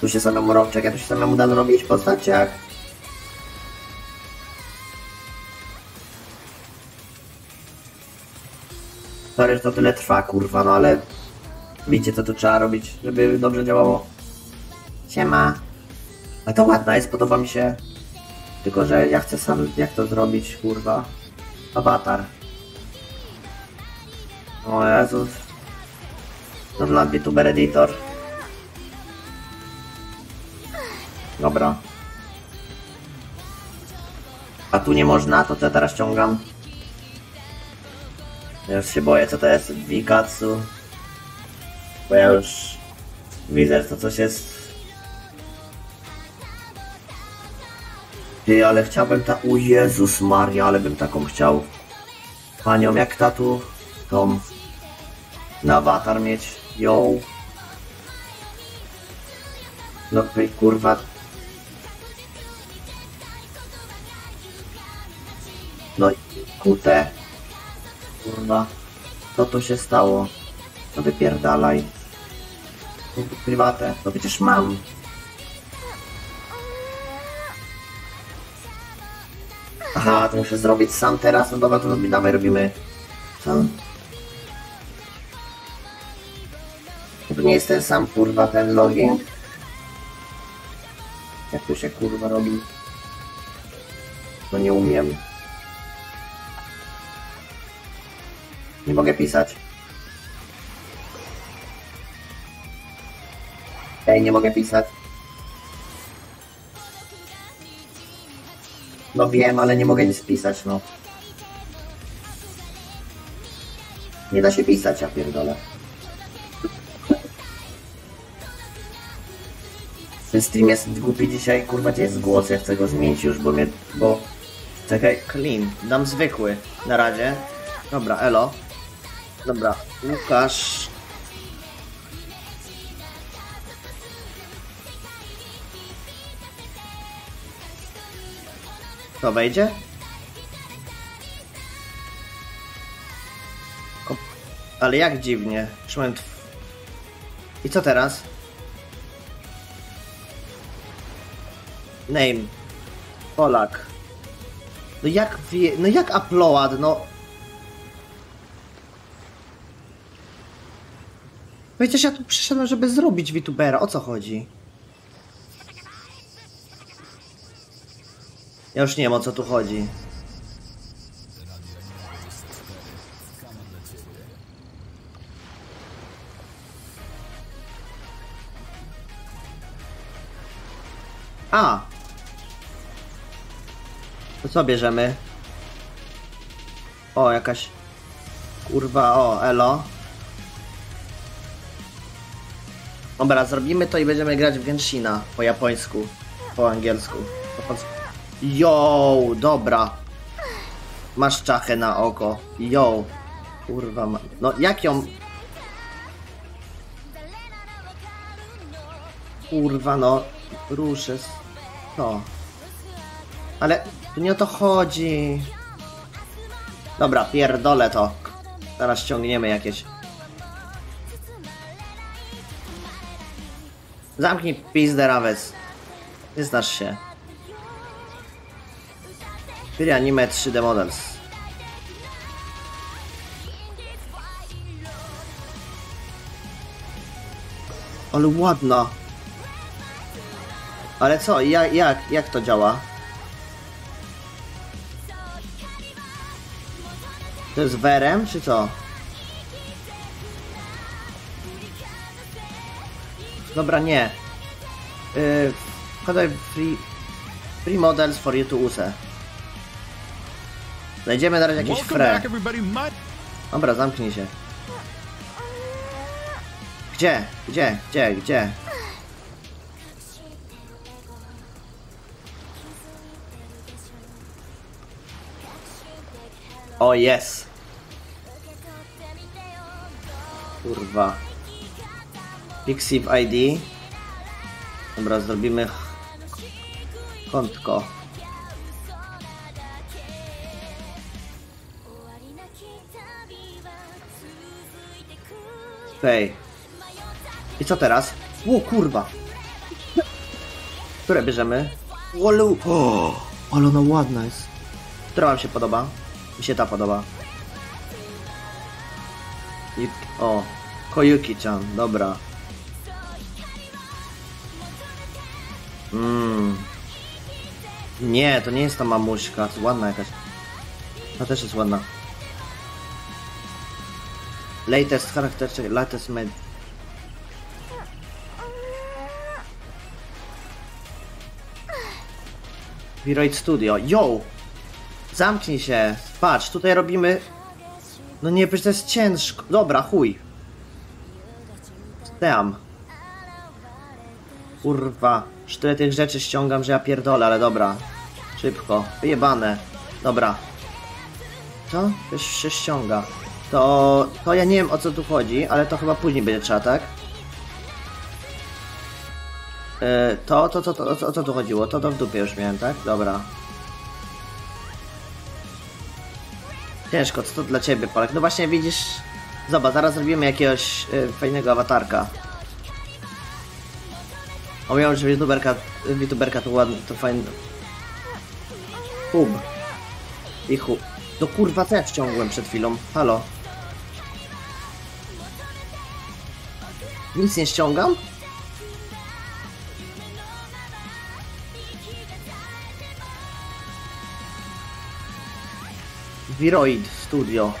Speaker 6: Tu się samemu robi, czekaj, tu się samemu da zrobić postać, jak? Sorry, że to tyle trwa, kurwa, no ale wiecie co tu trzeba robić, żeby dobrze działało. Siema. A to ładna jest, podoba mi się. Tylko, że ja chcę sam, jak to zrobić, kurwa. Awatar. O Jezus. To dla VTuber Editor. Dobra. A tu nie można, to co ja teraz ściągam? Ja już się boję, co to jest Wikatsu. Bo ja już widzę, to coś jest Ty, ale chciałbym ta... O Jezus Maria, ale bym taką chciał. Panią jak tatu, tą na awatar mieć. Ją. No kurwa. No kute. Kurwa. Co tu się stało? No wypierdalaj. Prywatę. No przecież mam. Aha, to muszę zrobić sam teraz, no dobra, to dawaj robimy sam. To nie jest ten sam kurwa ten login. Jak to się kurwa robi? No nie umiem. Nie mogę pisać. Ej, nie mogę pisać. No wiem, ale nie mogę nic pisać, no. Nie da się pisać, ja pierdolę. Ten stream jest głupi dzisiaj, kurwa, gdzie jest głos? Ja chcę go zmienić już, bo mnie, bo... Czekaj,
Speaker 1: Clean. Dam zwykły. Na razie. Dobra, elo. Dobra, Łukasz. To wejdzie? Ale jak dziwnie. Szłem. I co teraz? Name. Polak. No jak wie... No jak upload, no... Przecież ja tu przyszedłem, żeby zrobić VTubera. O co chodzi? Ja już nie wiem o co tu chodzi. A! To co bierzemy? O, jakaś... Kurwa, o, elo. Dobra, zrobimy to i będziemy grać w Genshina po japońsku, po angielsku. Po polsku. Yo, dobra. Masz czachę na oko. Yo. Kurwa, ma... no jak ją... Kurwa, no. Ruszę. To. Ale tu nie o to chodzi. Dobra, pierdolę to. Zaraz ściągniemy jakieś. Zamknij pizdę, Rawec. Nie znasz się. Free Anime 3D Models. Ale ładna. Ale co, jak, jak, jak to działa? To jest werem, czy co? Dobra, nie. Yy, wkładaj free, free models for you to use. Znajdziemy na razie jakieś fre. Dobra, zamknij się. Gdzie? Gdzie? Gdzie? Gdzie? O, jest! Kurwa. Pixiv ID. Dobra, zrobimy kątko. Okej. I co teraz? O kurwa. Które bierzemy? Olu. O, ale ona ładna jest. Która wam się podoba? Mi się ta podoba. I, o, Koyuki-chan, dobra. Mmm. Nie, to nie jest ta mamuśka, to ładna jakaś. Ta też jest ładna. Latest charakter, latest med. Viroid Studio. Yo! Zamknij się. Patrz, tutaj robimy... No nie, przecież to jest ciężko. Dobra, chuj. Steam. Kurwa. Już tyle tych rzeczy ściągam, że ja pierdolę, ale dobra. Szybko. Wyjebane. Dobra. Co? Już się ściąga. To, to ja nie wiem o co tu chodzi, ale to chyba później będzie trzeba, tak? Yy, to, to, to, to, o co- o tu chodziło? To to w dupie już miałem, tak? Dobra. Ciężko, co to dla ciebie, Polek? No właśnie widzisz... Zobacz, zaraz zrobimy jakiegoś yy, fajnego awatarka. Omijam, że youtuberka, youtuberka to ładny, to fajny... Hub. I hub. Do kurwa co ja wciągłem przed chwilą? Halo? Nic nie ściągam? Viroid Studio.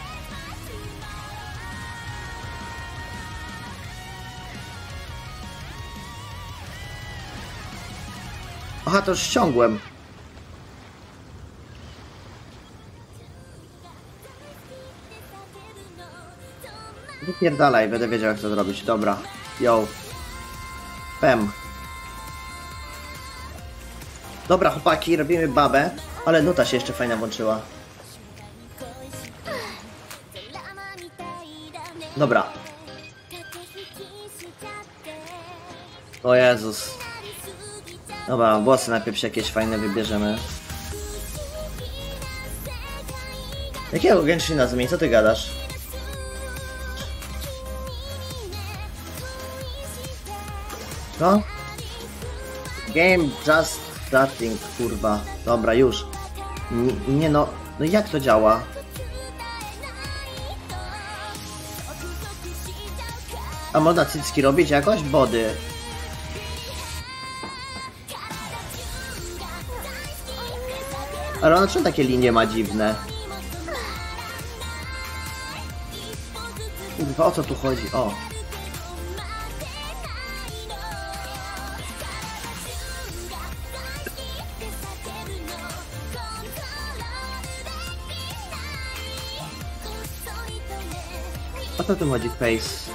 Speaker 1: Aha, to już ściągłem. Wypierdalaj, będę wiedział jak to zrobić. Dobra. Yo. Pem. Dobra, chłopaki, robimy babę, ale nuta się jeszcze fajna włączyła. Dobra. O Jezus. Dobra, włosy najpierw się jakieś fajne wybierzemy. Jakiego Genshina zmień? Co ty gadasz? Co? Game just starting, kurwa. Dobra, już. N nie no, no jak to działa? A można cycki robić jakoś? Body. Ale ona czemu takie linie ma dziwne? Kurwa, o co tu chodzi? O. co tu chodzi, Face?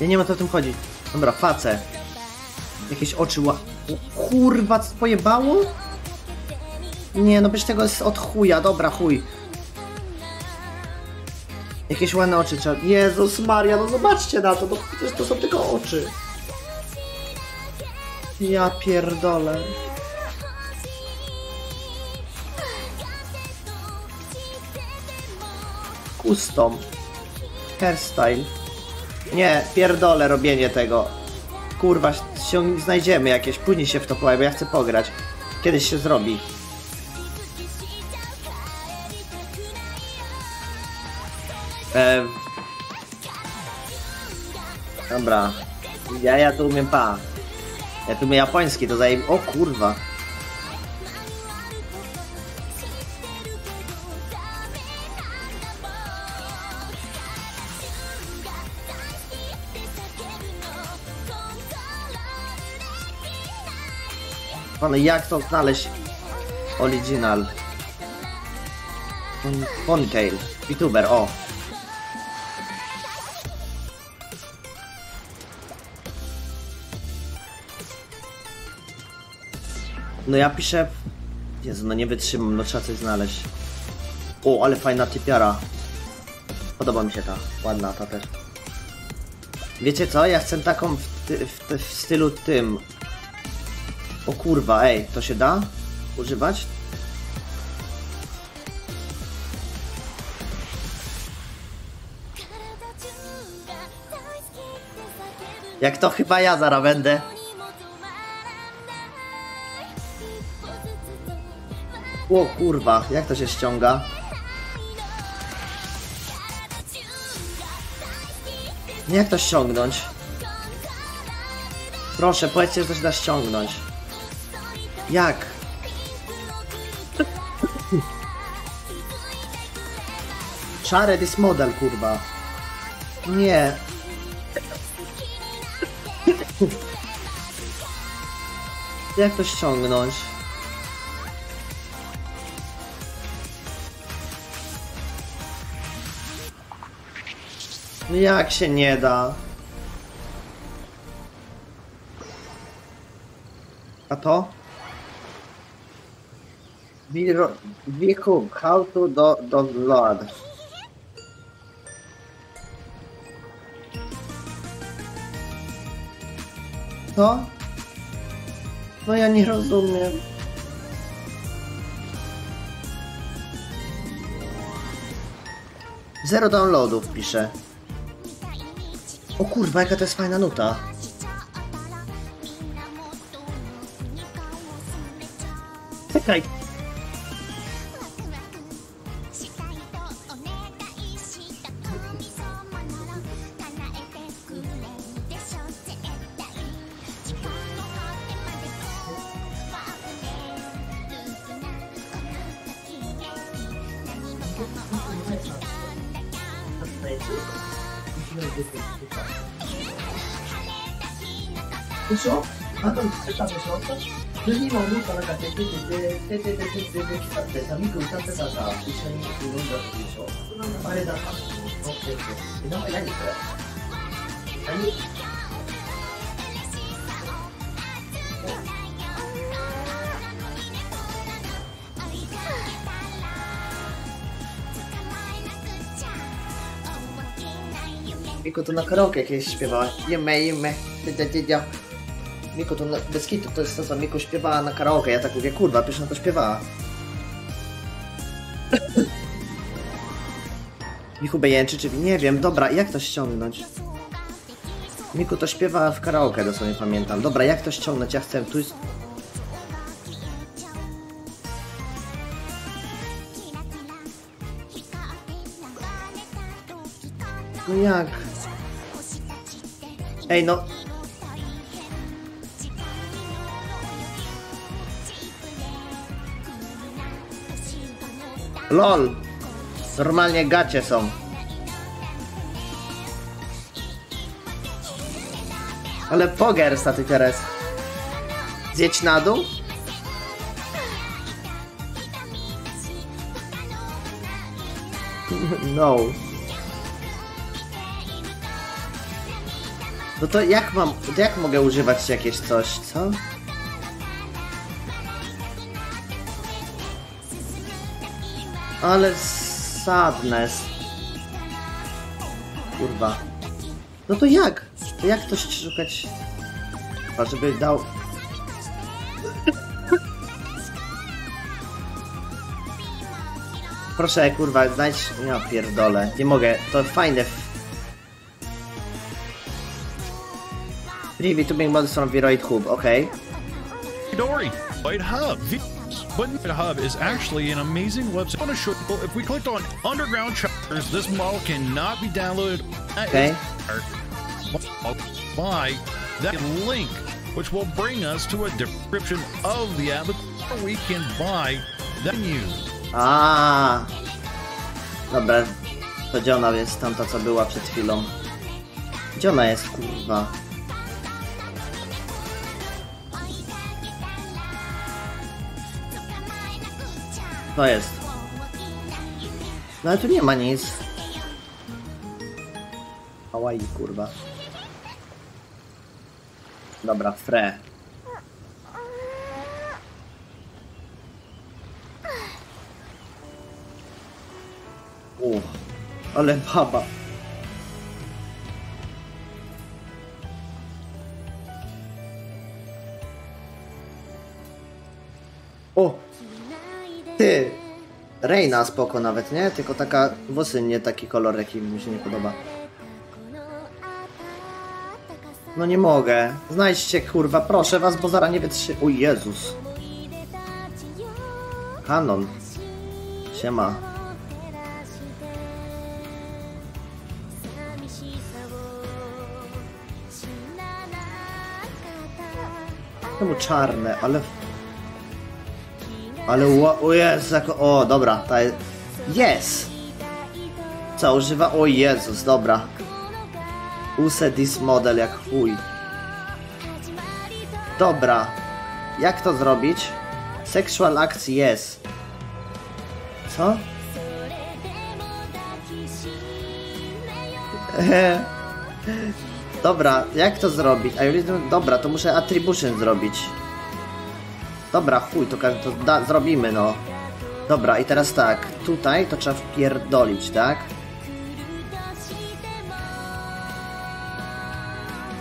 Speaker 1: Ja nie wiem o co w tym chodzi. Dobra, face. Jakieś oczy ła... O, kurwa, co pojebało? Nie, no przecież tego jest od chuja, dobra, chuj. Jakieś ładne oczy trzeba... Jezus Maria, no zobaczcie na to, no przecież to są tylko oczy. Ja pierdolę. Custom. Hairstyle. Nie, pierdolę robienie tego. Kurwa, się znajdziemy jakieś, później się w to powiem, bo ja chcę pograć. Kiedyś się zrobi. Ehm. Dobra. Ja, ja tu umiem pa. Ja tu umiem japoński, to zajem... O kurwa. Ale jak to znaleźć? Original. Pon- Ponytail. VTuber, o. No ja piszę... Jezu, no nie wytrzymam, no trzeba coś znaleźć. O, ale fajna typiara. Podoba mi się ta, ładna ta też. Wiecie co, ja chcę taką w, w, w stylu tym. O kurwa, ej, to się da używać? Jak to chyba ja zaraz będę. O kurwa, jak to się ściąga? Jak to ściągnąć? Proszę, powiedzcie, że to się da ściągnąć. Jak? Szare this model, kurwa. Nie. Jak to ściągnąć? No Jak się nie da? A to? Wiku, how to do, download. To? No ja nie rozumiem. Zero downloadów pisze. O kurwa, jaka to jest fajna nuta. Czekaj. 今思ったなんか「てててててててててててきた」ってさミク歌ってたさ一緒に飲んだ時でしょあれだったのってってなんか何それ何ミクとのカラオケ消しペバは夢夢。てててて Miku to bez to jest to, co Miku śpiewała na karaoke. Ja tak mówię, kurwa, ona to śpiewała. Miku bejęczy, czyli nie wiem, dobra, jak to ściągnąć? Miku to śpiewa w karaoke, dosłownie pamiętam. Dobra, jak to ściągnąć? Ja chcę, tu. No jak? Ej, no... LOL! Normalnie gacie są. Ale poger staty teraz. Zjedź na dół? [laughs] No. No to jak mam, to jak mogę używać jakieś coś, co? Ale sadness. Kurwa. No to jak? To jak to szukać? Chyba, żeby dał... Proszę, kurwa, znajdź... Ja pierdolę. Nie mogę. To fajne. Privy to being modeled from Viroid Hub, okej.
Speaker 9: Dory, White Hub. White Hub is actually an amazing website. I want to show people if we clicked on Underground Charters, this model cannot be downloaded.
Speaker 1: Okay.
Speaker 9: by that link, which will bring us to a description of the app where we can buy that menu.
Speaker 1: Ah. Dobra. To gdzie ona jest? Tamta co była przed chwilą. Gdzie ona jest, kurwa? To jest. No ale tu nie ma nic. Hawaii, kurwa. Dobra, fre. Uch, ale baba. O! Ty! Reina spoko nawet, nie? Tylko taka włosy nie taki kolor, jaki mi się nie podoba. No nie mogę. Znajdźcie kurwa, proszę was, bo zaraz nie wytrzy... O Jezus. Kanon. Siema. Czemu czarne, ale... Ale ła... O Jezu, jako... O, dobra, ta jest... Jest! Co, używa... O Jezus, dobra. Use this model jak chuj. Dobra. Jak to zrobić? Sexual acts yes. Co? [laughs] Dobra, jak to zrobić? Algorytm... Dobra, to muszę attribution zrobić. Dobra, chuj, to, to da, zrobimy, no. Dobra, i teraz tak, tutaj to trzeba wpierdolić, tak?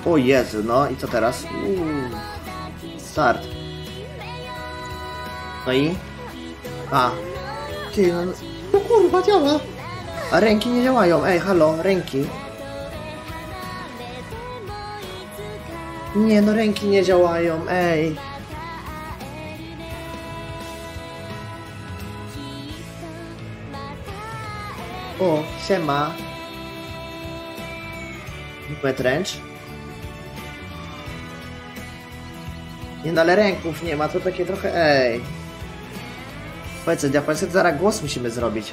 Speaker 1: O Jezu, no i co teraz? Uuu. Start. No i? A. Ty, no, no kurwa, działa. A ręki nie działają. Ej, halo, ręki. Nie, no ręki nie działają, ej. O, siema. Wet ręcz. Nie, no ale ręków nie ma, to takie trochę, ej. Powiedz, ja powiedz, zaraz głos musimy zrobić.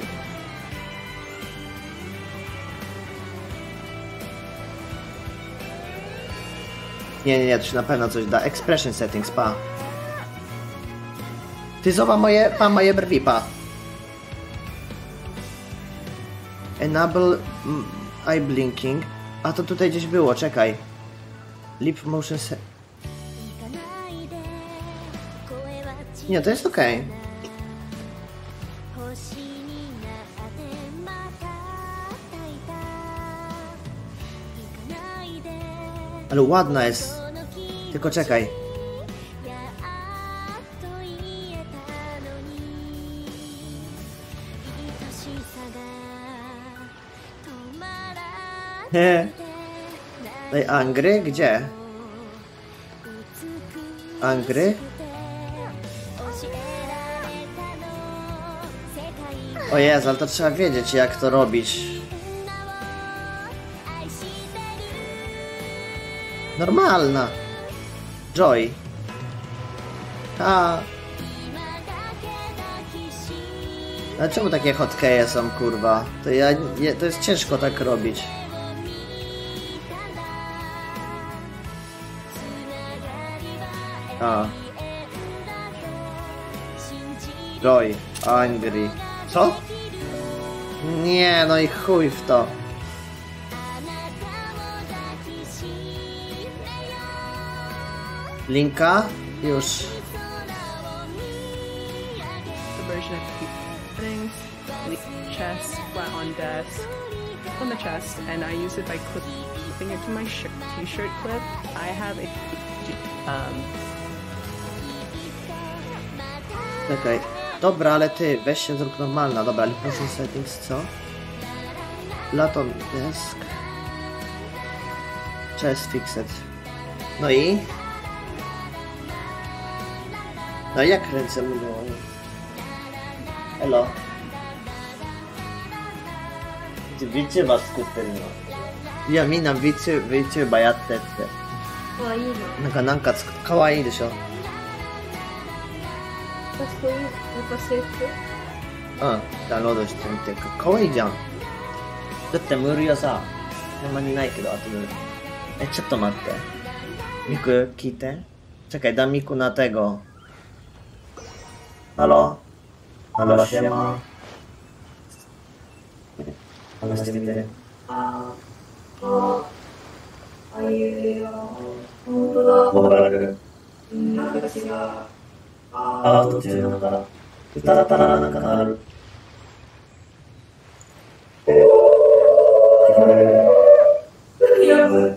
Speaker 1: Nie, nie, nie, to się na pewno coś da. Expression settings, pa. Ty zobacz moje, pa moje brwi, pa. Enable mm, eye blinking. A to tutaj gdzieś było, czekaj. Lip motion se... Nie, to jest okej. Ale ładna jest. Tylko czekaj. [laughs] Daj Angry? Gdzie? Angry? O Jezu, ale to trzeba wiedzieć jak to robić. Normalna. Joy. A. Ale czemu takie hotkeje są, kurwa? To ja, nie- to jest ciężko tak robić. A. Joy. Angry. Co? Nie, no i chuj w to. Linka? Już.
Speaker 10: the chest, flat on on the chest, and I use it by clipping it to my t-shirt clip. I have a um,
Speaker 1: Czekaj. Dobra, ale ty, weź się zrób normalna. Dobra, lip motion settings, co? Laton desk. Chest fixed. No i? No i jak ręce mówią? Elo. Ty wiecie was kuperno. いや、みんな VTuber、VTuber やってって。
Speaker 11: かわいいの。
Speaker 1: なんか、なんかつく、かわいいでしょ。
Speaker 11: こういう、やっぱ制服？
Speaker 1: うん、ダウンロードしてみて。かかわいいじゃん。だってムールよさ、あんまりないけど、あとムール。え、ちょっと待って。ミク、聞いて。Czekaj, dam Miku na tego. Halo? Halo, siema. Halo, się widzę. アート17から。歌だたらなんなんうううう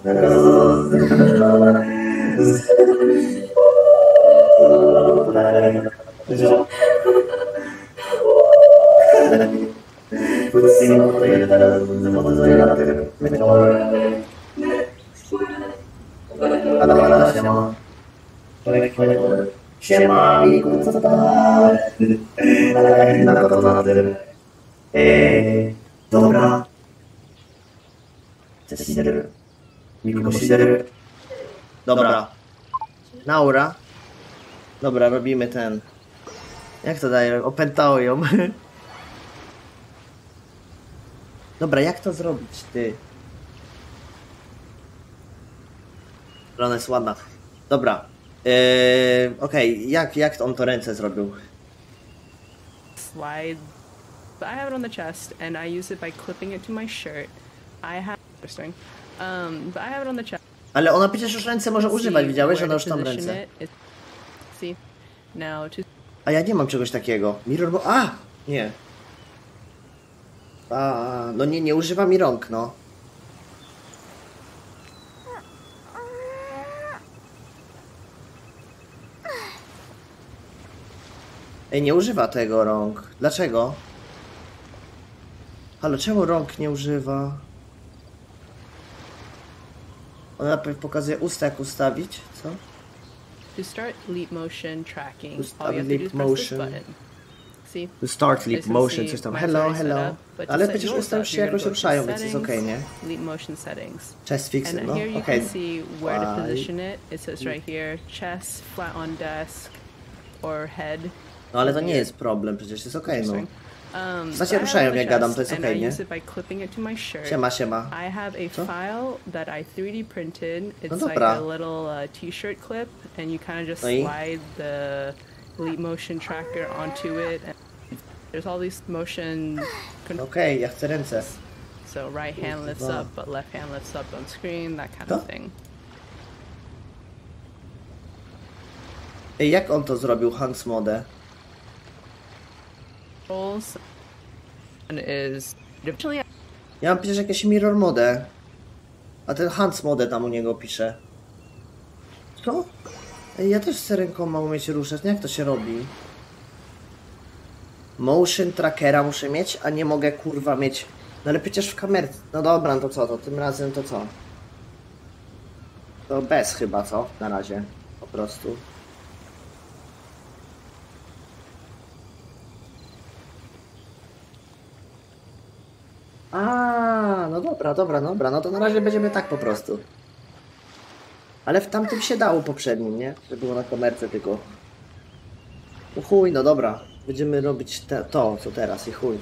Speaker 1: うううら全るめっちゃおもろい Siema, Miku, co tam? [laughs] Na to, na tym. Eee, dobra. Cesider. Miku, Cesider. Dobra. Naura. Dobra, robimy ten. Jak to daje? Opętało ją. [laughs] Dobra, jak to zrobić, ty? Ona jest ładna. Dobra, Yy, Okej, jak, jak on to ręce zrobił?
Speaker 10: slide. I have it on the chest, and I use it by clipping it to my shirt. I have interesting. Um, but I have it on the chest.
Speaker 1: Ale ona przecież już ręce może używać, widziałeś?
Speaker 10: where
Speaker 1: Ona już tam ręce.
Speaker 10: See, now to
Speaker 1: A ja nie mam czegoś takiego. Mirror, bo... A! Nie. A, no nie, nie używa mi rąk, no. Ej, nie używa tego rąk. Dlaczego? Halo, czemu rąk nie używa? Ona najpierw pokazuje usta, jak ustawić, co?
Speaker 10: to start leap motion tracking, do
Speaker 1: leap motion. To start leap motion, coś tam. Hello, hello. Ale przecież usta już się jakoś ruszają, więc jest okej, nie?
Speaker 10: Leap motion settings.
Speaker 1: Chest
Speaker 10: And
Speaker 1: no? Okej.
Speaker 10: can see where to position it. It says right here, chest, flat on desk, or head.
Speaker 1: No ale to nie jest problem, przecież jest okej, no.
Speaker 10: Um,
Speaker 1: sensie
Speaker 10: but I have
Speaker 1: ruszają, jak gadam, to jest okej,
Speaker 10: I
Speaker 1: nie?
Speaker 10: to.
Speaker 1: Siema, siema. Co?
Speaker 10: file that I 3D printed. It's
Speaker 1: No dobra.
Speaker 10: uh,
Speaker 1: No i?
Speaker 10: slide the leap motion tracker onto it. And there's all these motion
Speaker 1: Okej, ja chcę ręce.
Speaker 10: So right hand lifts up, but left hand lifts up on screen, that kind
Speaker 1: Huh?
Speaker 10: of thing.
Speaker 1: Ej, jak on to zrobił, Hans Mode?
Speaker 10: Is
Speaker 1: Ja mam przecież jakieś Mirror Mode. A ten Hans Mode tam u niego pisze. Co? Ja też chcę rękoma umieć ruszać. No Jak to się robi? Motion trackera muszę mieć, a nie mogę kurwa mieć. No ale przecież w kamerce. No dobra, no to co? To tym razem to co? To bez chyba, co? Na razie. Po prostu. A, no dobra, dobra, dobra, no to na razie będziemy tak po prostu. Ale w tamtym się dało poprzednim, nie? Że było na kamerce tylko. No chuj, no dobra. Będziemy robić te, to, co teraz i chuj.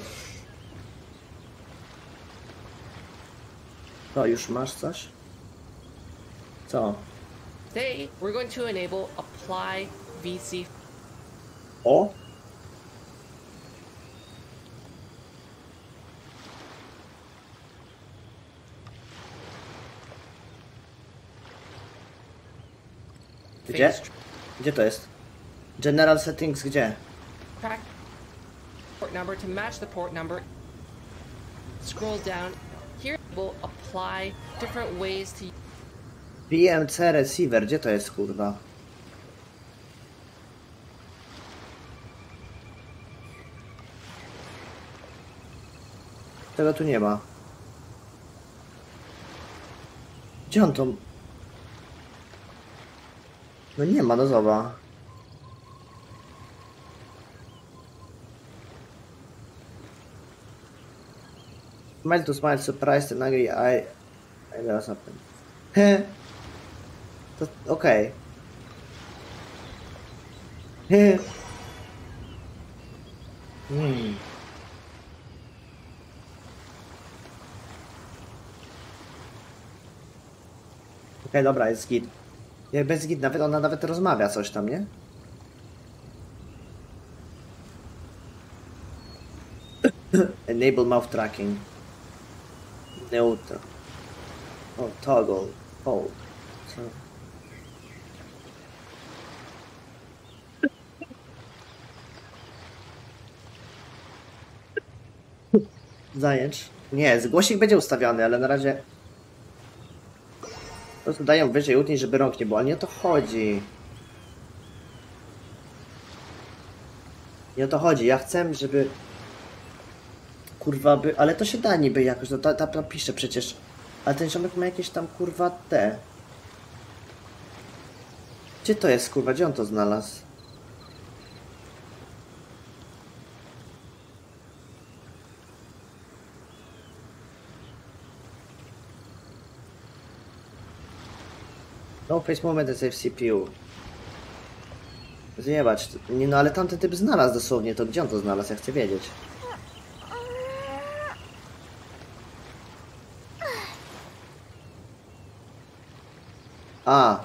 Speaker 1: To już masz coś? Co?
Speaker 12: Today, we're going to enable Apply VC
Speaker 1: O? Gdzie? Gdzie to jest? General settings gdzie?
Speaker 12: track port number to match the port number. Scroll down. Here we'll apply different ways to
Speaker 1: BMC receiver, gdzie to jest kurwa? Tego tu nie ma. Gdzie on to? No nie ma, no zobacz. Smile to smile, surprised and angry, I... I got something. To okej. Heh. Hmm. Okej, dobra, jest git. Jak bez git, nawet ona nawet rozmawia coś tam, nie? [coughs] Enable mouth tracking. Neutral. Oh, toggle. Hold. Co? Zajęcz? Nie, zgłosik będzie ustawiony, ale na razie... Po prostu dają wyżej utnij, żeby rąk nie było, ale nie o to chodzi. Nie o to chodzi, ja chcę, żeby... Kurwa, by... Ale to się da niby jakoś, no ta, ta, ta pisze przecież. Ale ten ziomek ma jakieś tam kurwa te. Gdzie to jest kurwa? Gdzie on to znalazł? No face moment is CPU. Zjebać. Nie no, ale tamten typ znalazł dosłownie to. Gdzie on to znalazł? Ja chcę wiedzieć. A.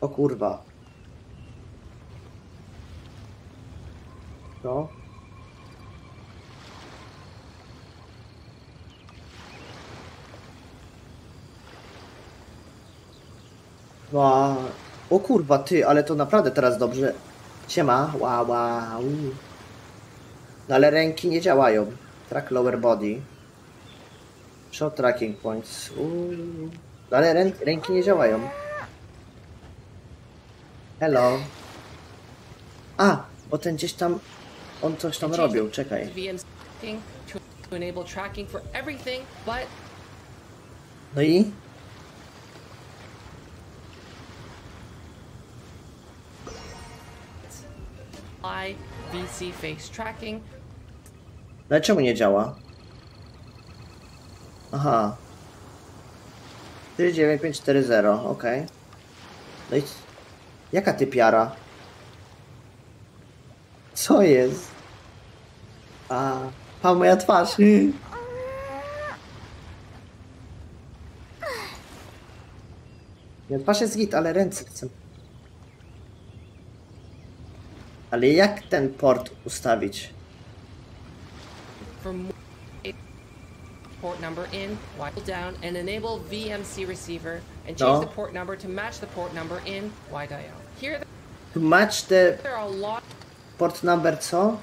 Speaker 1: O kurwa. No. Ła. O kurwa, ty, ale to naprawdę teraz dobrze. Siema, wow, wow. No ale ręki nie działają. Track lower body. Show tracking points. Uuu. No ale rę, ręki nie działają. Hello. A, bo ten gdzieś tam... On coś tam robił, czekaj.
Speaker 12: VM tracking to, to enable tracking for everything, but
Speaker 1: No i?
Speaker 12: apply VC face tracking.
Speaker 1: No ale czemu nie działa? Aha. 49540, okej. No i... Jaka ty piara? Co jest? A, pa moja twarz. Nie, [laughs] twarz jest git, ale ręce chcę. Ale jak ten port ustawić?
Speaker 12: Port number in, Y down, and enable VMC receiver, and change
Speaker 1: No.
Speaker 12: the port number to match the port number in YDL. Here
Speaker 1: To match the port number co?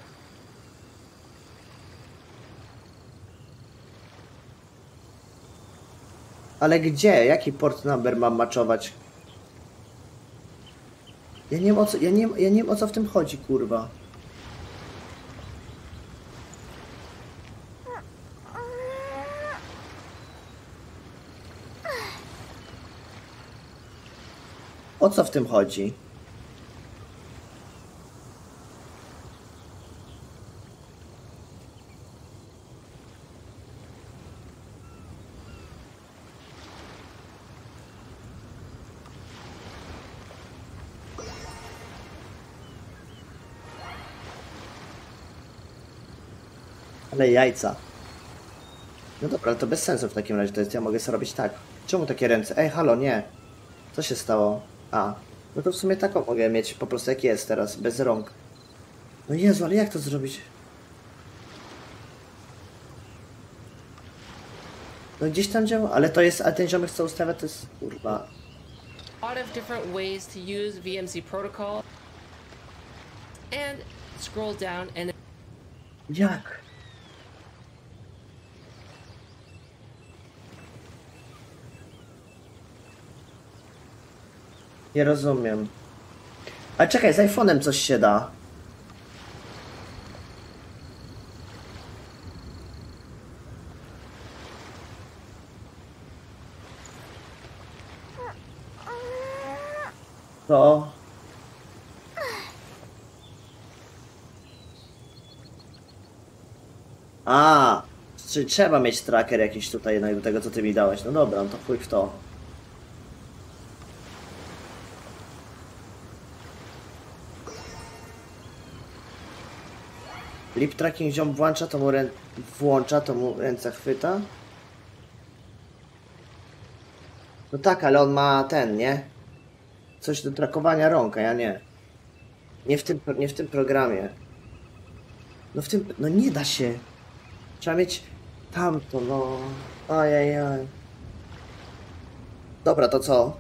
Speaker 1: Ale gdzie? Jaki port number mam maczować? Ja nie wiem o co, ja nie, ja nie wiem o co w tym chodzi, kurwa. O co w tym chodzi? Ale jajca. No dobra, ale to bez sensu w takim razie. To jest, ja mogę sobie robić tak. Czemu takie ręce? Ej, halo, nie. Co się stało? A. No to w sumie taką mogę mieć po prostu jak jest teraz, bez rąk. No Jezu, ale jak to zrobić? No gdzieś tam działa, ale to jest, a ten ziomek co ustawia to jest, kurwa.
Speaker 12: lot of different ways to use VMC protocol. And scroll down and
Speaker 1: Jak? Nie rozumiem. Ale czekaj, z iPhone'em coś się da. To. A, czyli trzeba mieć tracker jakiś tutaj do tego, co ty mi dałeś. No dobra, no to chuj w to. Lip tracking ziom włącza, to mu włącza, to mu ręce chwyta. No tak, ale on ma ten, nie? Coś do trakowania rąk, a ja nie. Nie w tym, nie w tym programie. No w tym, no nie da się. Trzeba mieć tamto, no. Ajajaj. Dobra, to co?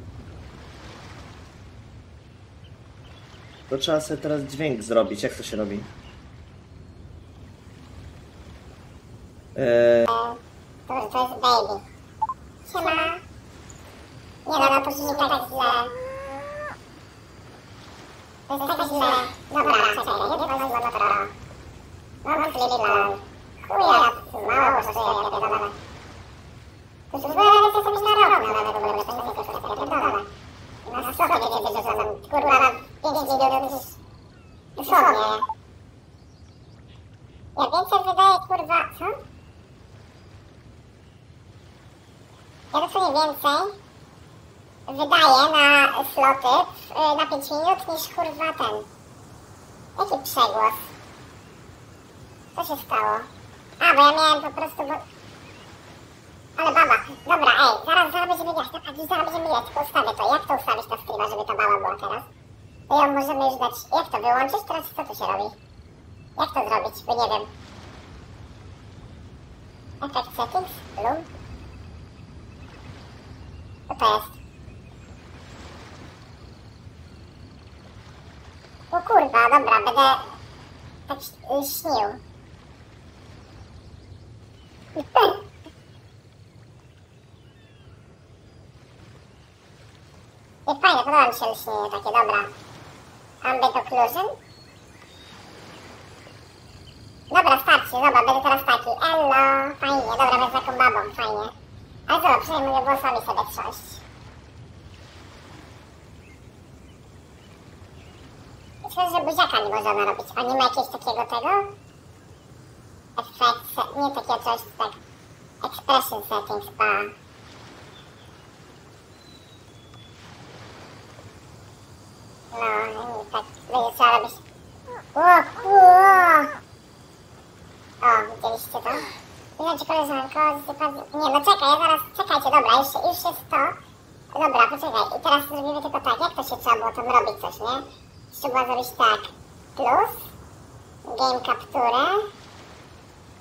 Speaker 1: To trzeba sobie teraz dźwięk zrobić. Jak to się robi? Eee,
Speaker 7: To, to jest baby. Siema. Nie no, no to się tak źle. To jest tak źle. Dobra, czekaj, nie zło motorola. No, no, flili lol. Chuja, mało żyję, ja pierdolę. To już w ogóle chcę sobie na rok, no nawet w ogóle, to nie tylko ja pierdolę. Na stopę nie wiem, że żoną. Kurwa, na 5 milionów gdzieś... Dosłownie. Ja więcej wydaję, kurwa, co? Ja dosłownie więcej wydaję na sloty w- na 5 minut niż kurwa ten. Jaki przegłos? Co się stało? A, bo ja miałem po prostu... Bo... Ale baba, dobra, ej, zaraz, zaraz będziemy jechać, tak, zaraz będziemy jechać, tylko ustawię to. Jak to ustawić na streama, żeby ta baba była teraz? To ją możemy już dać... Jak to wyłączyć? Teraz co tu się robi? Jak to zrobić? Bo nie wiem. Effect settings? Loom? To jest? O kurwa, dobra, będę tak śnił. Nie fajne, podoba mi się lśnienie takie, dobra. Ambient occlusion? Dobra, starczy, dobra, będę teraz taki. Elo, fajnie, dobra, będę taką babą, fajnie. Ale co, mogę włosami sobie trząść. Myślę, że buziaka nie można narobić. A nie ma jakiegoś takiego tego? Effect, nie takiego coś, tak. Expression settings, ba. No, i tak, będzie trzeba robić. O, kurwa! O, widzieliście to? Widzicie koleżanko, zupełnie... Nie, no czekaj, zaraz... Czekajcie, dobra, już, już jest to. Dobra, poczekaj. I teraz zrobimy tylko tak, jak to się trzeba było tam robić coś, nie? Trzeba zrobić tak. plus, game capture,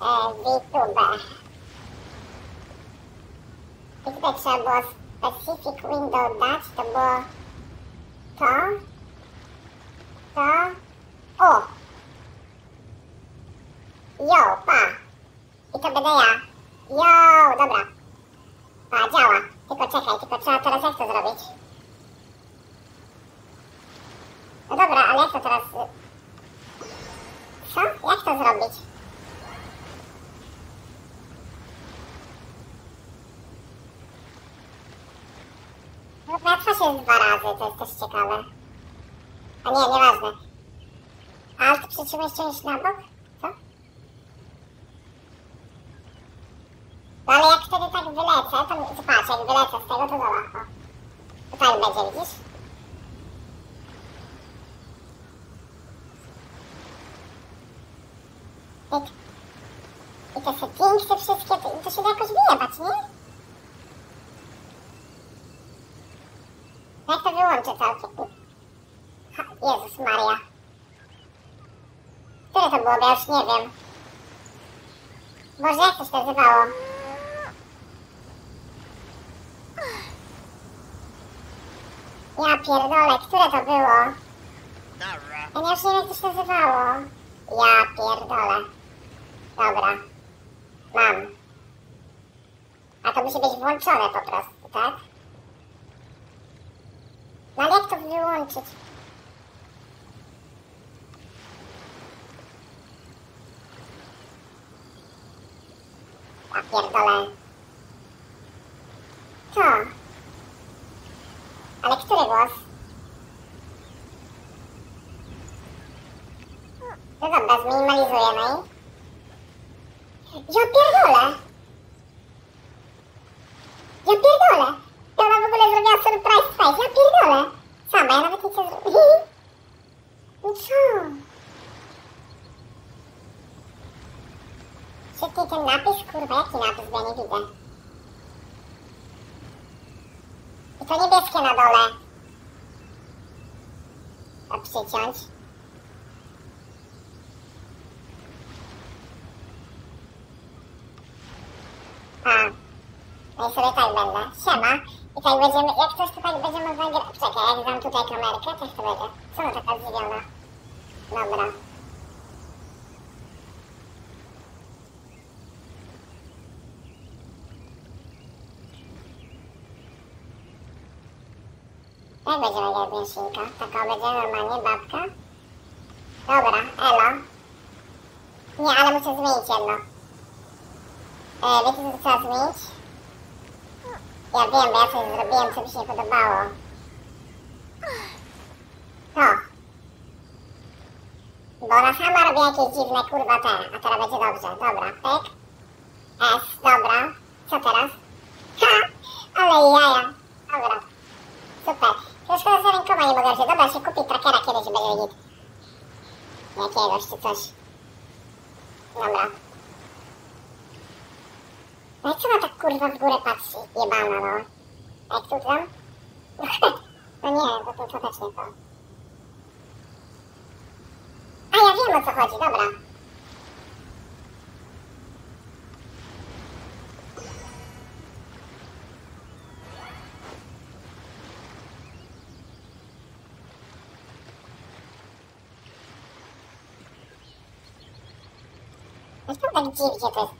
Speaker 7: e, VTube. I tutaj trzeba było specific window dać, to było to, to, o! Jo, pa! I to będę ja. Jo, dobra. Pa, działa. Tylko czekaj, tylko trzeba teraz jak to zrobić? No dobra, ale jak to teraz... y- Co? Jak to zrobić? No, moja twarz jest dwa razy, to jest też ciekawe. A nie, nieważne. Alt przytrzymaj ściągnąć na bok? Co? No ale jak wtedy tak wylecę, to zobacz, jak wylecę z tego, to zobacz. o. To tak będzie, widzisz? Pyk. I te settingi, te wszystkie, to, się da jakoś wyjebać, nie? Jak to wyłączę całkiem? Jezus Maria. Które to było? Ja już nie wiem. Boże, jak to się nazywało? Ja pierdolę, które to było? Ja już nie wiem, jak to się nazywało. Ja pierdolę. Dobra. Mam. A to musi być włączone po prostu, tak? No ale jak to wyłączyć? Ja pierdolę. Co? Ale który głos? No dobra, i... Ja pierdolę! Ja pierdolę! To ona w ogóle zrobiła surprise face, ja pierdolę! Sama, ja nawet nie zrobiłam. No co? Świetnie ten napis, kurwa, jaki napis, bo ja nie widzę. To niebieskie na dole. A przyciąć. A. No i sobie tak będę. Siema. I tak będziemy, jak coś to tak będziemy nagrywać. Czekaj, jak dam tutaj kamerkę, jak to będzie? Co taka zdziwiona? Dobra. Jak będzie nagrywać mięsinka? Taka będzie normalnie babka? Dobra, elo. Nie, ale muszę zmienić jedno. E, wiecie co trzeba zmienić? Ja wiem, bo ja coś zrobiłem, co mi się nie podobało. To. Bo ona sama robi jakieś dziwne kurwa te, a teraz będzie dobrze. Dobra, pyk. S, dobra. Co teraz? Ha! Ale jaja. Dobra. Super. Tylko szkoda, że rękoma nie mogę się. Dobra, się kupi trackera kiedyś będzie git. Jakiegoś czy coś. Dobra. No i co ona tak kurwa w górę patrzy? Jebana no. A jak tu tam? [laughs] No nie, to, to, to też nie to. A ja wiem o co chodzi, dobra. Zresztą tak dziwnie to jest.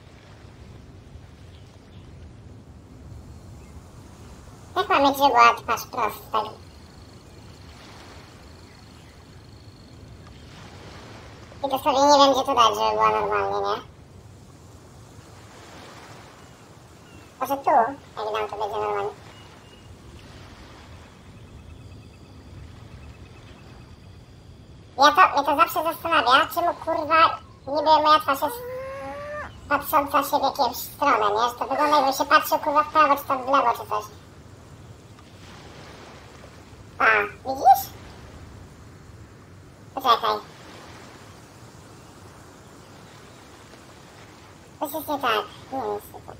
Speaker 7: Jak mamy gdzie była twarz prosta? I dosłownie nie wiem gdzie to dać, żeby była normalnie, nie? Może tu, jak dam to będzie normalnie. Ja to, mnie to zawsze zastanawia, czemu kurwa niby moja twarz jest patrząca się w jakąś stronę, nie? Że to wygląda jakby się patrzył kurwa w prawo, czy tam w lewo, czy coś. A, widzisz? Poczekaj. Coś jest nie tak. Nie, nic nie tak.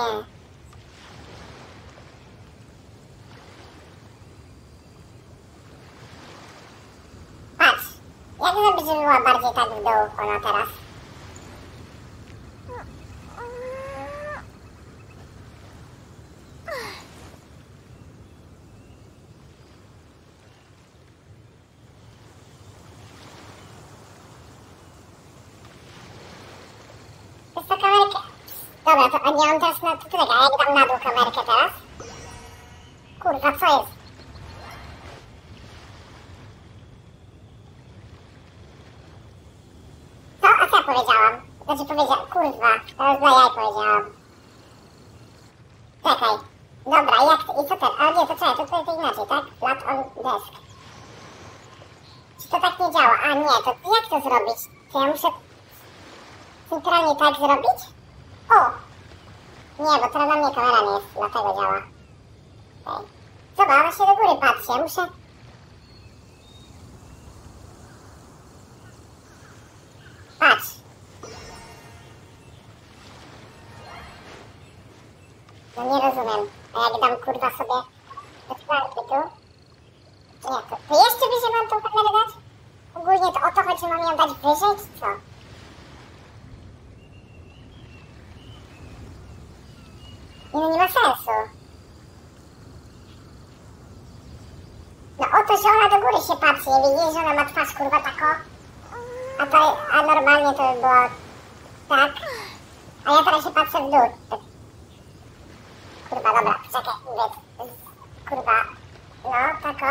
Speaker 7: Nie. Patrz. Jak żeby była bardziej tak w dół ona teraz? Dobra, to a nie on teraz na... Czekaj, a jak dam na dół kamerkę teraz? Kurwa, co jest? Co? A co ja powiedziałam? Znaczy powiedziałam... Kurwa, teraz dla jaj powiedziałam. Czekaj. Dobra, jak... I co ten? A nie, to czekaj, to, to, to inaczej, tak? Flat on desk. Czy to tak nie działa? A nie, to jak to zrobić? To ja muszę centralnie tak zrobić? Nie, bo teraz na mnie kamera nie jest, dlatego działa. Okej. Zobacz, ona się do góry patrzy, ja muszę... Patrz. No nie rozumiem. A jak dam kurwa sobie otwarty tu? Nie, to, to jeszcze wyżej mam tą kamerę dać? Ogólnie to o to chodzi, mam ją dać wyżej, czy co? Nie, no nie ma sensu. No o to, że ona do góry się patrzy, nie widzisz, że ona ma twarz kurwa tako? A to, a normalnie to by było tak. A ja teraz się patrzę w dół. Kurwa, dobra, czekaj, mówię, z- kurwa, no, tako.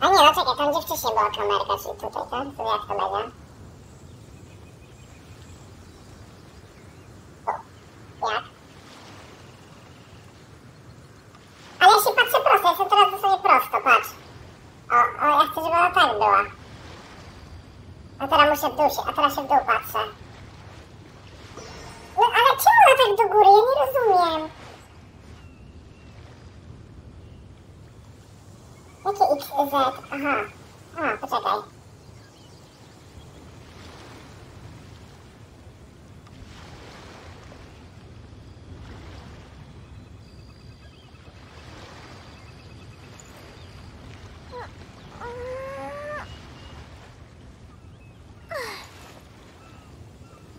Speaker 7: A nie, no czekaj, tam gdzie wcześniej była kamerka, czyli tutaj, tak? To jak to będzie? Jak? Ale ja się patrzę prosto, jestem teraz dosłownie prosto, patrz. O, o, ja chcę, żeby ona tak była. Się, a teraz się w dół patrzę. No ale czemu ona tak do góry? Ja nie rozumiem. Jakie X, Z? Aha. A, poczekaj.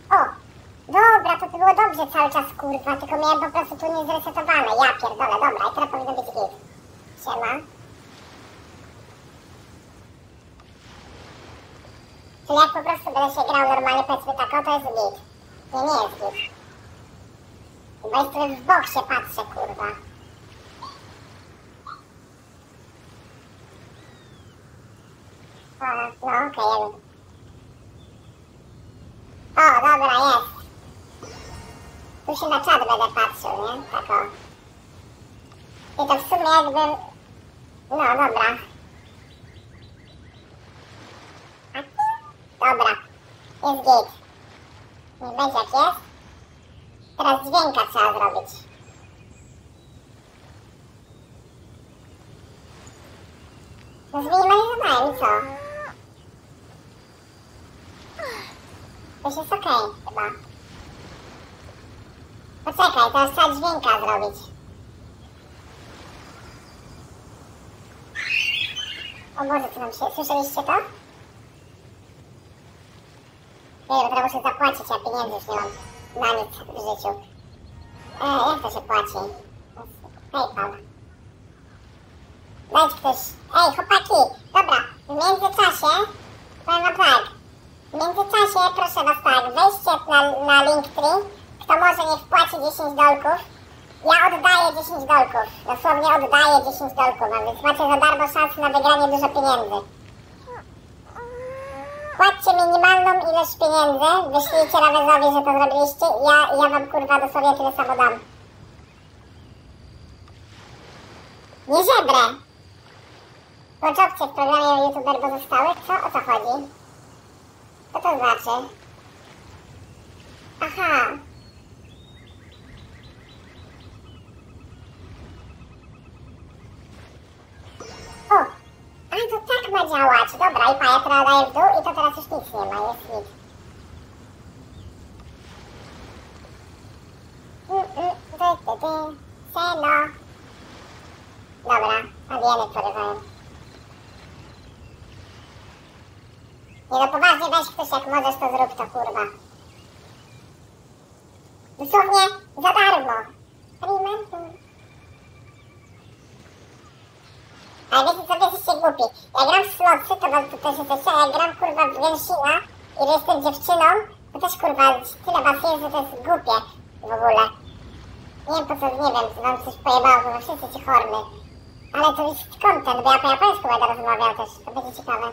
Speaker 7: O! Dobra, to dobrze cały czas, kurwa, tylko miałem po prostu tu niezresetowane. Ja pierdolę, dobra, i teraz powinno być git. Siema. Czyli jak po prostu będę się grał normalnie, powiedzmy tak, o, to jest git. Nie, nie jest git. Bo jest tu w bok się patrzę, kurwa. O, no okej, okay, O, dobra, jest. Tu się na czat będę patrzył, nie? Tak o. I to w sumie jakbym... No, dobra. A ty? Dobra. Jest git. Niech będzie jak jest. Teraz dźwięka trzeba zrobić. No zminimalizowałem i co? To już jest okej, chyba. Poczekaj, teraz dźwięka zrobić. O Boże, co tam się... Słyszeliście to? Nie wiem, teraz muszę zapłacić, ja pieniędzy już nie mam na nic w życiu. E, jak to się płaci? Paypal. Dajcie ktoś... Ej, chłopaki! Dobra, w międzyczasie... Powiem wam tak. W międzyczasie, proszę was tak, wejdźcie na, na Linktree. Kto może, niech wpłaci 10 dolków. Ja oddaję 10 dolków. Dosłownie oddaję 10 dolków, a więc macie za darmo szansę na wygranie dużo pieniędzy. Płaccie minimalną ilość pieniędzy, wyślijcie Rawezowi, że to zrobiliście ja, ja wam kurwa dosłownie tyle samo dam. Nie żebrę! Poczopcie w programie youtuber pozostałych, co? O co chodzi? Co to znaczy? która w dół i to teraz już nic nie ma, jest nic. Mm, mm, Seno. Dobra, a wiemy, który daje. Nie no poważnie, weź ktoś jak możesz to zrób to kurwa. Dosłownie za darmo. Remember. Ale wiecie co, wy jesteście głupi. Jak gram w slotsy, to, to też jesteście w Genshina i jestem dziewczyną, to też kurwa tyle was jest, że to jest głupie w ogóle. Nie wiem po co, nie wiem, wam coś pojebało, bo wszyscy ci horny. Ale to jest content, bo ja po japońsku będę rozmawiał też, to będzie ciekawe.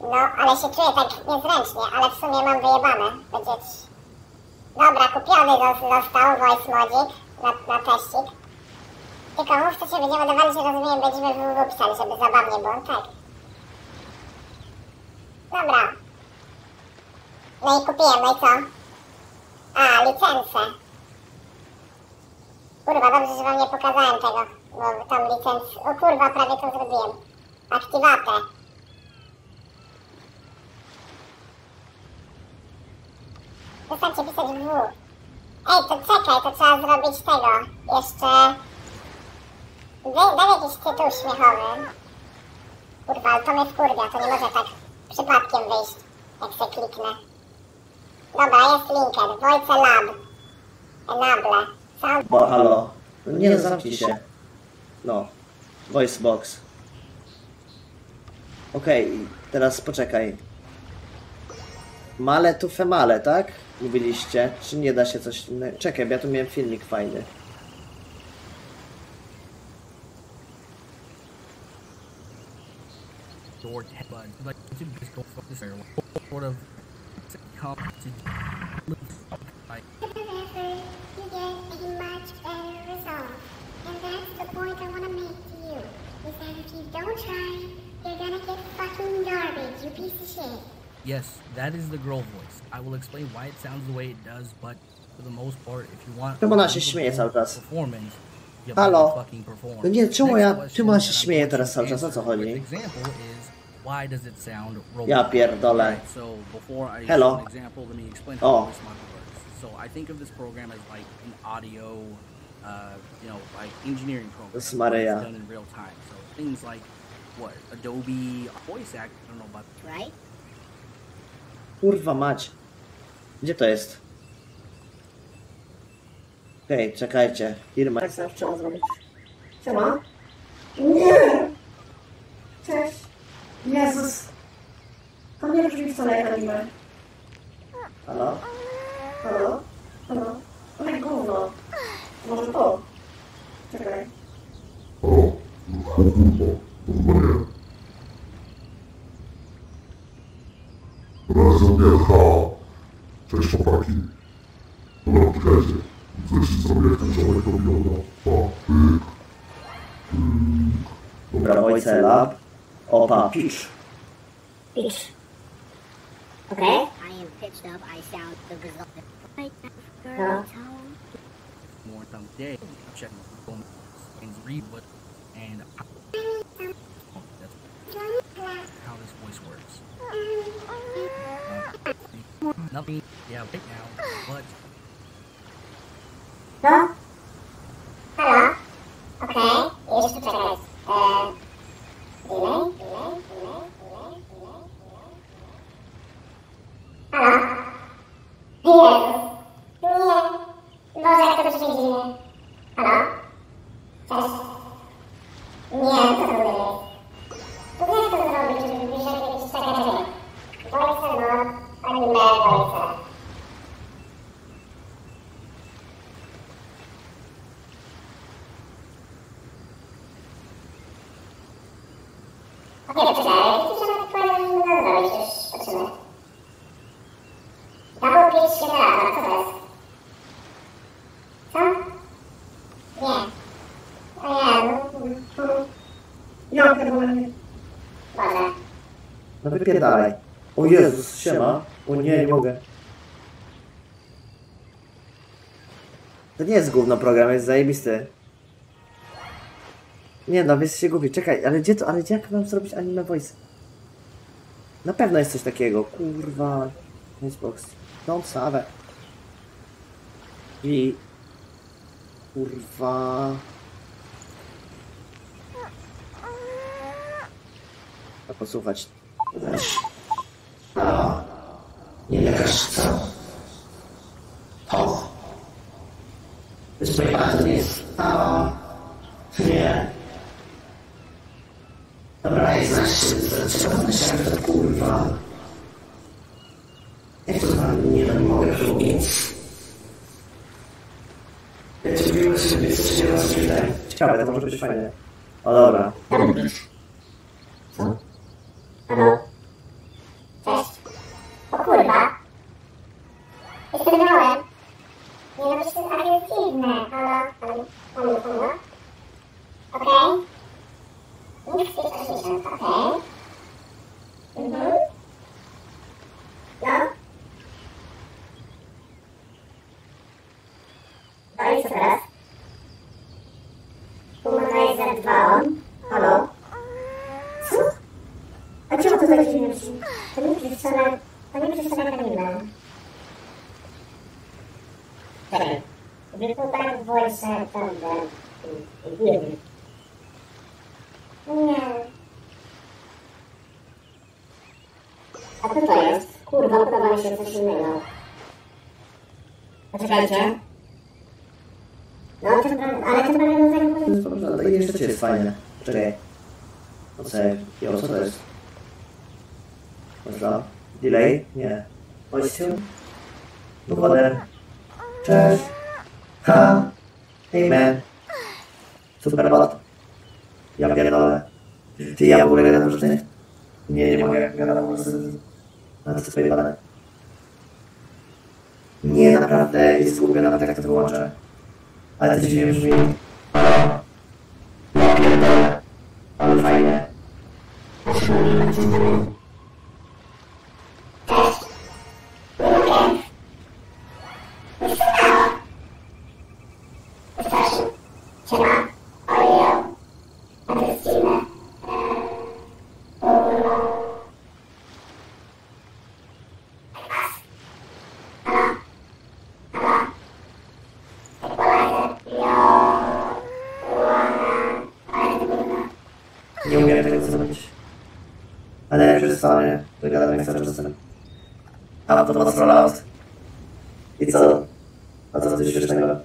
Speaker 7: No, ale się czuję tak niezręcznie, ale w sumie mam wyjebane. Będzie... ci- Dobra, kupiony zos- został voice modzik na, na teścik. Tylko mów, co się będziemy dawali, że rozumiem, będziemy www pisali, żeby zabawnie było, tak. Dobra. I co? A, licencję. Kurwa, dobrze, że wam nie pokazałem tego, bo tam licencję... O kurwa, prawie to zrobiłem. Aktywatę. Przestańcie pisać w. Ej, to czekaj, to trzeba zrobić tego. Jeszcze... Daj, daj jakiś tytuł śmiechowy. Kurwa, ale to mnie wkurwia, to nie może tak przypadkiem wyjść, jak se kliknę. Dobra, jest linker. Wojce Lab. Enable. Sound...
Speaker 1: Bo halo. No nie, zamknij się. No. Voice box. Okej, teraz poczekaj. Male tu female, tak? Mówiliście. Czy nie da się coś innego? Czekaj, bo ja tu miałem filmik fajny.
Speaker 13: to but like just go for this sort of to like
Speaker 7: you get a much better result. And that's the point I want to make to you. Is that if you don't try, you're gonna get fucking garbage, you piece of shit.
Speaker 13: yes that is the girl voice I will explain why it sounds the way it does but for the most part if you want
Speaker 1: Czemu ona się śmieje cały czas? Halo?
Speaker 13: better fucking perform
Speaker 1: No nie, czemu
Speaker 13: Next
Speaker 1: ja...
Speaker 13: question
Speaker 1: Czemu ona się śmieje teraz cały czas? O co chodzi?
Speaker 13: example is why does it sound robotic?
Speaker 1: Ja pierdolę.
Speaker 13: Right, so before I
Speaker 1: Hello.
Speaker 13: show an example, let me explain
Speaker 1: Oh.
Speaker 13: how this model works. So I think of this program as like an audio, uh, you know, like engineering program.
Speaker 1: This is
Speaker 13: It's done in real time. So things like what Adobe Voice Act. I don't know about
Speaker 7: right.
Speaker 1: Kurwa mać. Gdzie to jest? Okej, czekajcie. Firma.
Speaker 14: Tak zawsze trzeba zrobić. Siema? Nie! Cześć. Jezus. To nie brzmi wcale jak anime.
Speaker 1: Halo?
Speaker 14: Halo? Halo? Oj, gówno. Może to? Czekaj.
Speaker 15: O, ale kurwa, nie. Razem nie, ha. Cześć chłopaki. Dobra, czekajcie. Widzę, że zrobię jak ten ziomek to wygląda. Pa, pyk.
Speaker 1: Dobra, Voice Lab. over pitch.
Speaker 7: Pitch. Okay. I am pitched up. I shout the result. Right now,
Speaker 13: More someday. Check my phone and read what and how this voice works. Uh, nothing. Yeah, right now, but.
Speaker 7: No. Hello. Okay. It's the check. Uh. Nie będę zrobić, już patrzymy. Double pitch generator, co to jest? Co? Nie. O nie, no,
Speaker 1: wypierdalaj. O Jezus, siema. O nie, nie mogę. To nie jest gówno program, jest zajebisty. Nie no, więc się gubi. Czekaj, ale gdzie to, ale jak mam zrobić anime voice? Na pewno jest coś takiego. Kurwa. Xbox. Don't save. I... Kurwa. A posłuchać.
Speaker 6: Halo. Nie lekarz, co? To nie jest... Halo. Nie. Dobra, jak znasz się, to trzeba znać jak to kurwa. Jak to pan nie mogę powiedzieć? Ja cię że sobie coś nie rozumiem.
Speaker 1: Ciekawe, to może być fajne. O dobra.
Speaker 6: Co robisz?
Speaker 16: Halo? Cześć. O kurwa. Jestem Noem. Nie no, przecież to jest agresywne. Halo? Halo? Halo? Halo? Okej? Nikt jest 80, okej? Mhm. No? No i co teraz? Humana jest za dwa on. Halo? Co? A czemu to tak dziwnie brzmi? To nie przeczytane... To nie przeczytane anime. Czekaj. Wypływają voice from the... Nie wiem. Nie. A co to jest? Mi się coś innego. Poczekajcie. No, to, ale to prawie do tego
Speaker 1: No, to jeszcze cię jest fajne. Czekaj. O co, jo, co to jest? Można? Delay? Nie. Tune? Bohater. Cześć. Ha. Hey man. Super bot. Ja pierdolę. Ty, ja w ogóle gadam, że ty... Nie, nie mogę, gadam z... Na to swoje badane. Nie, naprawdę, jest głupio, nawet jak to wyłączę. Ale to dziwnie brzmi. A to was rollout. I co? A co coś śmiesznego?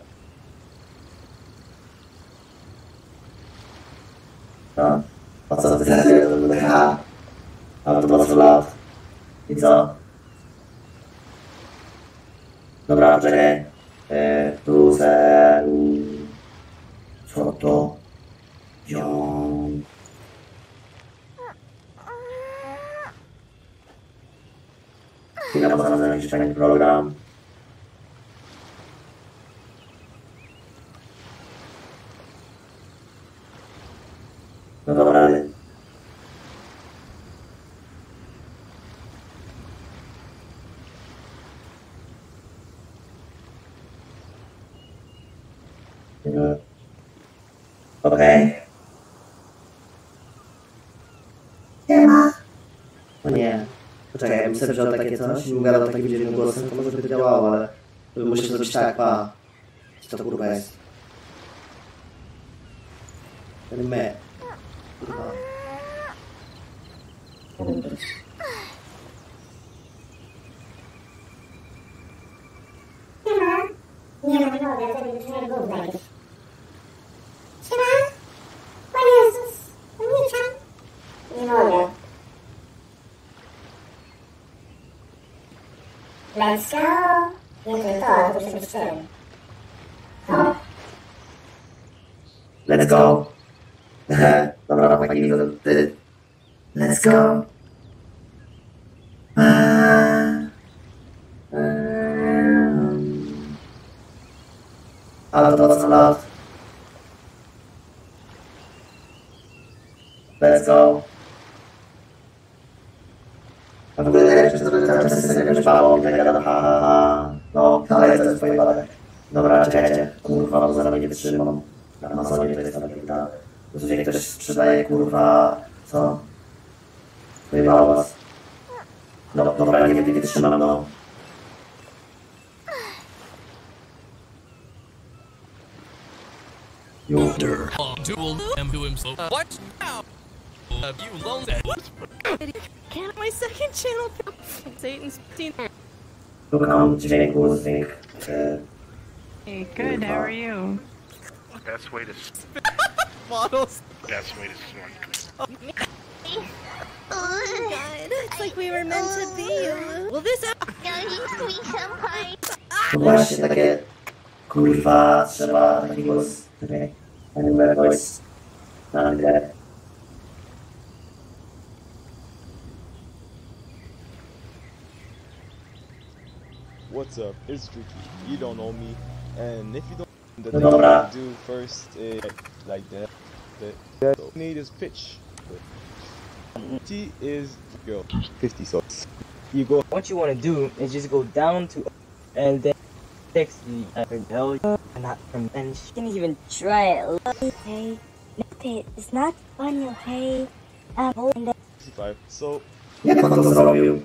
Speaker 1: No. A co ty teraz będę ha? A to was rollout. I co? Dobra, czekaj. E, tu se... Co to? Ją... Chwila, bo zaraz jakiś fajny program. No dobra, ale... No. Okej. Nie ma. O nie. Poczekaj, ja bym sobie wziął takie coś i bym gadał takim dziwnym głosem, to może by działało, ale bym musiał zrobić tak, pa. Co to kurwa jest? Me. Kurwa.
Speaker 16: Nie ma, nie mogę, to będzie brzmieć gówno jakieś. Siema? Panie Jezus, unikam. Nie mogę. Let's go. Nie to, to, to muszę być cztery. No.
Speaker 6: Let's go. Dobra, chłopaki, widzę, ty. Let's go. Eee. Eee. Ale to co lat. Let's go. A w ogóle jak się zrobię cały czas sobie jakąś bałą, tak gadam, ha, ha, ha. No, ale to jest twoje badanie. Dobra, czekajcie, kurwa, bo zaraz nie wytrzymam. Na Amazonie to jest taka ta... To się ktoś sprzedaje, kurwa, co? Wyjebało was. No, dobra, nie, nie wytrzymam, no. Już.
Speaker 9: Duel him to himself. What? Now? Uh, you lone What?
Speaker 10: Can my second channel Satan's 15
Speaker 6: Szukam dźwięku z nich. e,
Speaker 10: Hey, good, how are you?
Speaker 17: Best way to s- [laughs]
Speaker 10: Models.
Speaker 17: best way to swing.
Speaker 18: God, it's like we were meant to be. Well, this
Speaker 6: To właśnie takie... Kurwa, trzeba taki głos. Czekaj. Anywhere voice. Na grę.
Speaker 19: What's up? It's Tricky. You don't know me, and if you don't, the
Speaker 6: No
Speaker 19: thing
Speaker 6: dobra.
Speaker 19: to do first is like that. That that need is pitch. T is go 50 so
Speaker 20: You go. What you want to do is just go down to, and then text the uh, hell, not from, and she didn't even try it.
Speaker 16: Okay. Okay, it's not funny, okay? Um, and then
Speaker 19: 65. So
Speaker 6: Jak on to zrobił?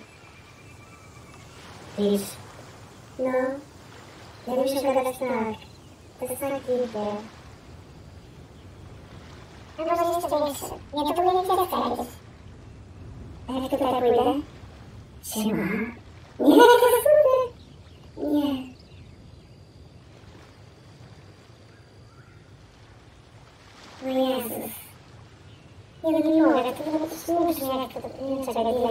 Speaker 16: please. No. Ja muszę gadać tak. To jest tak idzie. A może jeszcze większy. Nie, to powinien cię rozstawić. A jak tutaj pójdę? Siema. Nie, to super. Nie. O Jezus. Nie, no nie mogę, to było śmieszne, jak to... Nie, czekaj, nie, nie, nie,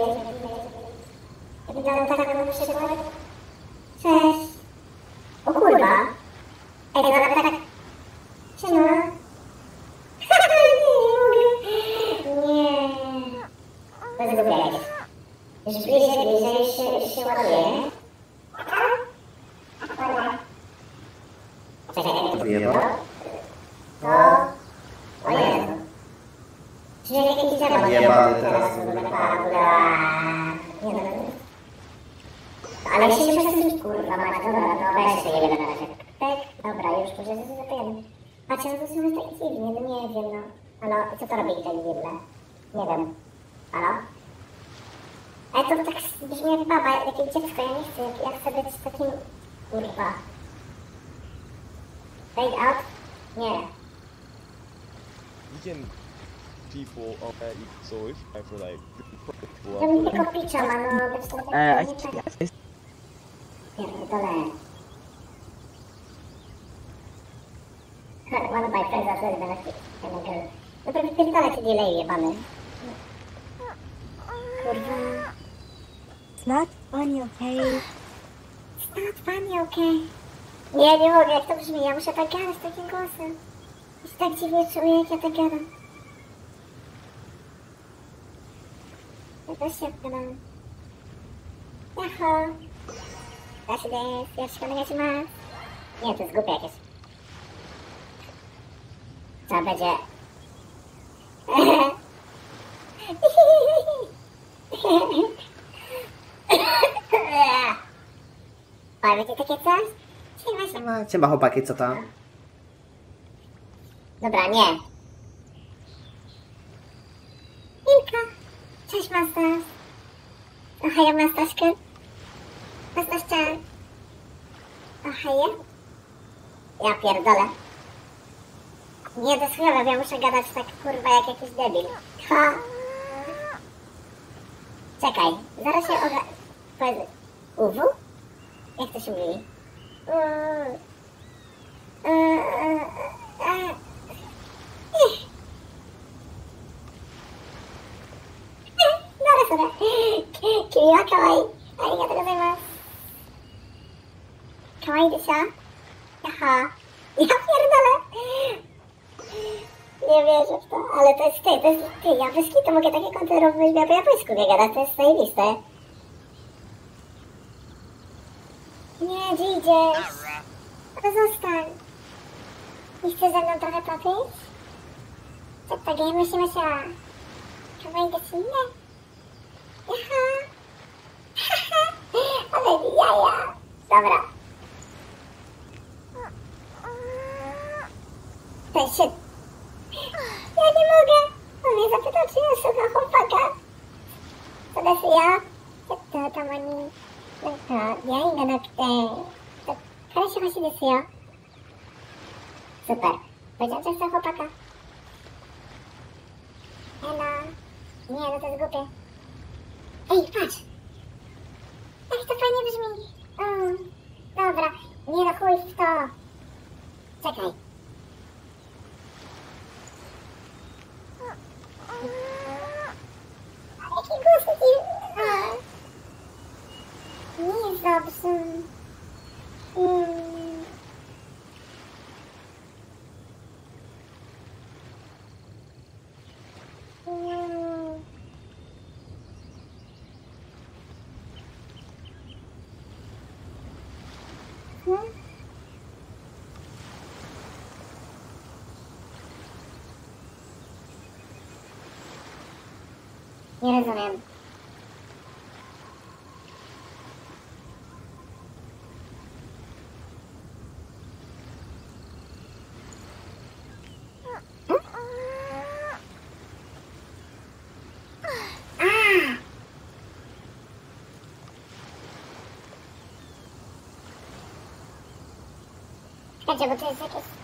Speaker 16: nie. Wygląda tak na przykład. Cześć. O kurwa. Ej, to nawet tak... Siema. Nie. To jest głupie jakieś. Już bliżej, bliżej, już się, już się ładuje. Czekaj,
Speaker 6: Wyjebał?
Speaker 16: to... O Jezu. Czy ja jakiś działa?
Speaker 6: Jebany teraz.
Speaker 16: Nie no. Ale ja się nie przesunąć, kurwa, mać, dobra, no weź się jeden na razie. Tak, dobra, już może zapijemy. Patrzę, no to są tak dziwnie, no nie wiem, no. Halo, co to robi tak dziwne? Nie wiem. Halo? Ale to tak brzmi jak baba, jakieś dziecko, ja nie chcę, ja chcę być takim... Kurwa. Fade out? Nie.
Speaker 19: you can people on that. So if I for like people
Speaker 16: Ja bym
Speaker 19: up
Speaker 16: tylko picza, no, wiesz, to tak
Speaker 20: Uh, I
Speaker 16: nie
Speaker 20: think
Speaker 16: tak.
Speaker 20: that's
Speaker 16: Pierdolę. One of my friends has said benefit. And I go, no to wypierdolę ci delay jebany. Kurwa. It's not funny, okay? It's not funny, okay? Nie, nie mogę, jak to brzmi, ja muszę tak gadać takim głosem. Ja się tak dziwnie czuję, jak ja tak gadam. Ja też się gadam. Jaho! Da się jest, ja się ma. Nie, to jest głupie jakieś. Trzeba będzie Siema. Siema
Speaker 1: chłopaki, co tam?
Speaker 16: Dobra, nie. Jest ty. Ja bez kitu mogę takie kontynuować, ja po japońsku nie gadać, to jest zajebiste. Nie, gdzie idziesz? No zostań. Nie chcesz ze mną trochę popić? Co to, gejmy się myślała? Kawaii desu ne. Nie
Speaker 4: rozumiem. Czekajcie, bo to jest.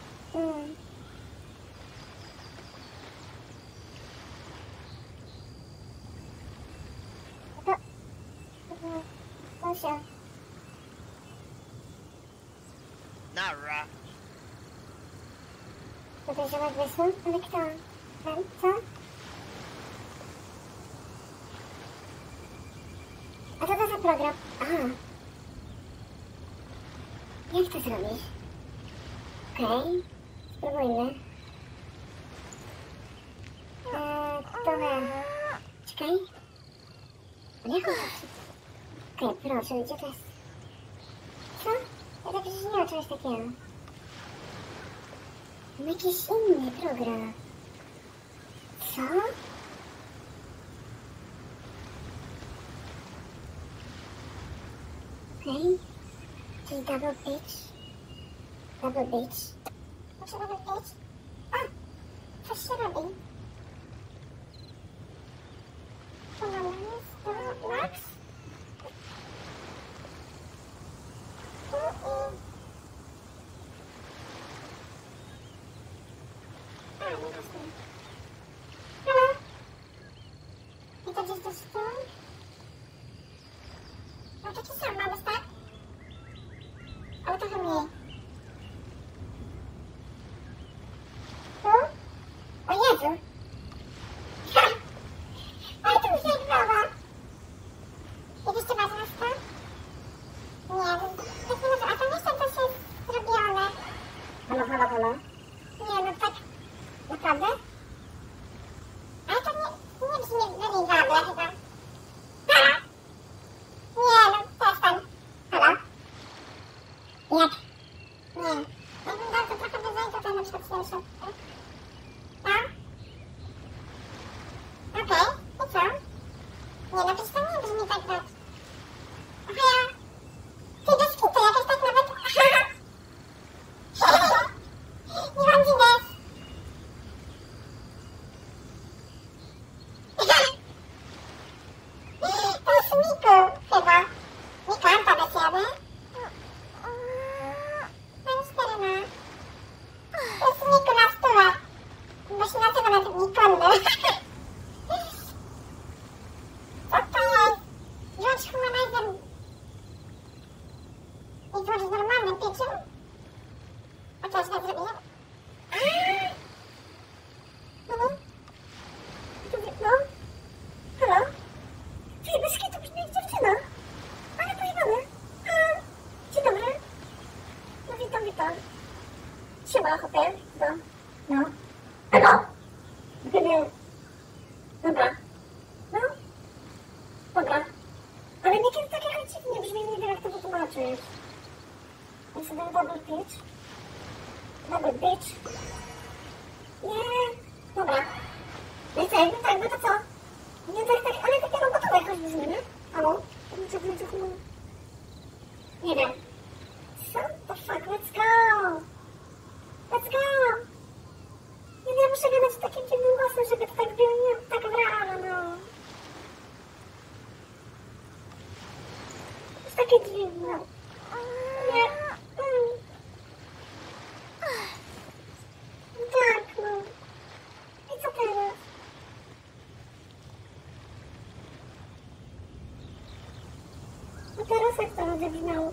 Speaker 4: Podejrzewać wesło? Ale kto? Pan? Co? A co to za program? Aha. Jak to zrobić? Okej. Okay. Spróbujmy. Eee, trochę... Czekaj. Ale jak Okej, okay, proszę, gdzie to jest? Co? Ja tak przecież nie ma czegoś takiego jakiś inny program. Co? Hey, hey double bitch. Double bitch. Teraz jak to będzie brzmiało?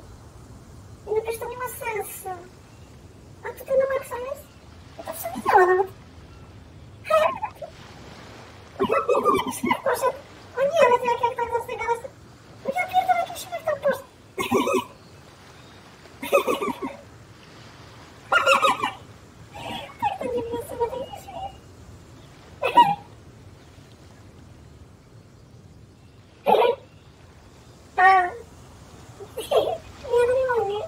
Speaker 4: No przecież to nie ma sensu. A czy to na maksa jest? Ja to w sumie działa nawet. Jaki śmiech poszedł. O nie, ale jak, jak tak zastygałaś. O ja pierdolę, jaki śmiech tam poszedł. Tak to nie było sobie taki śmiech. A. Nie, no nie mogę.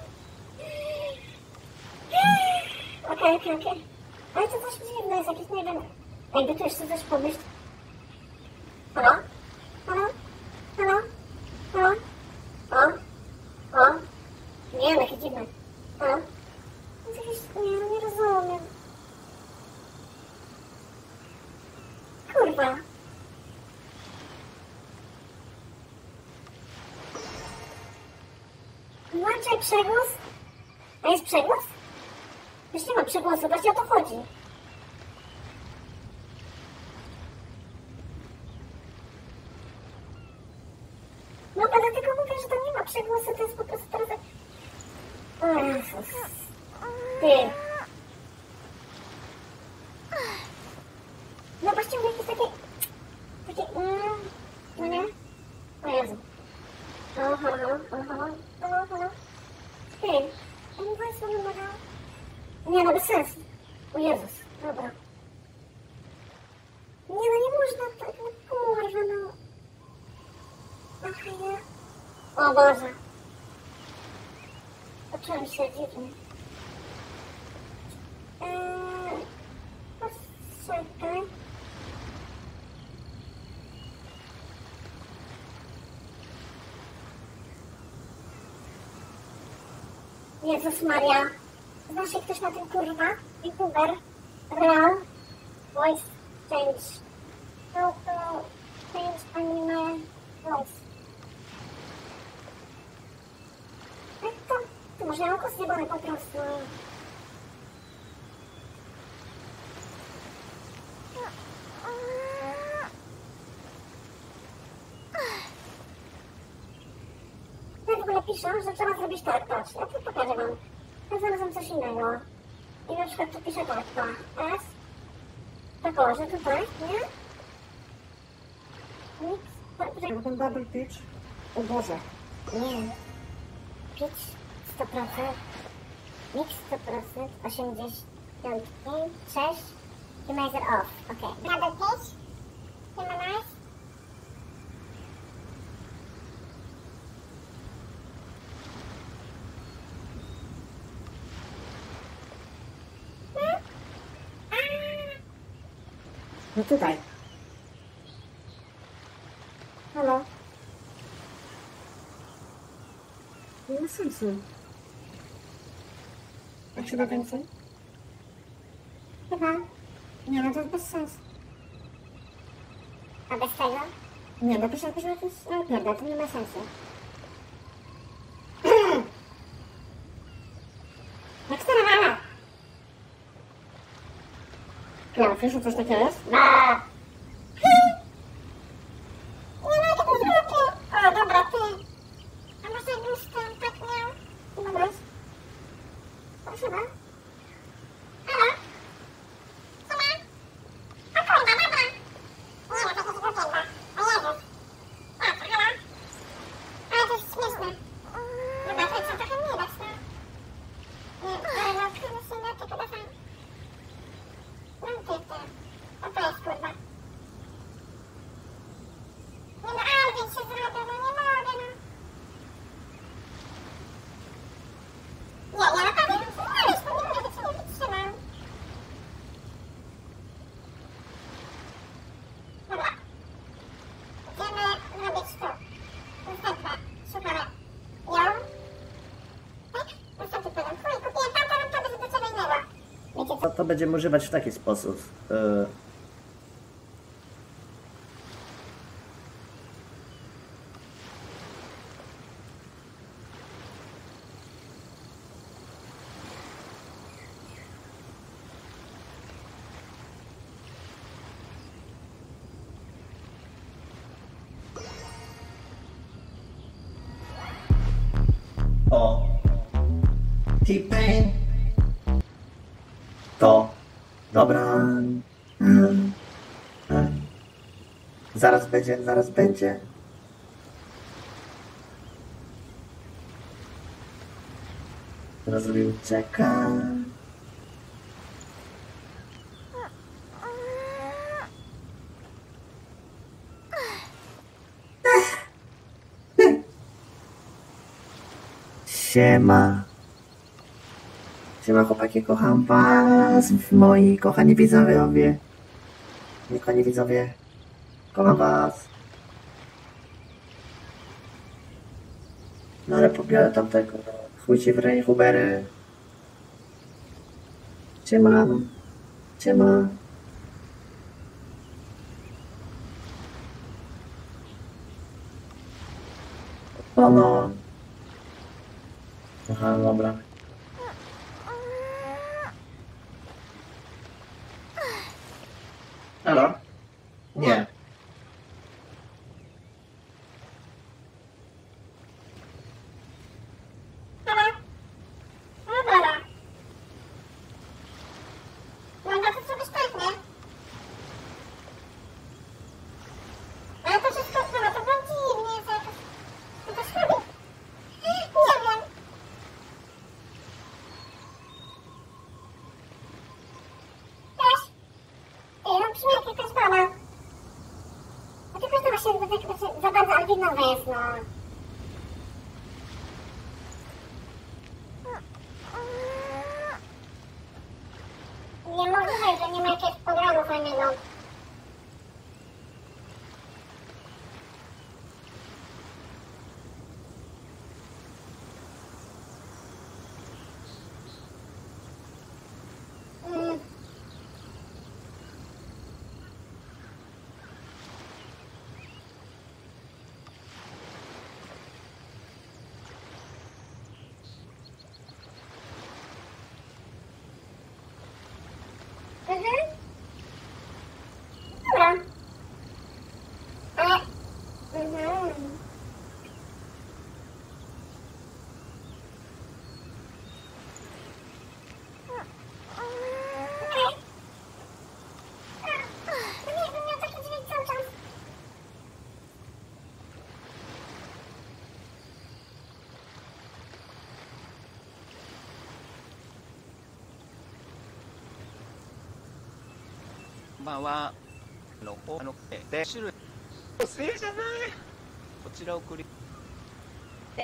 Speaker 4: Okej. Ale to coś dziwne jest, jakieś, nie wiem. Jakby tu jeszcze coś pomyśl. Halo? Halo? Halo? Halo? O? O? Nie wiem, jakie dziwne. Halo? To jakieś, nie, no nie rozumiem. Kurwa. Włączaj przegłos. A jest przegłos? Właśnie o to chodzi. Jezus Maria. Znasz ktoś na tym kurwa? YouTuber? Real? Voice change. How to change anime voice. Jak to? To może ja zjebane po prostu. Piszę, że trzeba zrobić tak, patrz, ja tu pokażę wam. Ja znalazłam coś innego. I na przykład tu piszę tak, to S. Tak o, że tutaj, nie? Mix. Poczekaj, ten double pitch. O Boże. Nie. Pitch 100%. Mix 100%. 85. 6. Humanizer off. Okej. Double pitch. No tutaj. Halo? Nie ma sensu. A chyba więcej? Chyba. Nie, no to jest bez sensu. A bez tego? Nie, no piszę, to jest... No pierdol, to nie ma sensu. Jak sterowana? No, pisze coś takiego jest? No! Nie mogę to zrobić! O, dobra, ty. A może jakbyś ten tak miał? Dobra. Proszę, no. Halo? Halo? O kurwa, dobra. Nie, no to jest głupie, O Jezus. A, to halo? Ale to jest śmieszne. Dobra, to trzeba trochę nie dać, no. Nie, ale no, chyba się na to chyba sam. No ty, ty. Co to jest, kurwa? Nie no, Alvin się zrobił, no nie mogę, no. Nie, ja naprawdę muszę znaleźć, bo nie mogę, co nie wytrzymam. Dobra. Idziemy robić to. Następne. Szukamy. Ją. Tak? Następny poziom. Chuj, kupiłem tamto, no to będzie do czego innego. Wiecie
Speaker 1: To, to będziemy używać w taki sposób.
Speaker 6: Zaraz będzie, zaraz będzie. Teraz zrobił czeka. Siema. Siema chłopaki, kocham was, moi kochani widzowie. Moi kochani widzowie. Kocham was. No ale pobiorę tamtego. Chuj ci w rej, Hubery. Siema. Siema. O no. Aha, dobra. Halo? Nie.
Speaker 4: No to co bezpłatne. Ale to wszystko, no to będzie dziwnie, za to... To to schody. Nie wiem. Też. Ej, no brzmi jak jakaś baba. A tylko, że to ば
Speaker 21: んはあのあので種類おせいじゃないこちらをクリ
Speaker 22: で、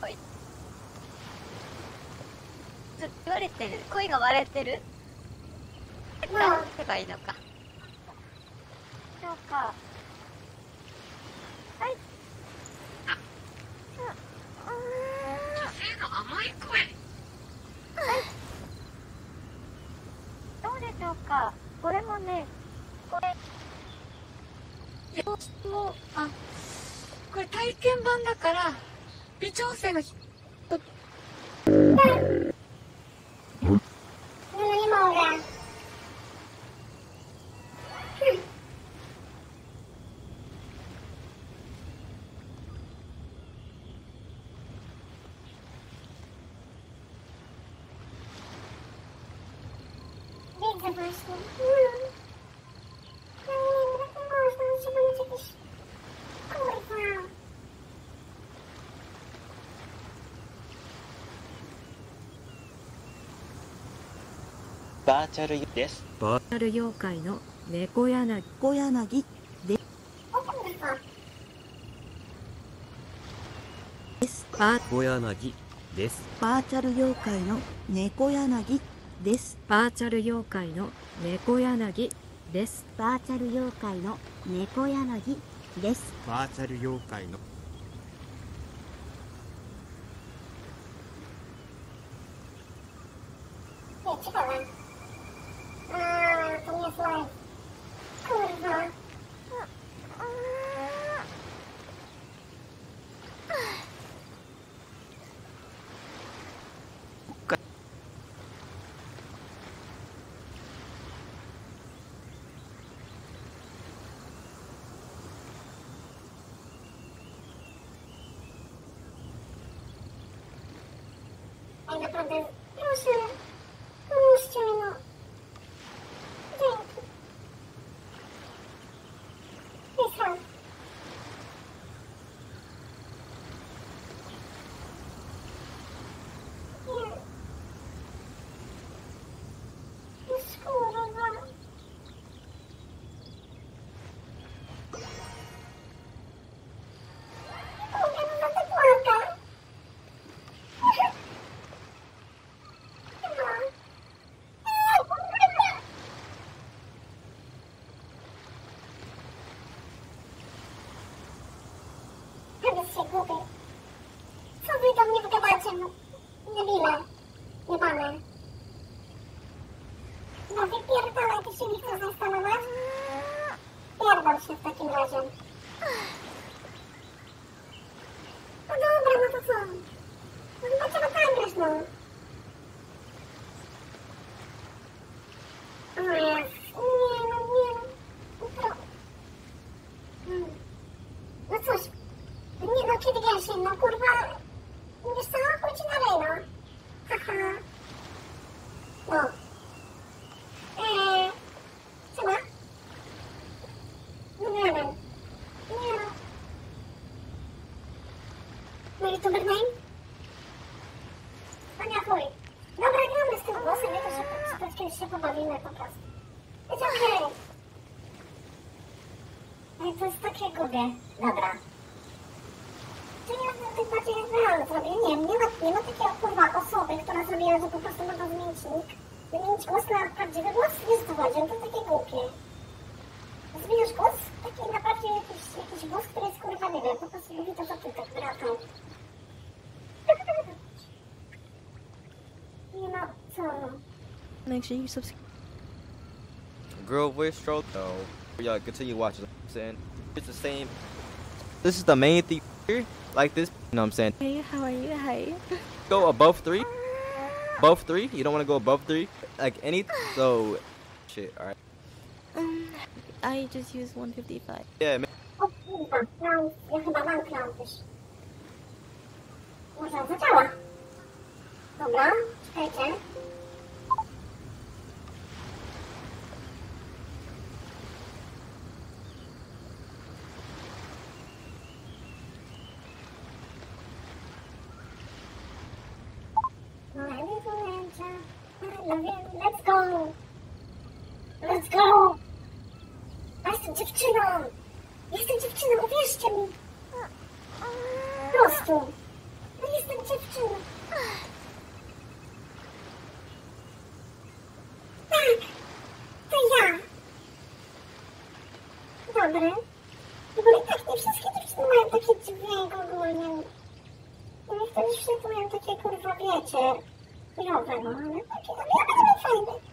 Speaker 22: はい。ず言われてる。声が割れてる。なんてばいいのか。そうか。はい。あ。女性の甘い声。はい。どうでしょうか。これもね、これ。様子も、あ、これ体験版だから、微調整がひ、
Speaker 4: No nie mogę. Widzę właśnie. No. No nie, no tak nie można, no trzeba mieć jakieś... Kurwa.
Speaker 21: バーチャルです。
Speaker 23: バーチャル妖怪の猫柳。小柳で
Speaker 4: kurwa.
Speaker 23: すバー
Speaker 7: 小柳です。
Speaker 23: バーチャル妖怪の猫柳です。バーチャル妖怪の猫柳です。バーチャル妖怪の猫柳です。
Speaker 7: バーチャル妖怪の
Speaker 4: Debile. Jebane. No wypierdolę, ty się nie chcesz zastanować? Pierdol się w takim razie. No dobra, no to co? No dlaczego tam grasz, no? O Jezu, nie, no nie, no. No to... Hmm. No cóż, nie no, kiedy wiesz, no kurwa, wiesz co, chodź dalej, no. Haha. No. Eee, co ma? No nie wiem. Nie no. No youtuber name? Nie chuj. Dobra, gramy z tym głosem, ja to się przed kiedyś się pobawimy po prostu. Jest okej. Ale to jest takie głupie. Dobra. To ja tak bardziej realne zrobię. Nie, nie ma, nie ma takiego kurwa osoby, która zrobiła, że po prostu można zmienić nick. Zmienić głos na prawdziwy głos? Co chodzi, to takie głupie.
Speaker 24: Make sure you subscribe.
Speaker 19: Girl voice stroke. No. Y'all continue watching. You know I'm saying it's the same. This is the main thing here. Like this. You know what I'm saying?
Speaker 24: Hey, how are you? Hi.
Speaker 19: Go above three. Above three. You don't want to go above three. Like any. So. Shit. All right.
Speaker 24: Um, I just used 155.
Speaker 19: Yeah. Man.
Speaker 4: Dobry. W ogóle tak, nie wszystkie dziewczyny mają takie dźwięk ogólnie. No niektóre dziewczyny mają takie kurwa, wiecie, chujowe, no ale takie, no ja będę fajne.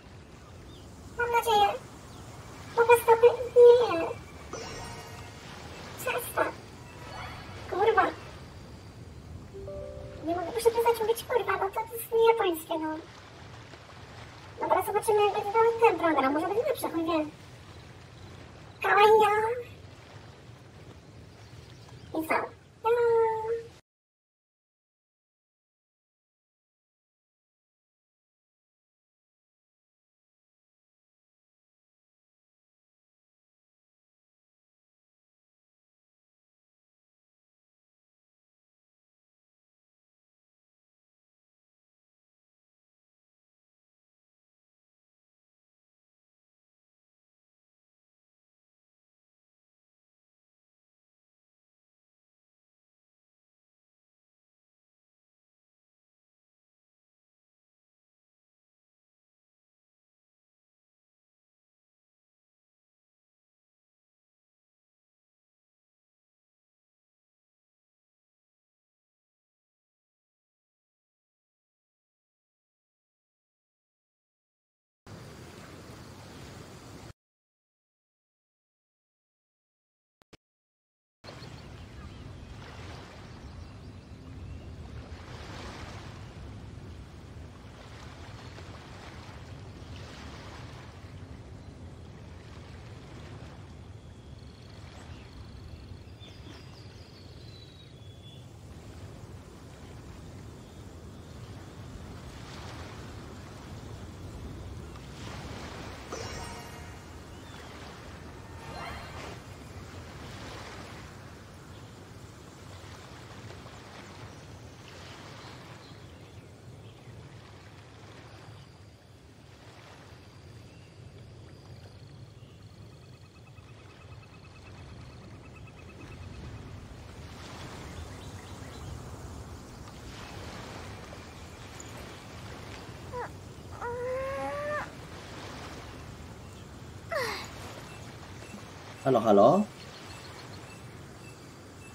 Speaker 1: Halo, halo?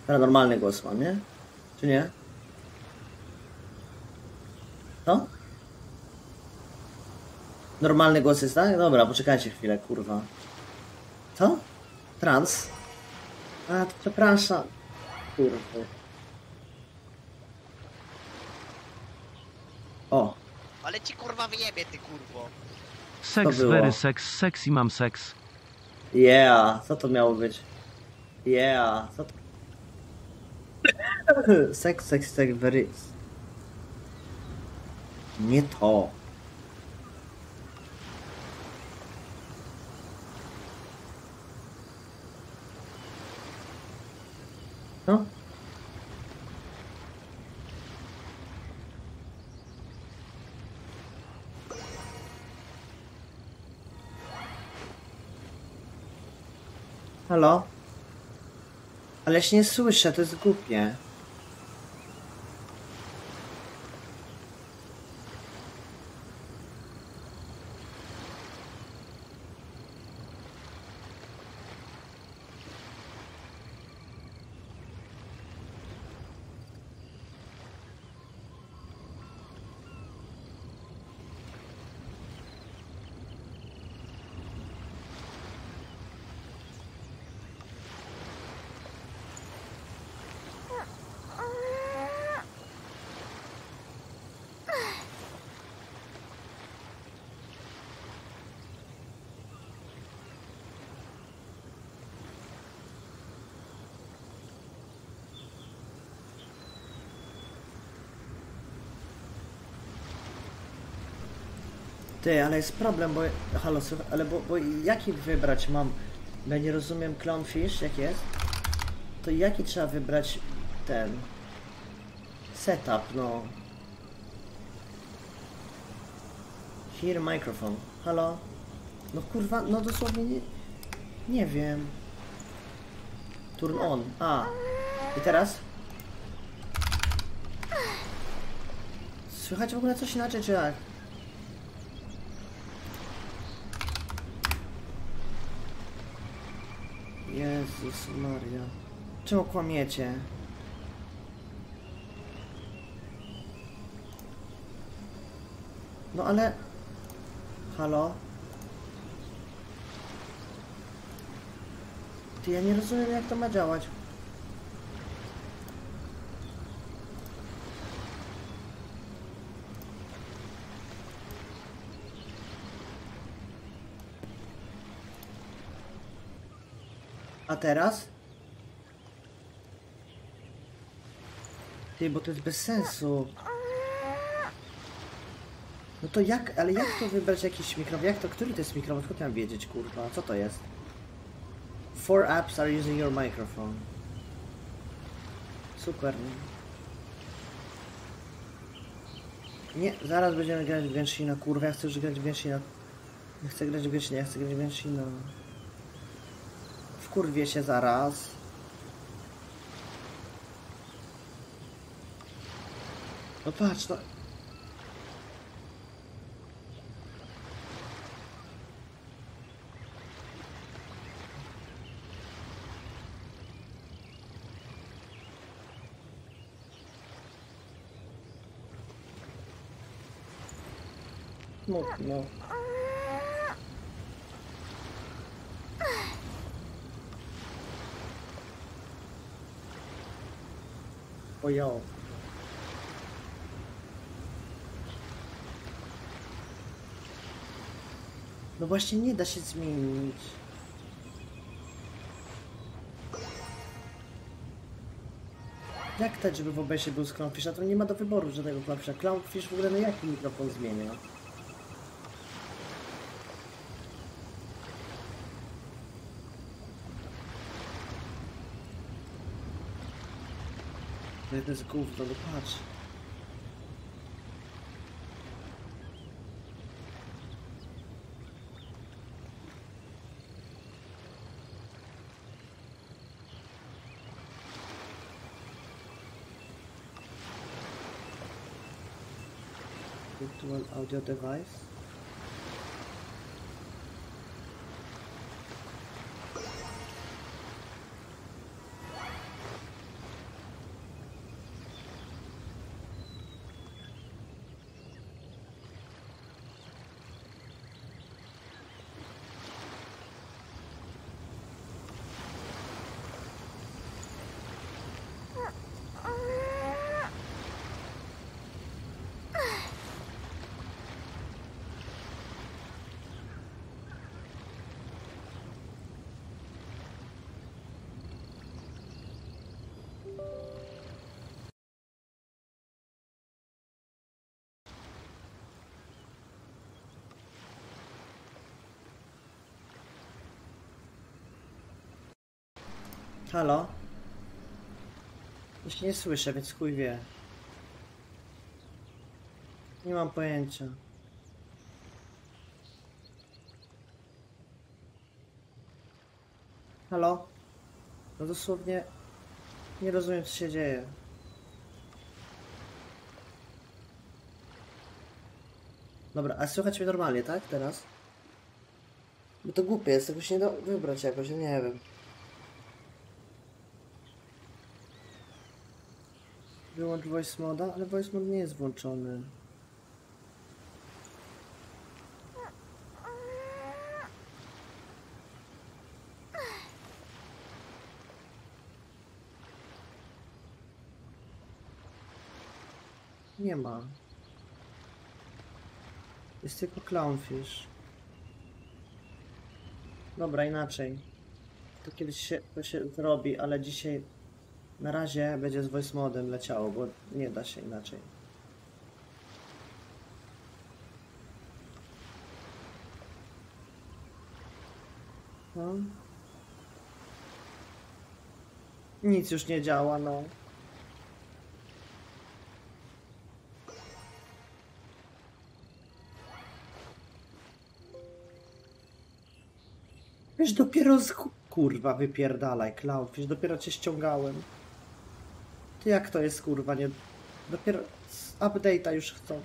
Speaker 1: Teraz normalny głos mam, nie? Czy nie? Co? Normalny głos jest, tak? Dobra, poczekajcie chwilę, kurwa. Co? Trans? A, to przepraszam. Kurwa. O,
Speaker 25: Ale ci kurwa wyjebie, ty kurwo.
Speaker 26: Seks,
Speaker 1: było?
Speaker 26: very seks, sexy mam seks.
Speaker 1: Yeah, co to miało być? Yeah, co to... Seks, seks, seks, very... Nie to. Halo? Ale ja się nie słyszę, to jest głupie. Ty, ale jest problem, bo... Halo, słuchaj, ale bo, bo jaki wybrać mam? Bo ja nie rozumiem clownfish, jak jest? To jaki trzeba wybrać ten... Setup, no... Here microphone. Halo? No kurwa, no dosłownie nie... Nie wiem. Turn on. A. I teraz? Słychać w ogóle coś inaczej, czy jak? Jezus Maria. Czemu kłamiecie? No ale... Halo? Ty, ja nie rozumiem jak to ma działać. Teraz? Ty, bo to jest bez sensu. No to jak, ale jak to wybrać jakiś mikrofon? Jak to, który to jest mikrofon? Skąd mam wiedzieć, kurwa? Co to jest? Four apps are using your microphone. Super. Nie, zaraz będziemy grać w Genshina, kurwa, ja chcę już grać w Genshina. Nie chcę grać w Genshina, ja chcę grać w Genshina. Wkurwię się zaraz. No patrz, no. Smutno. Ojo. No właśnie nie da się zmienić. Jak tak, żeby w OBS-ie był z Clownfisha? To nie ma do wyboru żadnego Clownfisha. Clownfish w ogóle na jaki mikrofon zmienia? To jest gówno, no patrz. Virtual audio device. Halo? Się nie słyszę, więc chuj wie. Nie mam pojęcia. Halo? No dosłownie nie rozumiem co się dzieje. Dobra, a słychać mnie normalnie, tak? Teraz? Bo to głupie jest, tego się nie da wybrać jakoś, ja nie wiem. Wyłącz voice moda, ale voice mod nie jest włączony. Nie ma. Jest tylko clownfish. Dobra, inaczej. To kiedyś się, to się zrobi, ale dzisiaj na razie będzie z voice modem leciało, bo nie da się inaczej. No. Nic już nie działa, no. Wiesz, dopiero z... Kurwa, wypierdalaj, Cloud, wiesz, dopiero cię ściągałem. Jak to jest, kurwa, nie... Dopiero z update'a już chcą.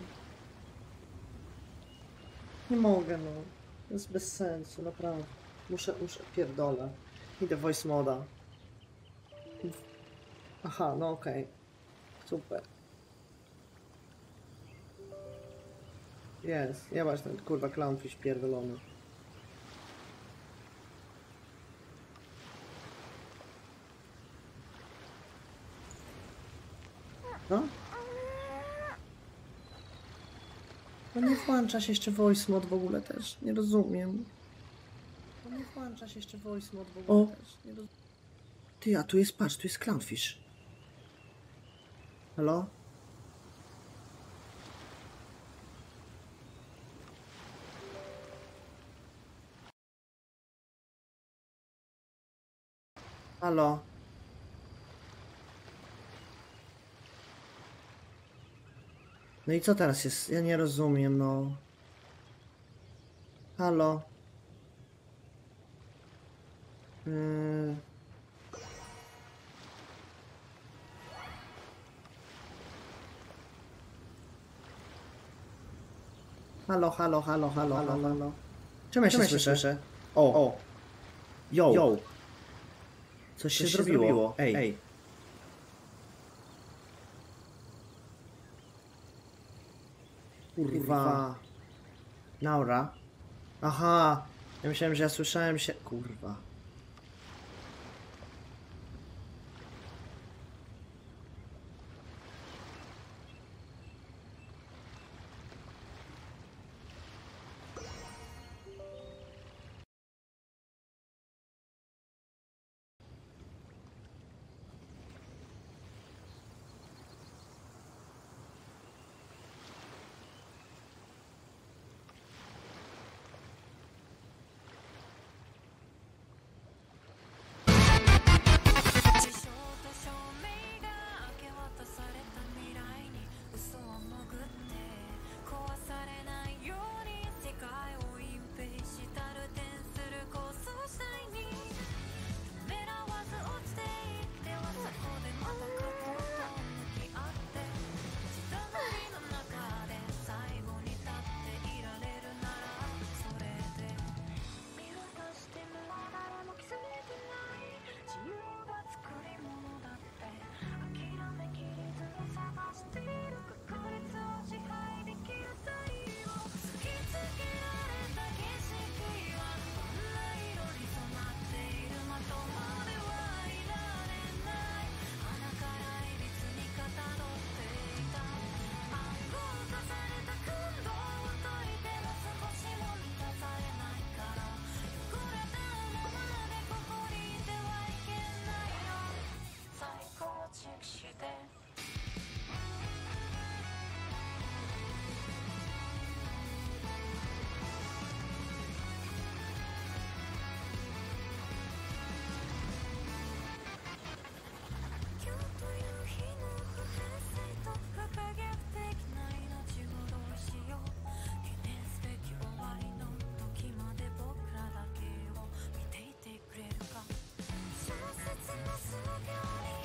Speaker 1: Nie mogę, no. To jest bez sensu, naprawdę. Muszę, muszę, pierdolę. Idę voice moda. Aha, no okej. Super. Jest, masz ten kurwa clownfish pierdolony. No? No nie włącza się jeszcze voice mod w ogóle też. Nie rozumiem. No nie włącza się jeszcze voice mod w ogóle
Speaker 27: O.
Speaker 1: też. Nie roz... Ty, a tu jest, patrz, tu jest clownfish. Halo? Halo? No i co teraz jest? Ja nie rozumiem, no. Halo? Yy... Halo, halo, halo, halo, halo, halo. Czym ja się słyszę? O, o. Yo. Yo. Coś się, zrobiło. Ej. Ej. Kurwa. Naura. Aha. Ja myślałem, że ja słyszałem się. Kurwa.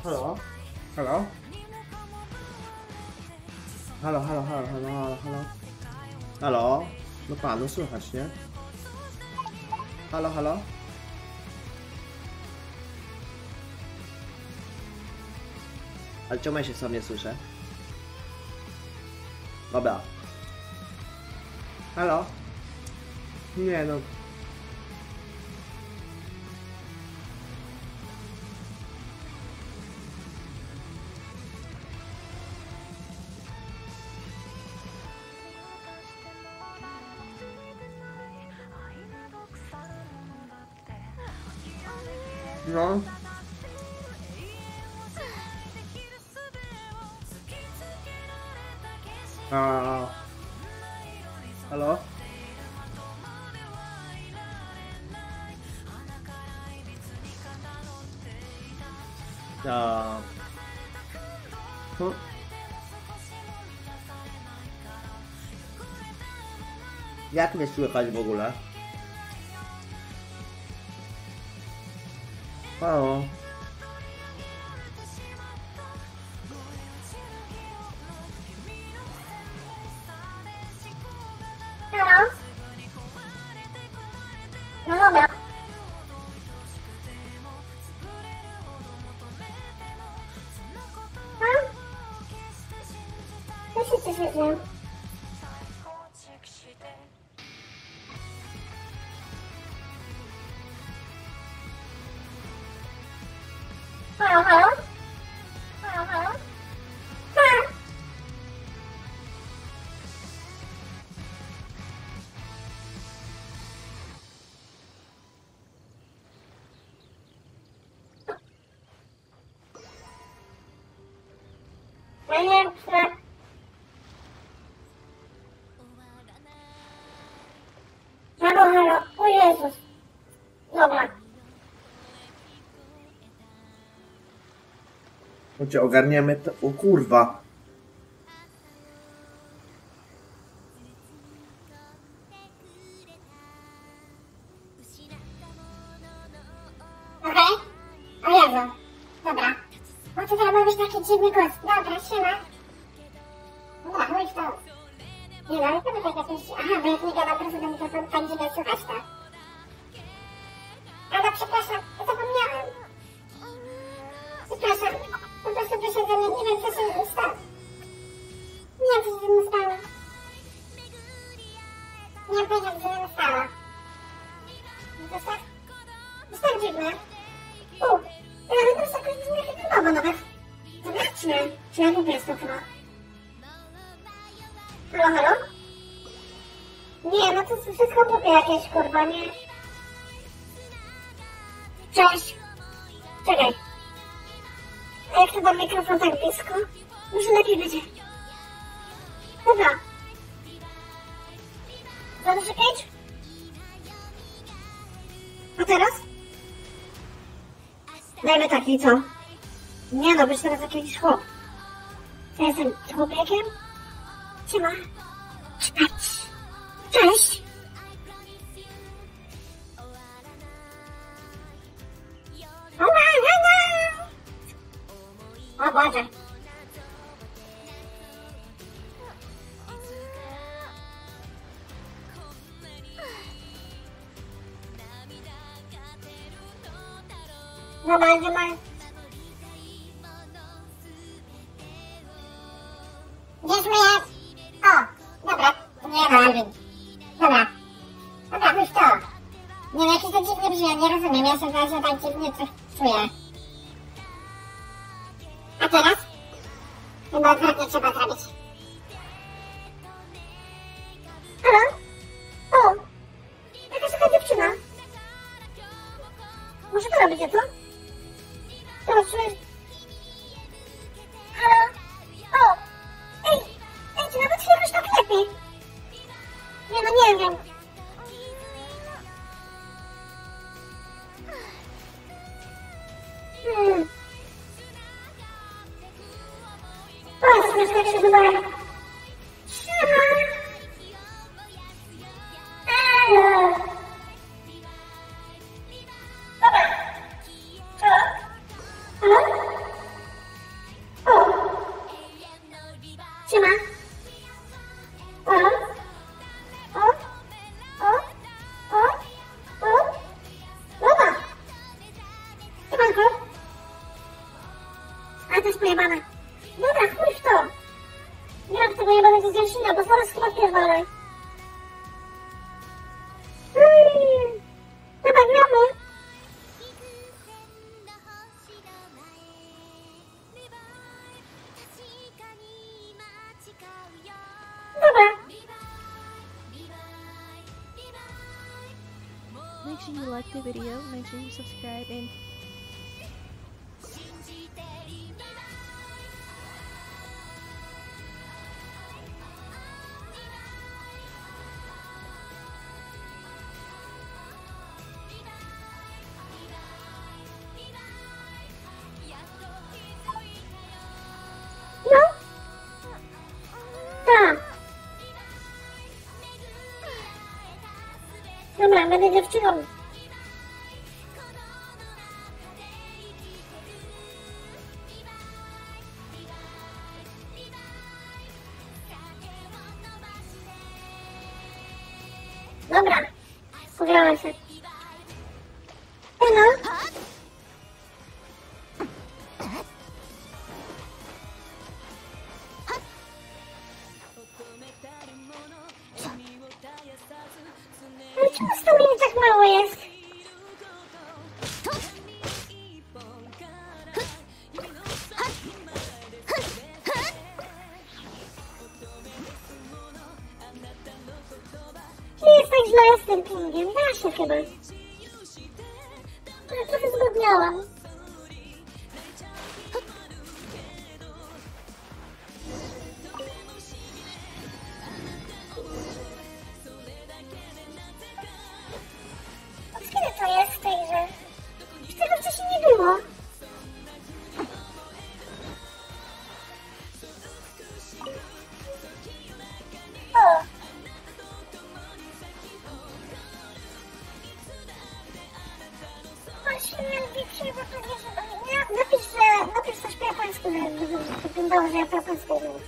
Speaker 1: Halo? Halo? Halo, halo, halo, halo, halo, halo. Halo? No panu no słychać, nie? Halo, halo? Ale czemu ja się sam nie słyszę? Dobra. Halo? Nie no,
Speaker 4: ez zue jaiz bogula. Pao.
Speaker 1: Choć ogarniemy to. O kurwa.
Speaker 4: jakieś kurwa nie? Cześć! Czekaj. A jak chyba mikrofon tak blisko? Może lepiej będzie. Dobra. Dobrze, pięć? A teraz? Dajmy taki, co? Nie no, być teraz jakiś chłop. 现在 pojebana. Dobra, chuj w to.
Speaker 28: Make sure you like the video, make sure you subscribe, and
Speaker 4: Dobra, będę da と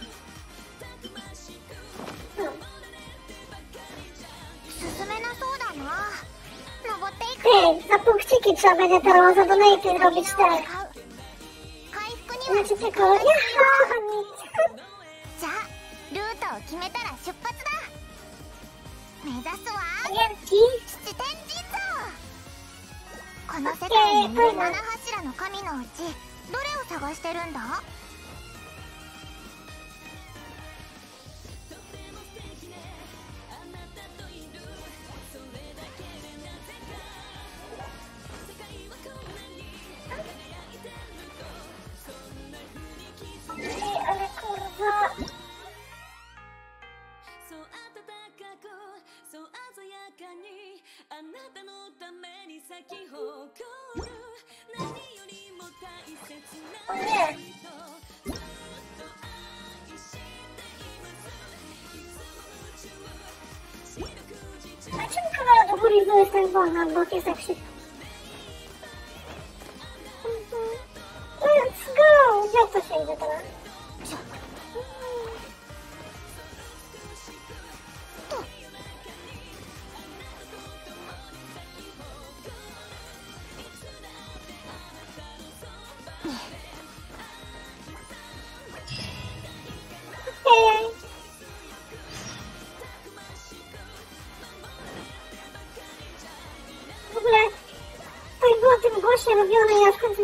Speaker 4: すめなそうだなええ殺風不思議調べてたらわ
Speaker 29: ざとない
Speaker 4: けど伸したいはして
Speaker 29: くるやはじゃあルートを決めたら出発だ。目指すわ
Speaker 4: ーやっち
Speaker 29: 七天神像。この世界に七柱の神どれを探してるんだ、
Speaker 4: góry jest tak tym głosie robione, ja w końcu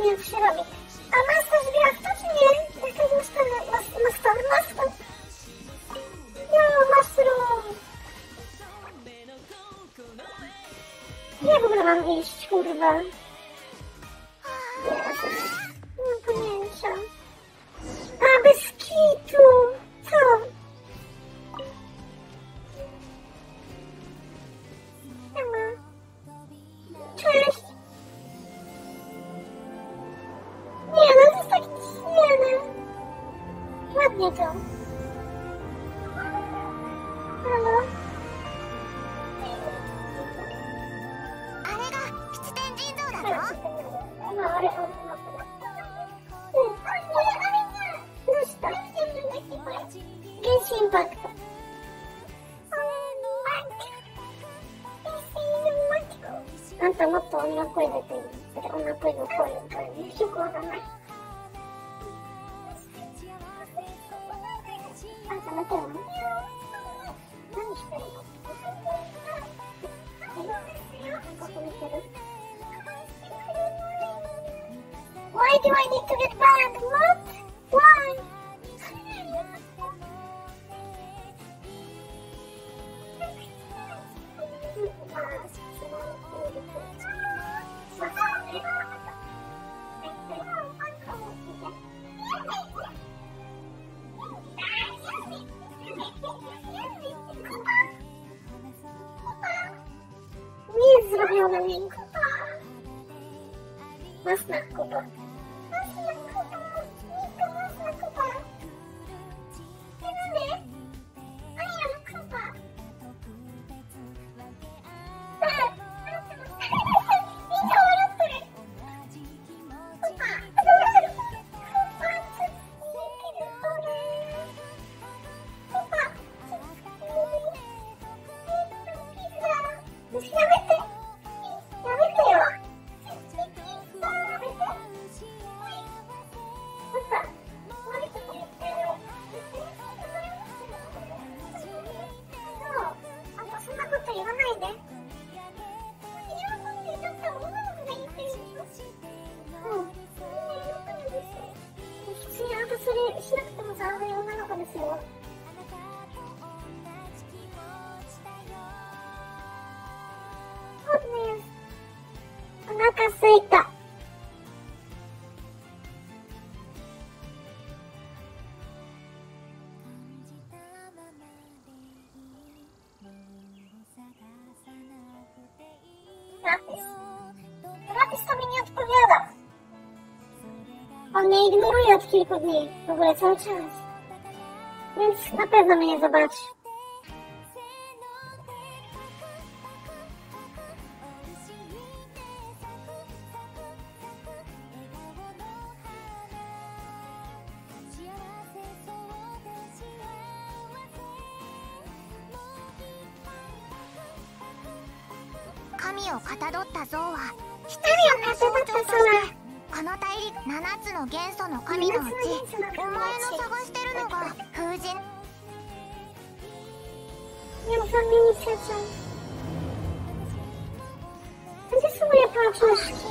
Speaker 4: と Afryka Napis. Napis sobie nie odpowiada. On mnie ignoruje od kilku dni. W ogóle cały czas. Więc na pewno mnie nie zobaczy. Zamienić serce. Gdzie są moje paczki?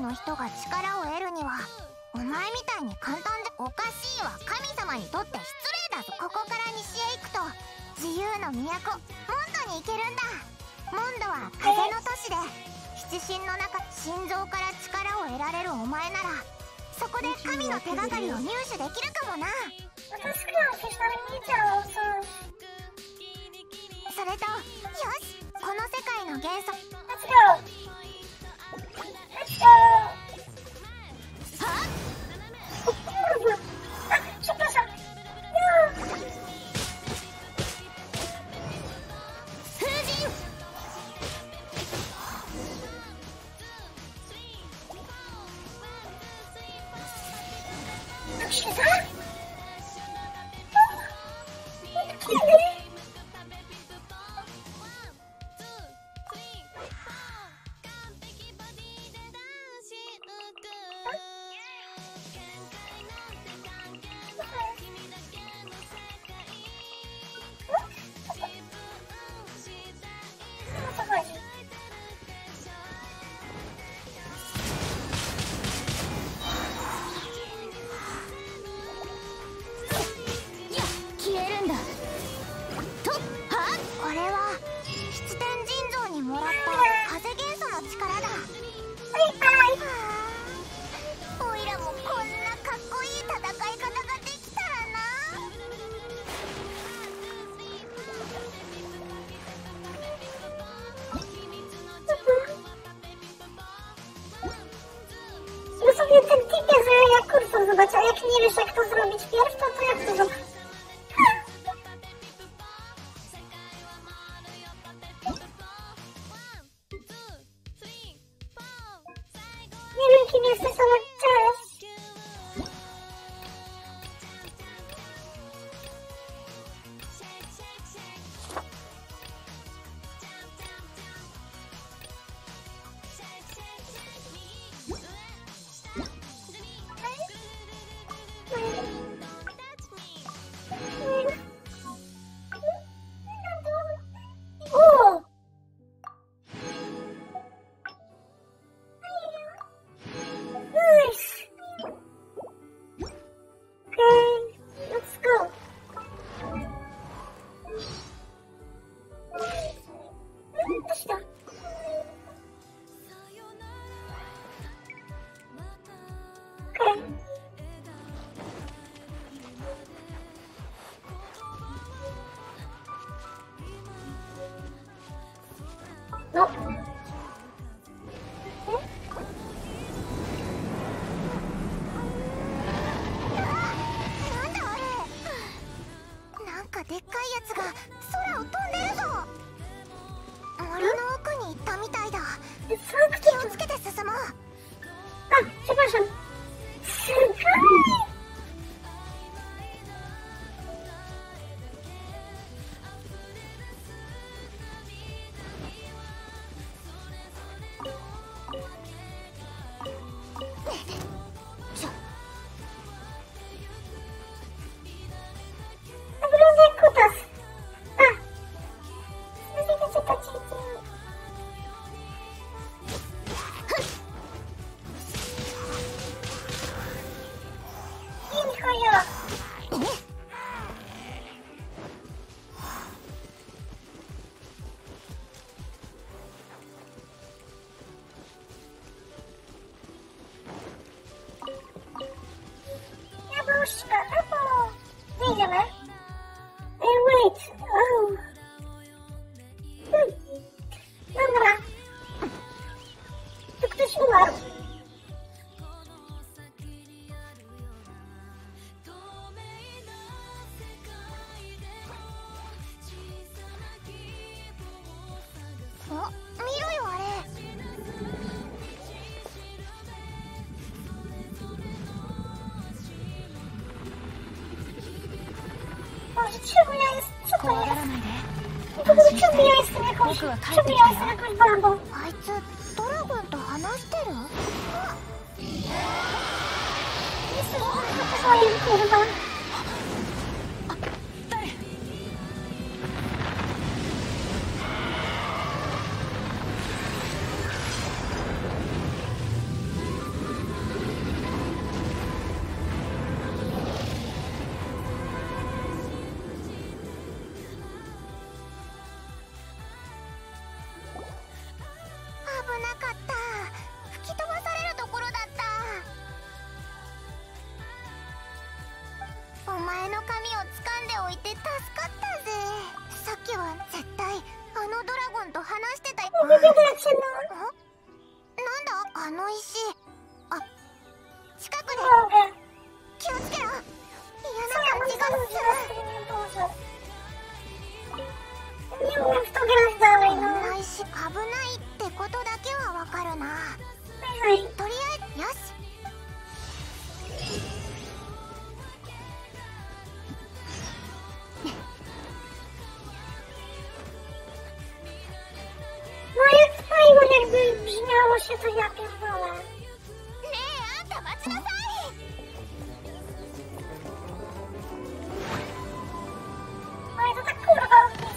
Speaker 29: の人が力を得るにはお前みたいに簡単でおかしいわ神様にとって失礼だぞここから西へ行くと自由の都モンドに行けるんだ。モンドは風の都市で七神の中心臓から力を得られるお前ならそこで神の手がかりを入手できるかもな。
Speaker 4: 私から消され見ち Як не віриш, як
Speaker 29: то зробить перший? あいつドラゴンと話してる？あっ。あた待ちなさい。
Speaker 4: あ
Speaker 29: い
Speaker 4: つ
Speaker 29: がクー
Speaker 4: ルダ
Speaker 29: ンと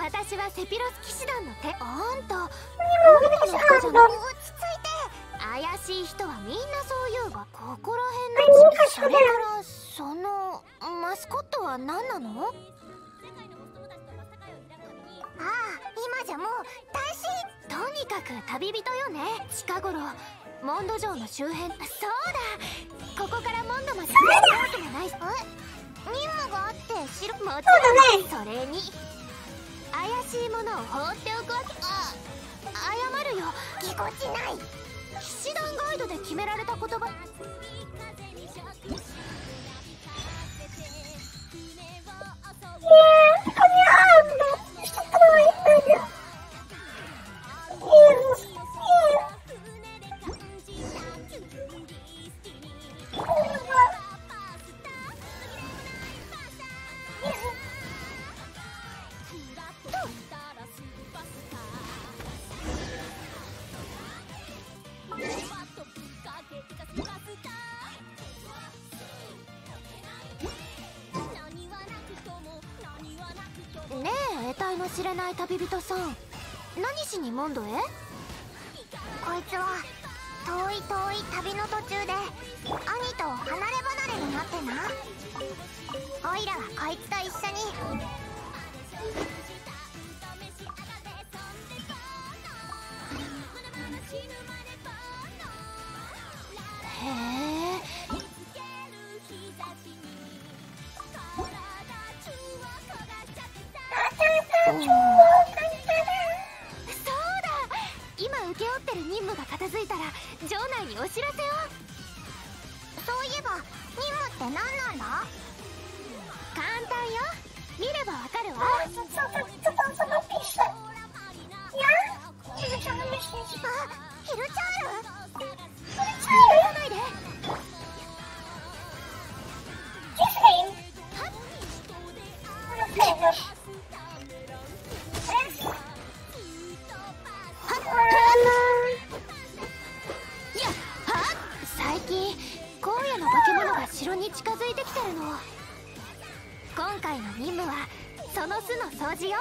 Speaker 29: 私はセピロス騎士団の手おんと。今おあるしい人はみんなそう言うがここら辺の人はそれやろ大使とにかく旅人よね。近頃モンド城の周辺。そうだここからモンドまで。行くわけもない。え？任務があって白もちろんそれに
Speaker 27: 怪しいものを放っておくわけ。あ謝るよ。ぎこちない。騎士団ガイドで決められた言葉えー、こにゃんだ。知れない旅人さん。何しにモンドへ？
Speaker 29: こいつは遠い遠い旅の途中で兄と離れ離れになってな。オイラはこいつと一緒に。
Speaker 27: へえそうだ今請け負ってる任務が片付いたら城内にお知らせを
Speaker 29: そういえば任務って何なんだ
Speaker 27: 簡単よ見ればわかるわ
Speaker 29: あヒルチャールヒルチ
Speaker 27: 言わないでいやは最近荒野の化け物が城に近づいてきてるの。今回の任務はその巣の掃除よ。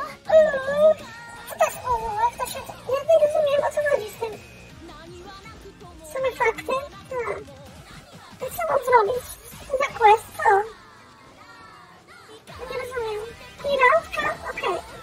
Speaker 27: Okay.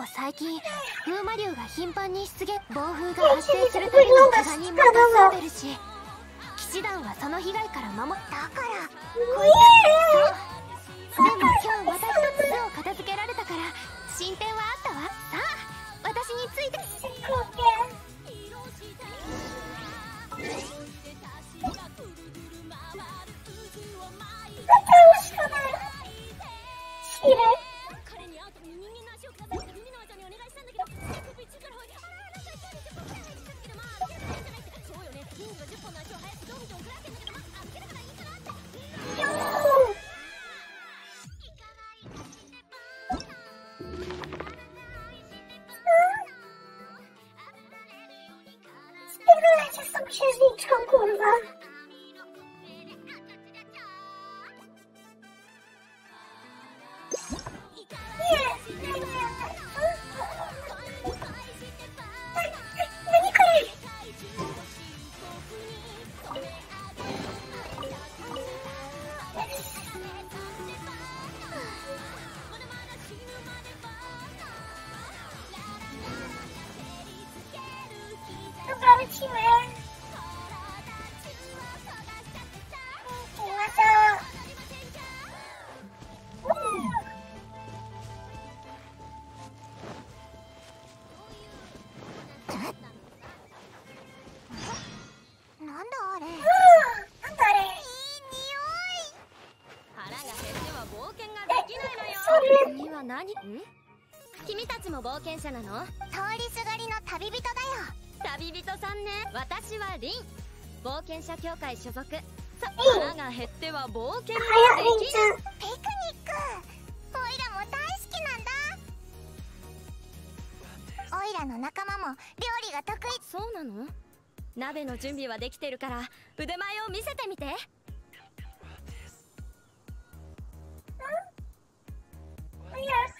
Speaker 27: も最近風魔竜が頻繁に出現暴風が発生するたびに怪我人も多数出るし騎士団はその被害から守ったから。そうでも今日また一つ巣を片付けられたから進展はあったわ。さあ私について。彼 [laughs]
Speaker 29: księżniczką, kurwa. Nie,
Speaker 30: 者なの？
Speaker 29: 通りすがりの旅人だよ。
Speaker 30: 旅人さんね。私はリン。冒険者協会所属。さ腹が減っては冒険ができる。
Speaker 29: ピクニック。オイラも大好きなんだ。オイラの仲間も料理が得意。
Speaker 30: そうなの？
Speaker 27: 鍋の準備はできてるから腕前を見せてみて。
Speaker 4: Yes.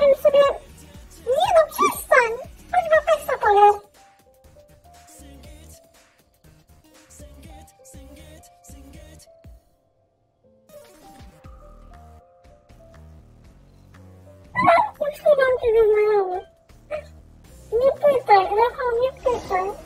Speaker 4: bym sobie... Nie no, przestań! W Apexa pograć. Nie pytaj, Rafał, nie pytaj.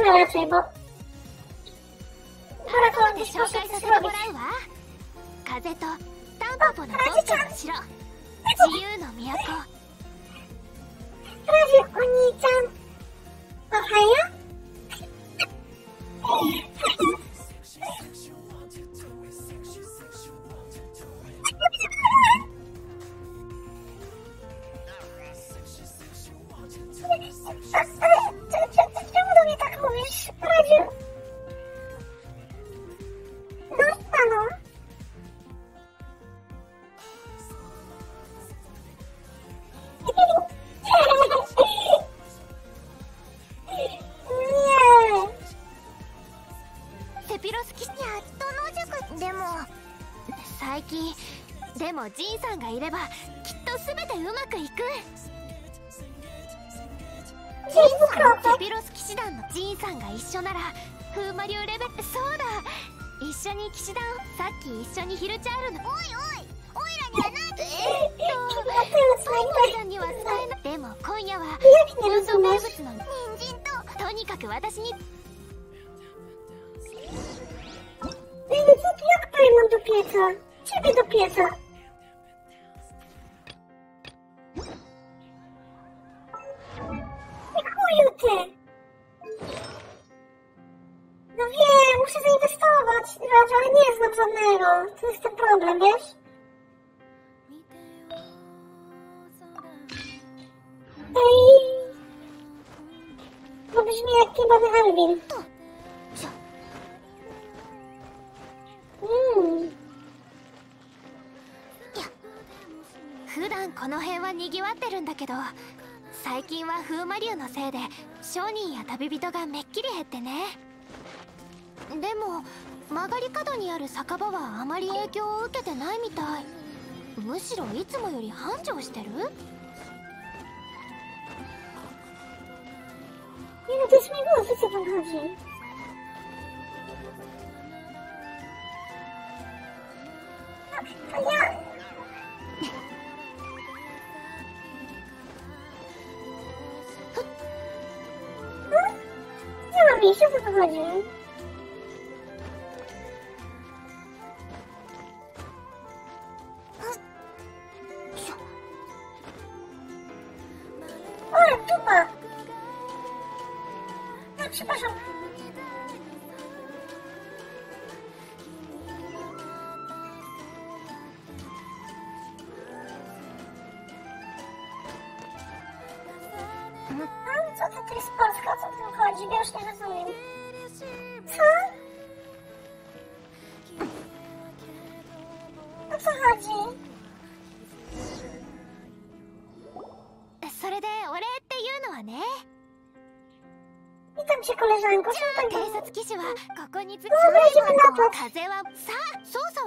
Speaker 4: chyba nie gramy raczej,
Speaker 27: もジンさんがいればきっと全てうまくいく。ジンさんセピロス騎士団のジンさんが一緒なら風魔流レベルそうだ。一緒に騎士団さっき一緒にヒルチャールのおいおいおいらにはなんでとには伝えなでも今夜は本当名物の人参ととにかく私にど最近は風魔流のせいで商人や旅人がめっきり減ってね。でも曲がり角にある酒場はあまり影響を受けてないみたい。むしろいつもより繁盛してる？
Speaker 4: じゃあん
Speaker 27: 警察騎士はここに突
Speaker 4: き進んだ
Speaker 27: 風はさあ操作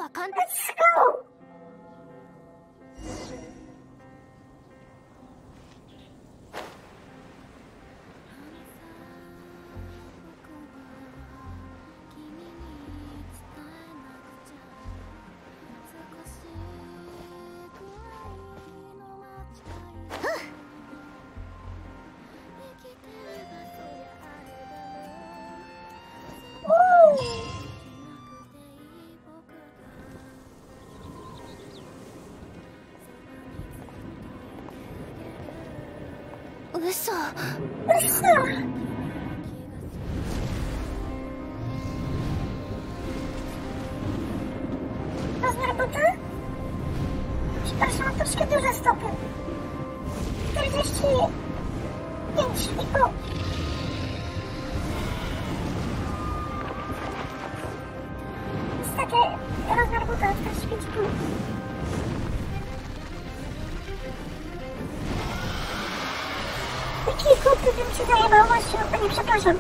Speaker 4: tyle.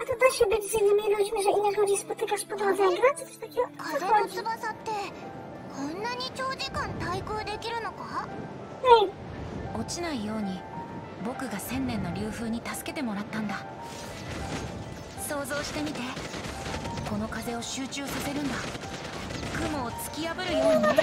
Speaker 4: A to da się być z innymi ludźmi, że innych ludzi spotykasz po drodze? Coś takiego?
Speaker 31: 千年の流風に助けてもらったんだ。想像してみて。この風を集中させるんだ。雲を突き破るようにね。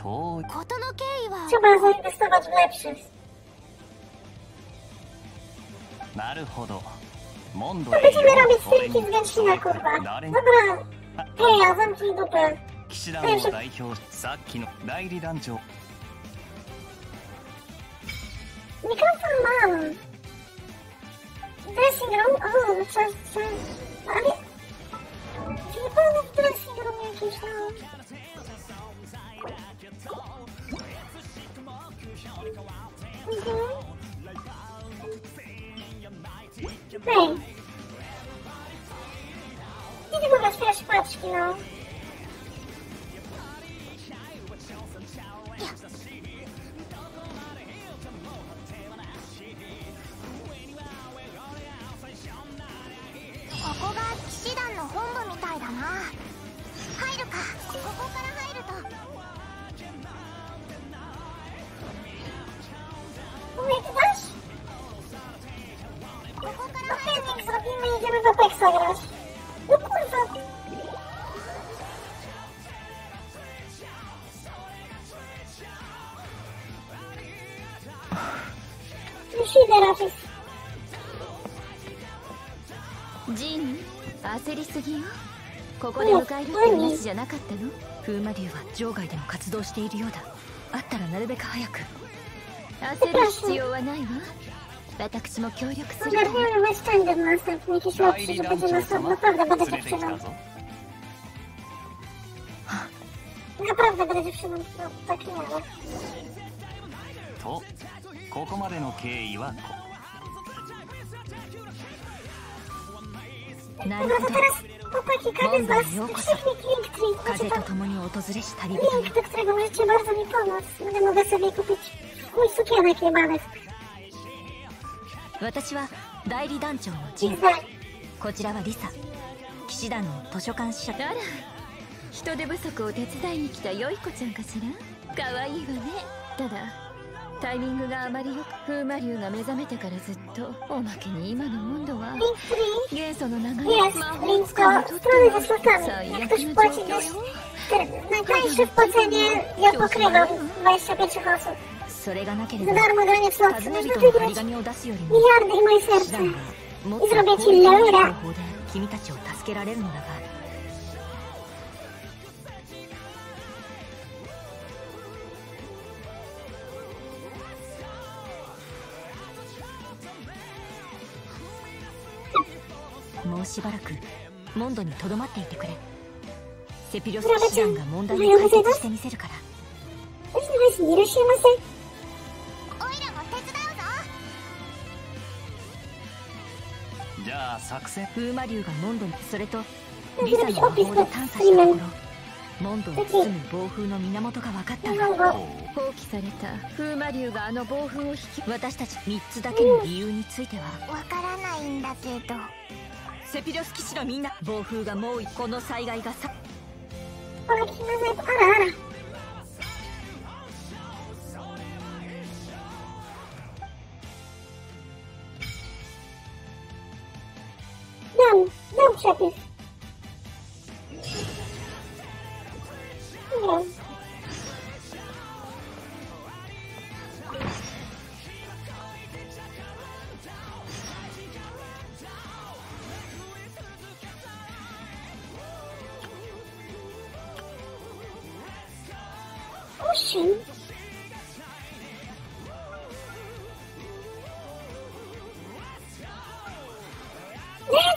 Speaker 4: 遠う
Speaker 29: こ
Speaker 32: との
Speaker 27: 経緯は。
Speaker 4: です
Speaker 32: なるほど。Mondo
Speaker 4: Będziemy robić
Speaker 32: を代表さっきの代理団長。
Speaker 4: ミカさんはドレッシングルームあれのド
Speaker 29: レッ が騎士団の本部みたい
Speaker 31: ジン焦りすぎよ。ここで迎えるって話じゃなかったの？風魔竜は場外でも活動しているようだ。あったらなるべく早く。焦る必要はないわ私も協力する
Speaker 4: Naprawdę będzie się nam tak nie ma.
Speaker 32: To, ここまでの経緯は
Speaker 31: なるほど。問題
Speaker 4: ようこそ
Speaker 31: 風と共に訪れし旅人
Speaker 4: Piękny, którego możecie bardzo mi pomóc. Będę mogła sobie kupić chuj sukienek jebanych.
Speaker 31: 私は代理団長のジン.こちらはリサ。騎士団の図書館支社。あら。人手不足を手伝いに来た良い子ちゃんかしら？可愛いわね。ただタイミングがあまりよく風魔竜が目覚めてからずっとおまけに今の温度は元素の流れ魔法使いにとっては.最悪の状況よ。
Speaker 4: ten najtańszy w cenie, ja pokrywam 21 osób.
Speaker 31: それがなければの張り
Speaker 4: wygrać
Speaker 31: 紙を出すよりも
Speaker 4: miliardy i moje
Speaker 31: 手
Speaker 4: serce.
Speaker 31: 段がもっ
Speaker 4: I
Speaker 31: と
Speaker 4: zrobię
Speaker 31: 効
Speaker 4: ci
Speaker 31: 率のいい
Speaker 4: Laura.
Speaker 31: 方法で君たちを助けられるのだがもうしばらくモンドにとどまっていてくれセピロス騎士団が問題を解決してみせるから
Speaker 32: ゃあ作戦
Speaker 31: 風魔竜がモンドにそれとリサの魔法で探査したところモンドを包む暴風の源が分かったんだ放棄された風魔竜があの暴風を引き私たち3つだけの理由については
Speaker 29: わからないんだけど
Speaker 31: セピロス騎士のみんな暴風がもうこの災害がさ
Speaker 4: Polaki na zep. Ara, ara. Dam, dam przepis. Nie. Osiem.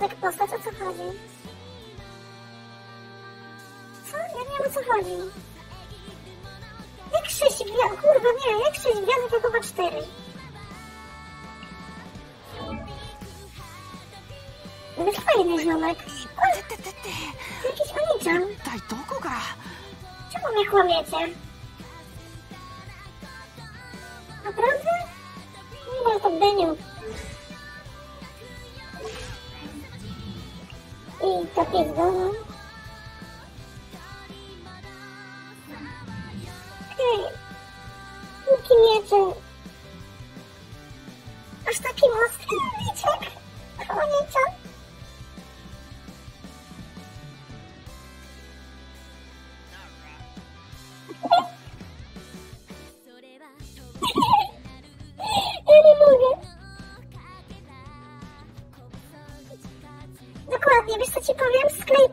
Speaker 4: gwiazdek postać? O co chodzi? Co? Ja nie wiem o co chodzi. Jak sześć gwiazdek? Kurwa nie, jak sześć gwiazdek to chyba cztery. Ale fajny ziomek. O, Jakiś onicza.
Speaker 21: Daj, doko ga?
Speaker 4: Czemu mnie kłamiecie?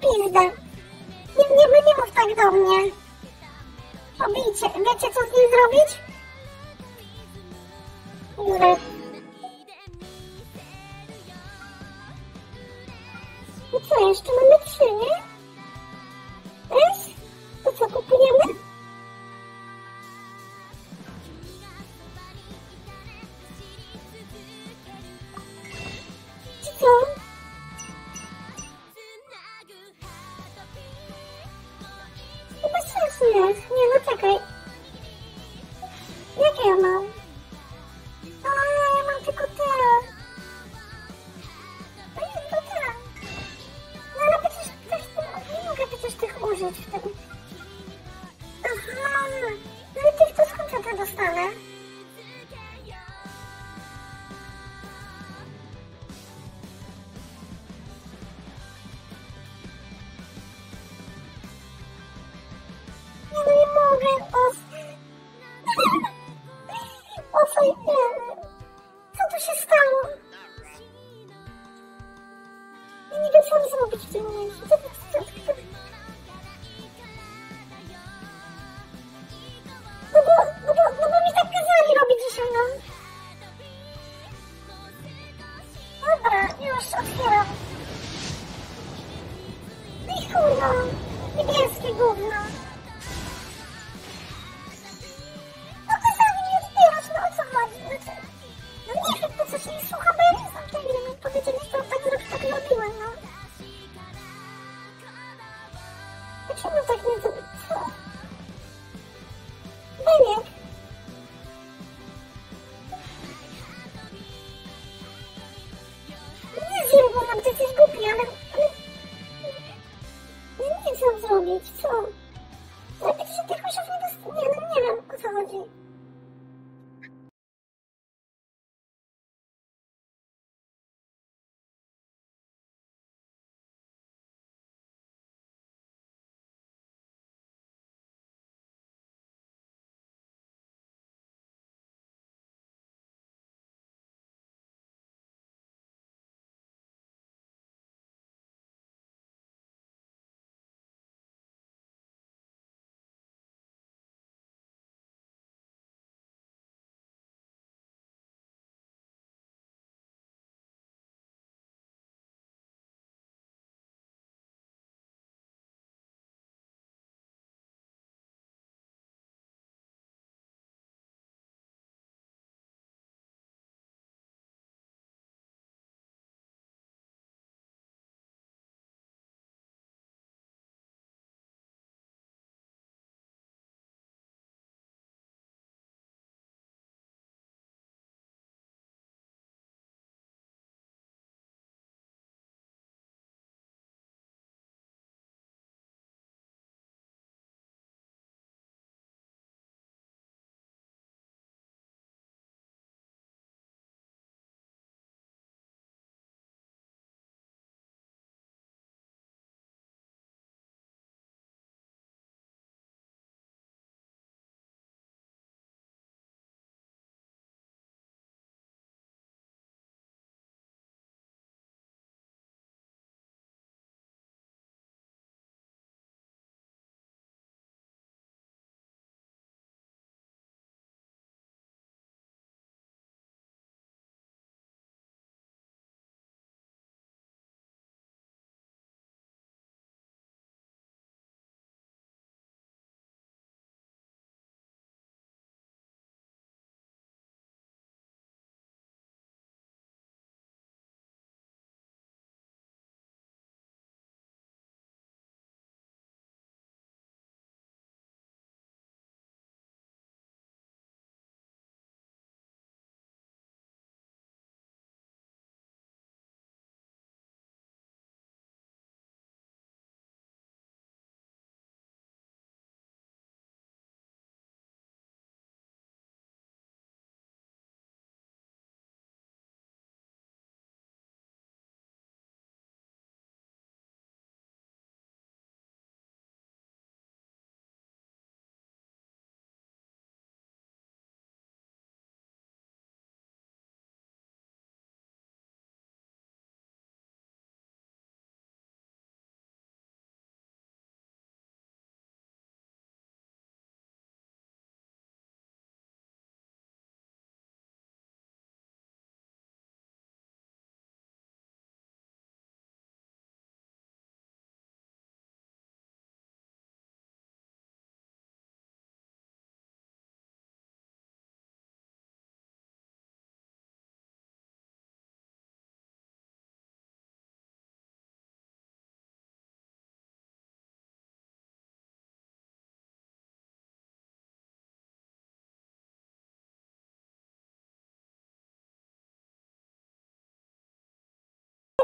Speaker 4: pizda. Nie, nie, nie mów tak do mnie. Obijcie. Wiecie, co z nim zrobić?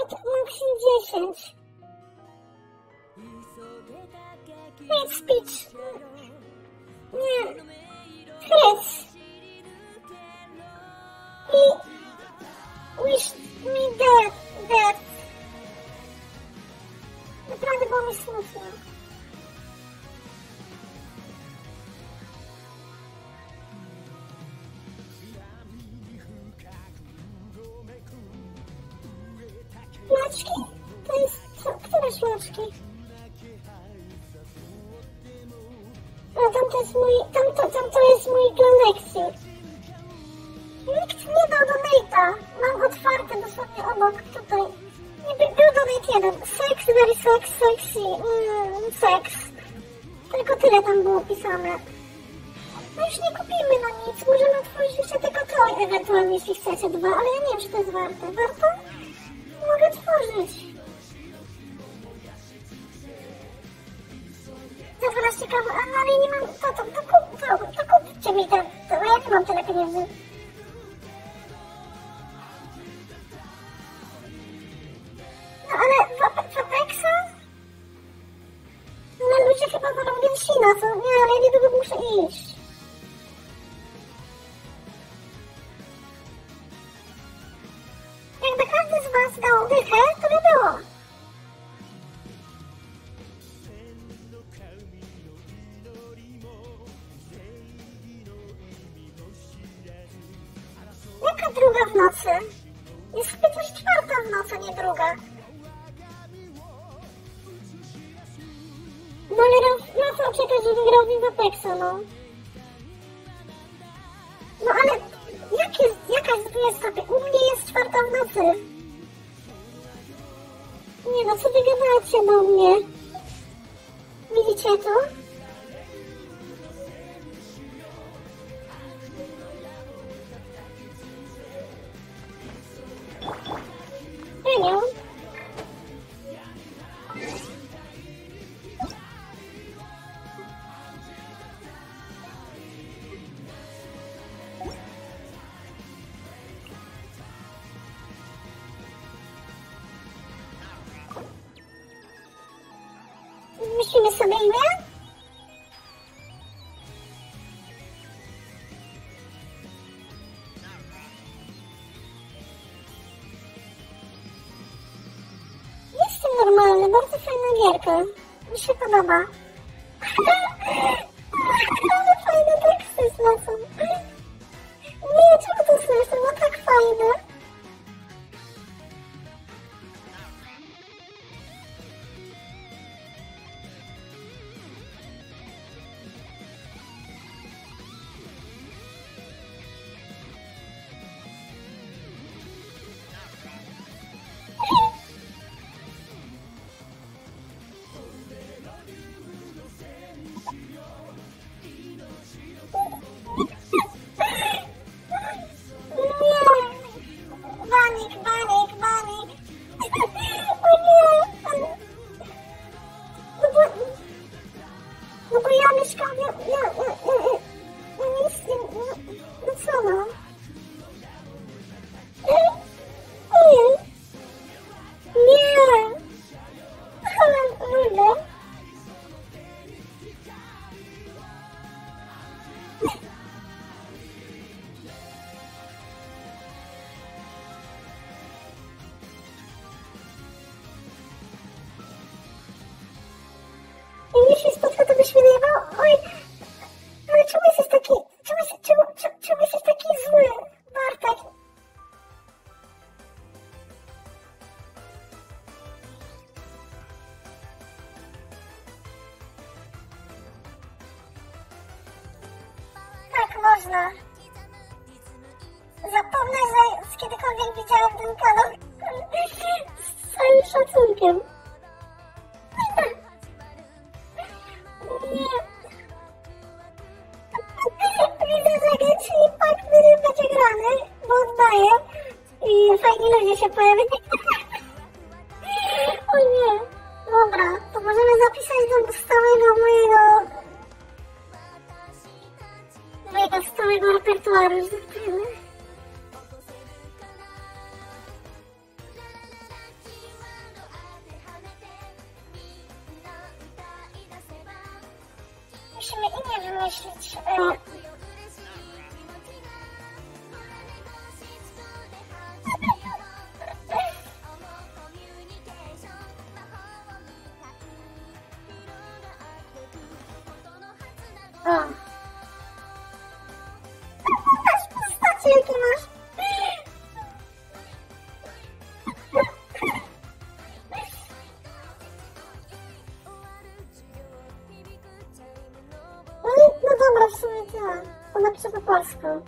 Speaker 4: Fort Maxim 10. Hate speech. Nie. Fritz. I wish me death, death. Naprawdę było mi smutno. Maczki? To jest... Co, które szlaczki? No tam to jest mój... Tam to, tam to jest mój lekcji. Nikt nie dał donate'a. Mam otwarte dosłownie obok, tutaj. Nie, by- był donate jeden. Sex, very sex, sexy. Mm. Tylko tyle tam było pisane. No już nie kupimy na nic. Możemy otworzyć jeszcze tylko to, ewentualnie jeśli chcecie dwa, ale ja nie wiem, czy to jest warte. Warto? Mogę tworzyć. Za 12 kawy, no, ale nie mam, to, to, to, kup, to, to kupcie mi to, to, bo ja nie mam tyle pieniędzy. No ale w, Apexa? No ludzie chyba wolą Genshin'a, co? Nie, ale ja niedługo muszę iść. Jakby każdy z was dał dychę, to by było. Jaka druga w nocy? Jest chyba coś czwarta w nocy, nie druga. No ale raz, na co czekać, żeby grał w Apexa, no? No ale jak jest, jaka jest 20? U mnie jest czwarta w nocy. Nie no, co wy gadacie do mnie? Widzicie to? Eniu? Myślimy fajna gierka. Mi się podoba. Ale fajne teksty znacą. Nie, czemu to Można. Zapomnę, że kiedykolwiek widziałam ten kanał. Z całym szacunkiem. Polsku.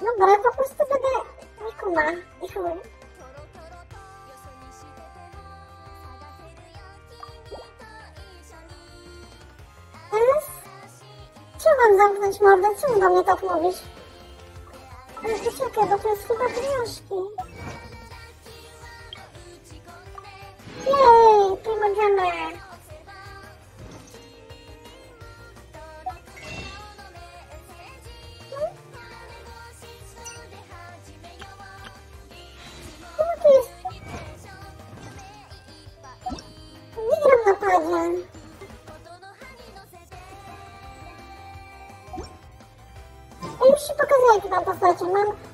Speaker 4: Dobra, po prostu będę Mikuma i chuj. Teraz? Czemu mam zamknąć mordę? Czemu do mnie tak mówisz? Ale czekaj, bo to jest pokazuję, jakie mam postacie.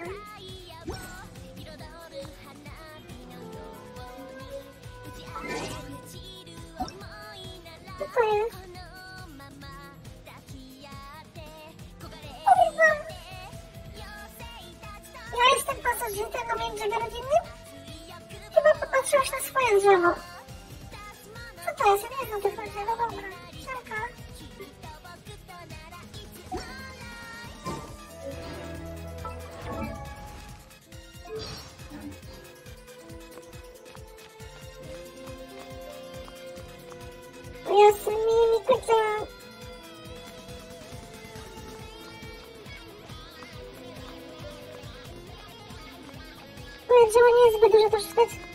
Speaker 4: jest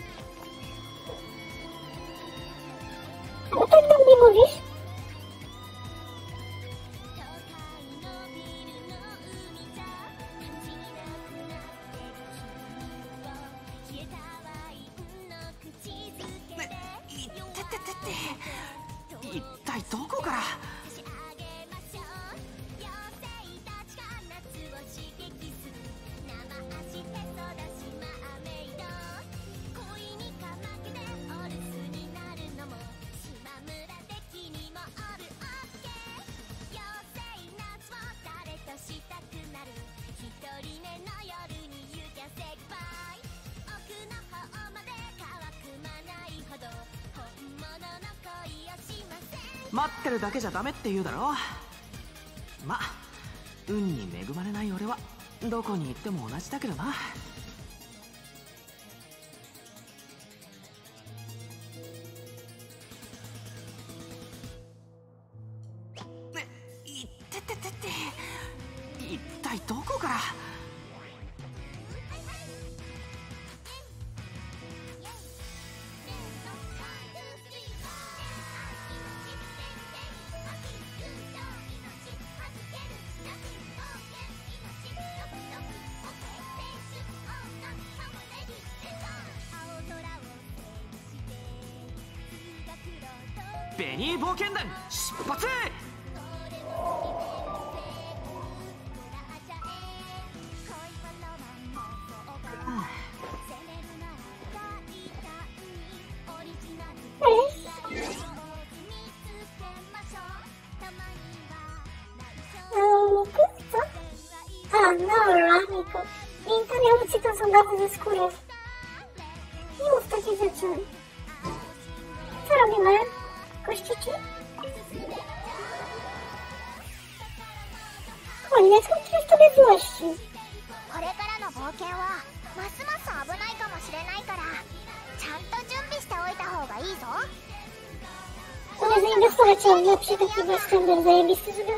Speaker 33: ってるだけじゃダメって言うだろ。ま運に恵まれない俺はどこに行っても同じだけどな。
Speaker 4: Ze skóry. Nie mów takie rzeczy. Co robimy? Kościki? Kurde, skąd tyle w tobie złości?
Speaker 29: これからの冒険はますます危ないかもしれないからちゃんと準備しておいた方がいいぞ
Speaker 4: Ale zainwestować w lepszy taki western zajebisty, żeby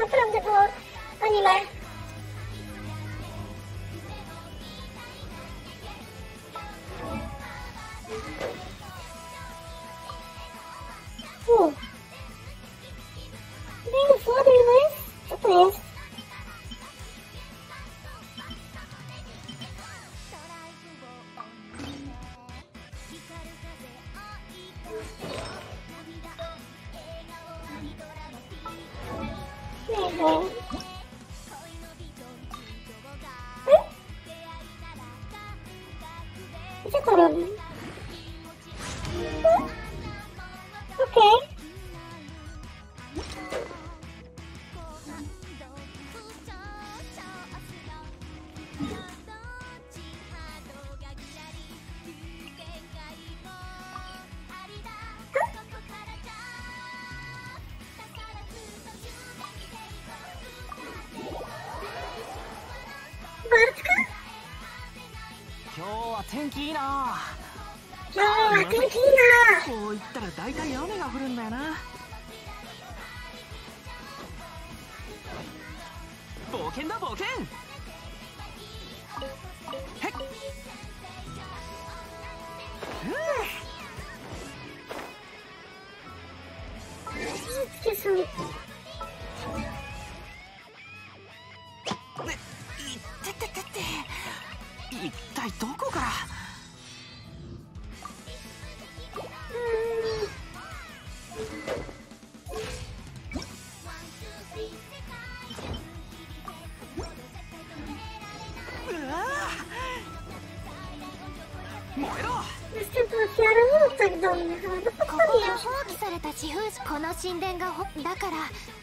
Speaker 33: いいな。
Speaker 4: 天気いいな。
Speaker 33: こう言ったら大体雨が降るんだよ
Speaker 29: 神殿がほだから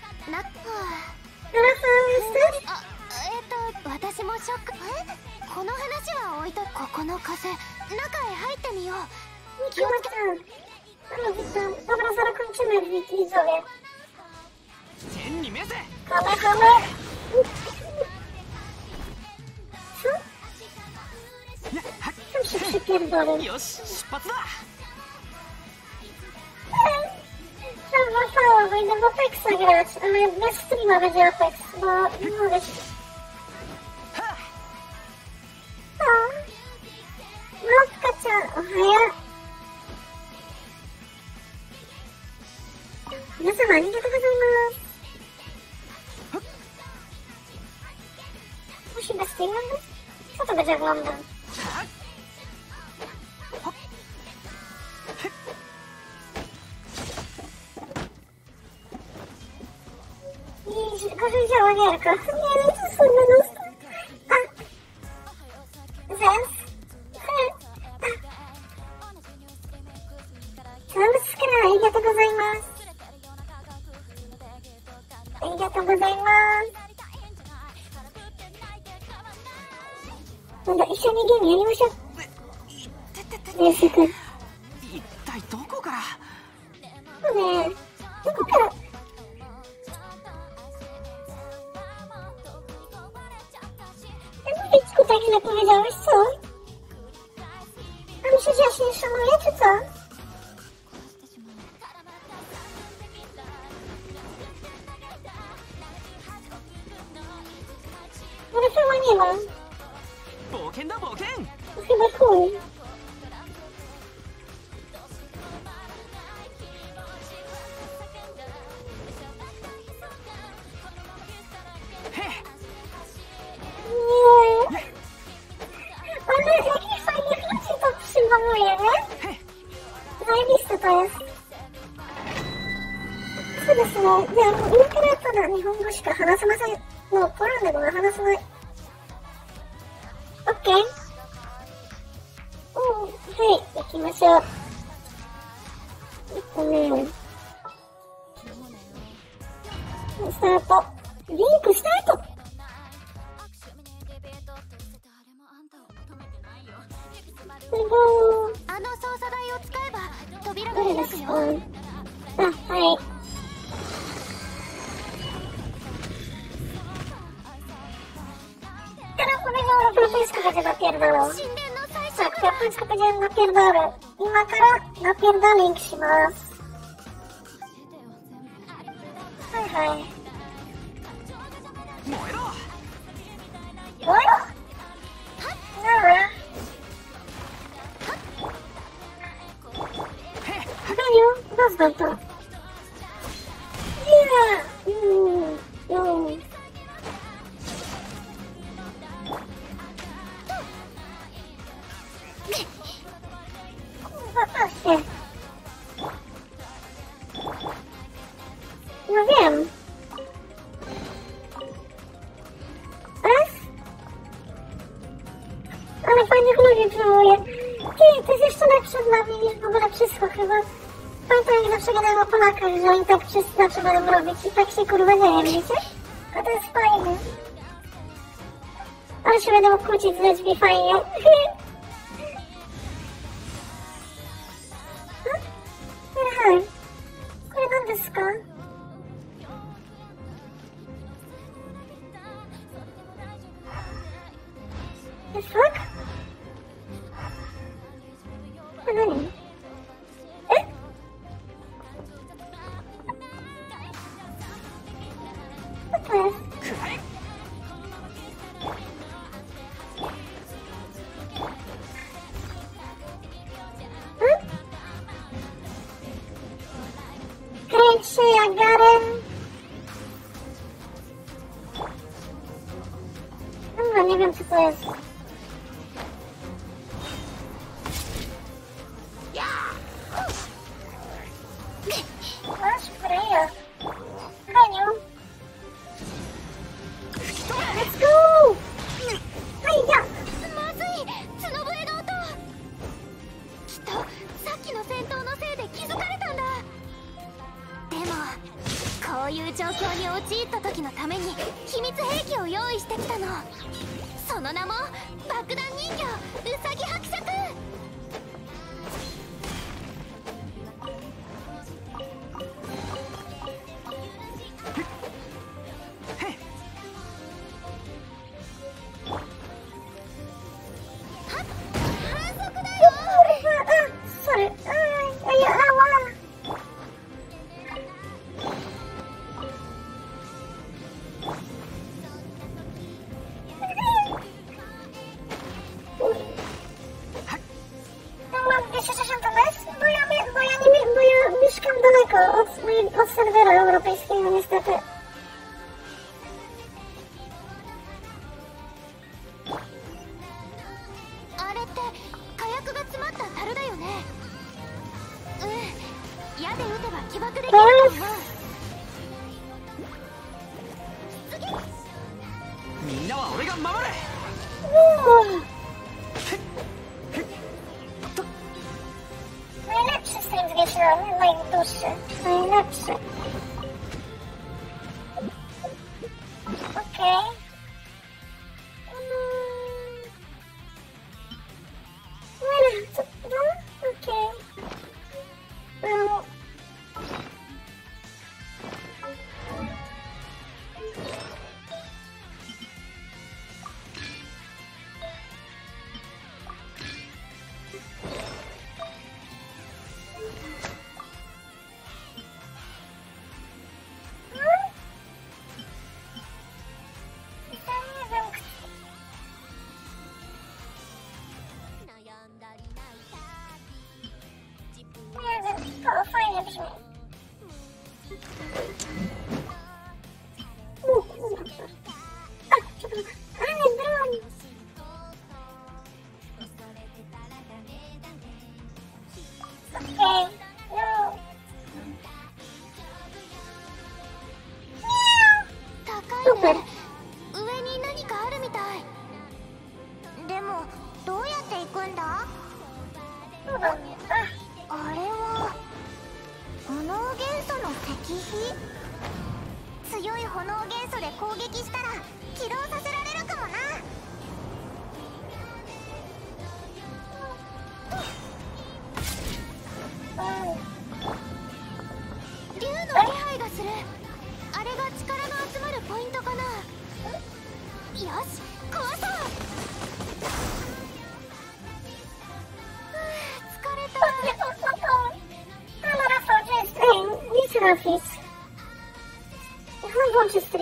Speaker 4: Apexa grać, ale bez streama będzie Apex, bo nie mogę Welcome. 今からナピがリンクします。że oni tak wszyscy zawsze będą robić i tak się kurwa dzieje, wiecie? A to jest fajne. Ale się będą kłócić z ludźmi fajnie. nie wiem, co to jest.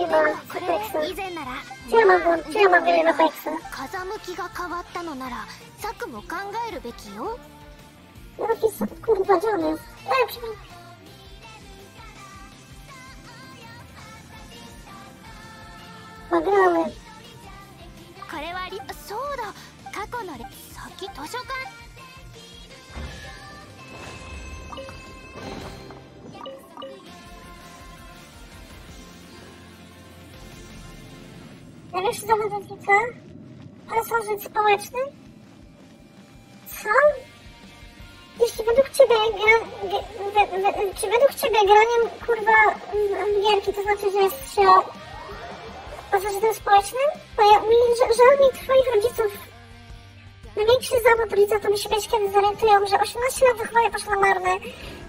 Speaker 33: 以前な
Speaker 29: らチェマ
Speaker 27: ンのチマン
Speaker 4: がックス
Speaker 27: 風向きが変わったのなら策も考えるべきよ。
Speaker 4: śmieszkiem zorientują, że 18 lat wychowanie poszło na marne,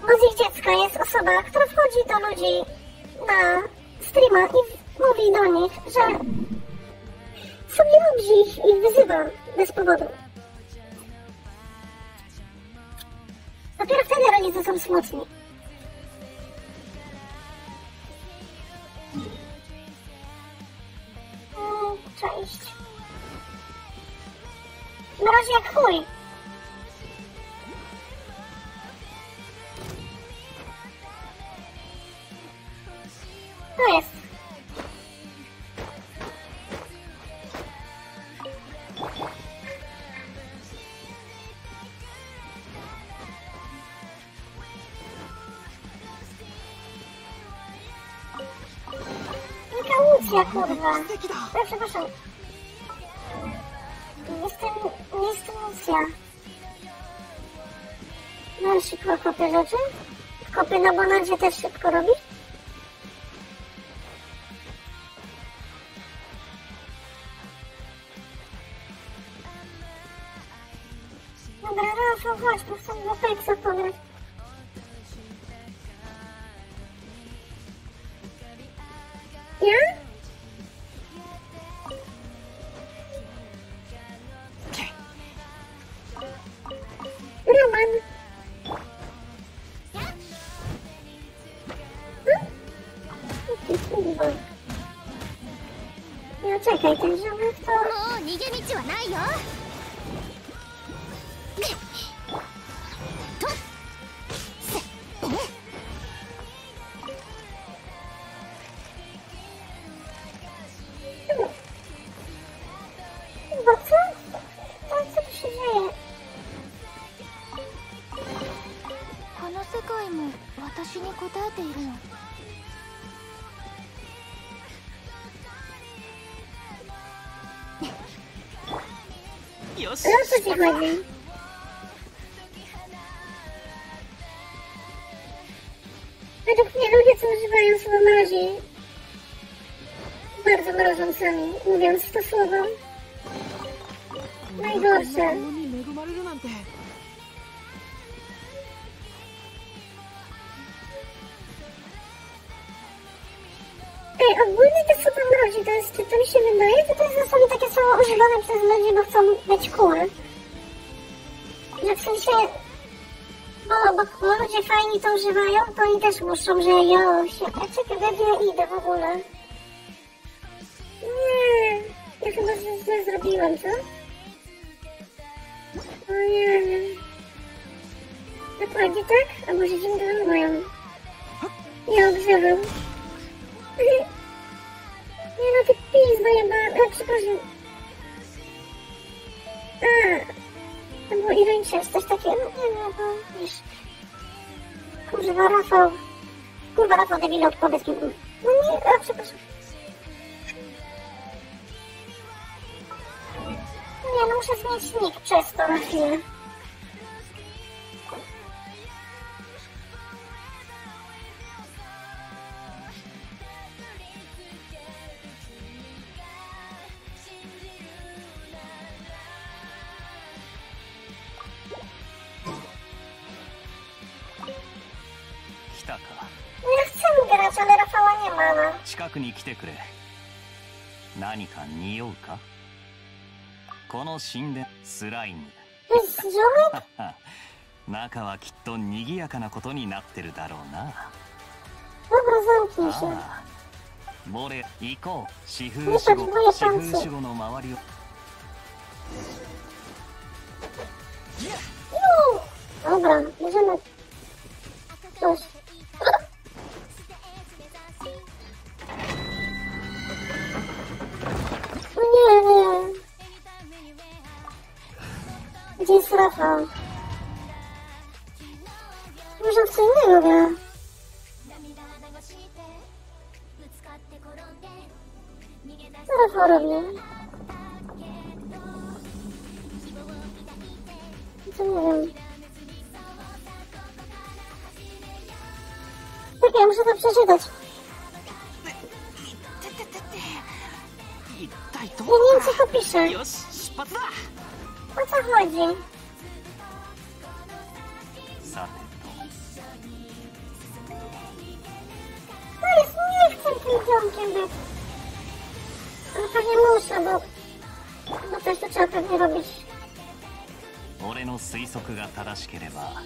Speaker 4: bo z ich dziecka jest osoba, która wchodzi do ludzi na streama i kurwa. Ja przepraszam. Jestem, nie jestem nic ja. No szybko kopię rzeczy. Kopy na bonadzie też szybko
Speaker 27: robić. ちはないよ。
Speaker 4: Chodzi? Według mnie ludzie, co używają słowa mrozi, bardzo mrożą sami, mówiąc to słowo. Najgorsze. Też muszą, że jo, się, a czekaj, gdzie ja idę w ogóle?
Speaker 32: 匂うか？この神殿スライム?中はきっと賑やかなことになってるだろうな.ああボレ行こう四風守護四風.守護の周りを
Speaker 4: しいです。ヘリンチハピス。よし、出発だ。おさはじ
Speaker 33: ん。さて。
Speaker 4: はい、すみませ
Speaker 33: ん、ピーチャ
Speaker 4: ンケン
Speaker 32: です。
Speaker 4: あたりもうしゃぶ。私たちはたびらびし。
Speaker 32: 俺の推測が正しければ、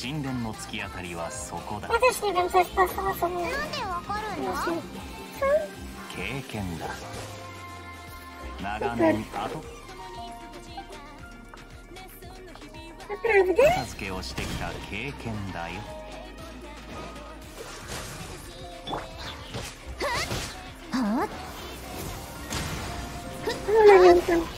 Speaker 32: 神殿の突き当たりはそこだ。
Speaker 4: 私、神殿、さっさっ
Speaker 29: なんでわかるの？
Speaker 32: 経験だ。長年後?片付けをしてきた経験だよ。
Speaker 4: No, nie wiem, tam.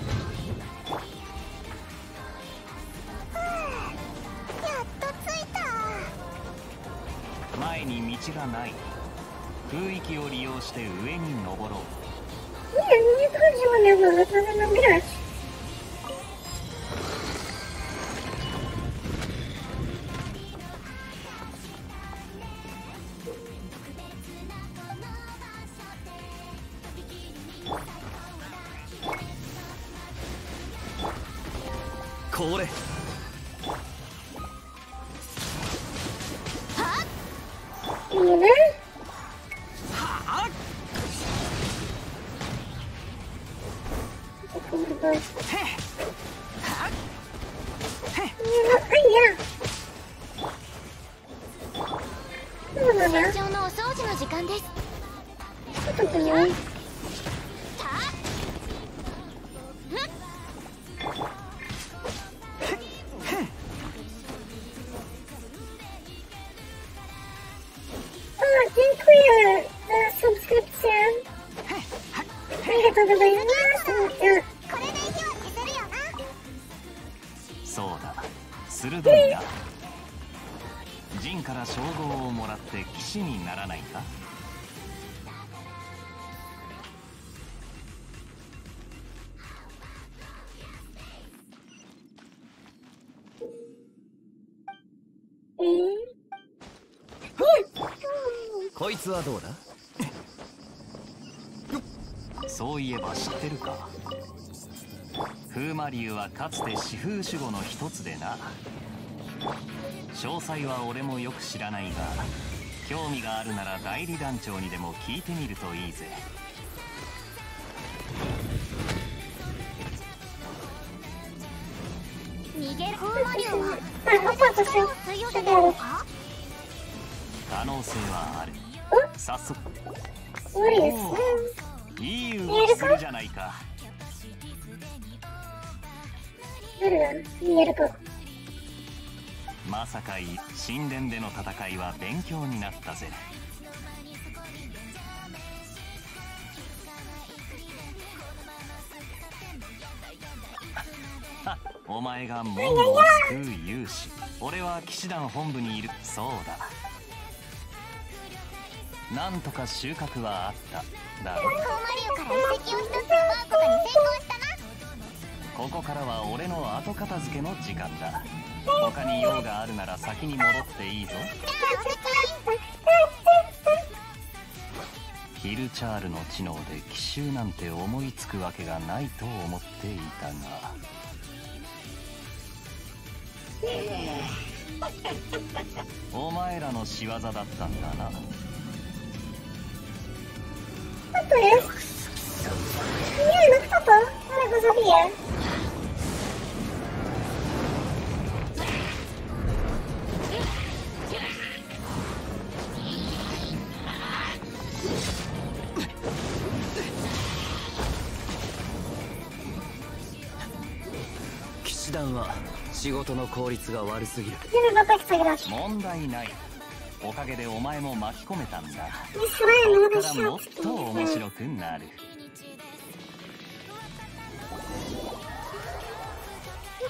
Speaker 32: して上に登ろう。つはどうだ？そういえば知ってるか？風魔流はかつて四風守護の一つでな。詳細は俺もよく知らないが興味があるなら代理団長にでも聞いてみるといいぜ。
Speaker 27: 逃げる。風魔流は
Speaker 4: あ、オパとしよう。
Speaker 32: まさかい神殿での戦いは勉強になったぜ。お前が門を救う勇士俺は騎士団本部にいる。そうだ。なんとか収穫はあった。だろ
Speaker 29: 風魔流から遺跡を一つ奪うことに成功したな
Speaker 32: ここからは俺の後片付けの時間だ。他に用があるなら先に戻っていいぞ。ヒルチャールの知能で奇襲なんて思いつくわけがないと思っていたが。お前らの仕業だったんだな。Yeah, は仕事の効率が悪すぎる。問題ない。おかげでお前も巻き込めたんだ。からもっと面白くなる。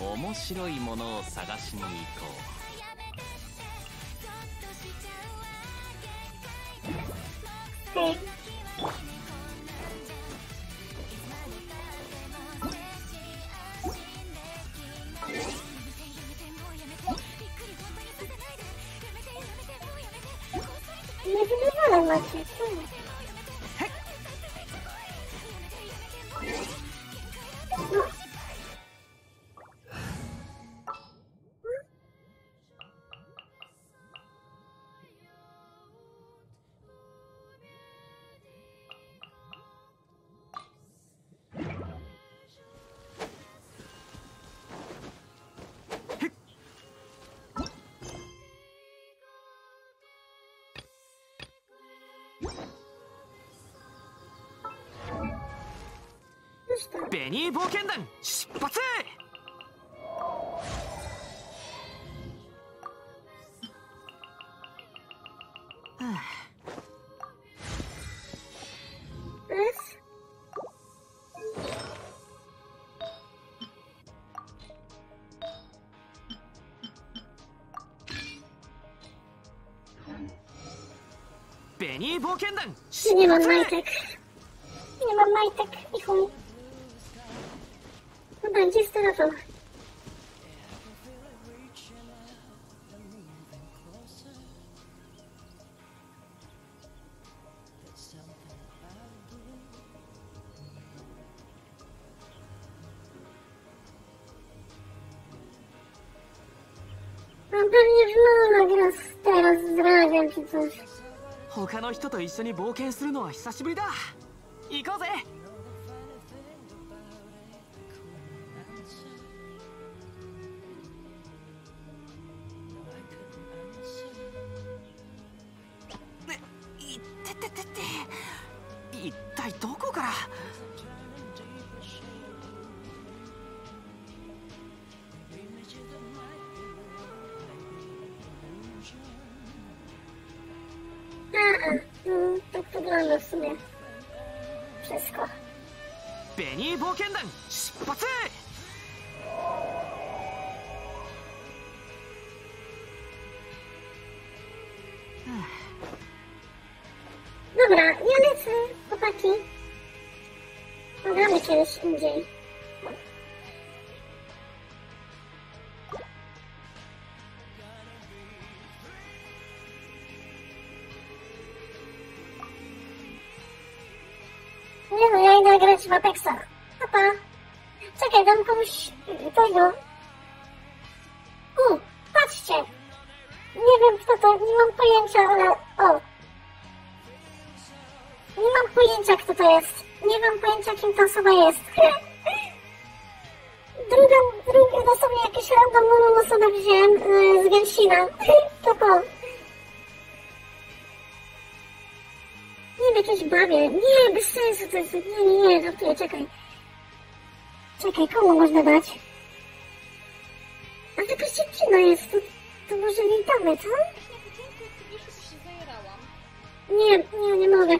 Speaker 32: 面白いものを探しに行こう。
Speaker 33: Eh, gimana, 大冒険団出発ベニー冒険団出発
Speaker 4: Nie mam majtek. Nie mam majtek i chuj. Teraz zrabiam czy coś.
Speaker 33: 他の人と一緒に冒険するのは久しぶりだ。行こうぜ。
Speaker 4: Indziej. Nie no, ja idę grać w Apexa. Papa. Czekaj, dam komuś tego. U, patrzcie. Nie wiem kto to, nie mam pojęcia, ale... O, nie mam pojęcia, kto to jest. Pojęcia, kim ta osoba jest. Druga, druga, dosłownie jakieś randomową osobę wziąłem y, z Gensina. To to. Nie wiem, jakieś babie. Nie, bez sensu to jest. Nie, nie, nie, żartuję, czekaj. Czekaj, komu można dać? A jakaś dziewczyna jest. To, to może nie damy, co? Nie, nie, nie mogę.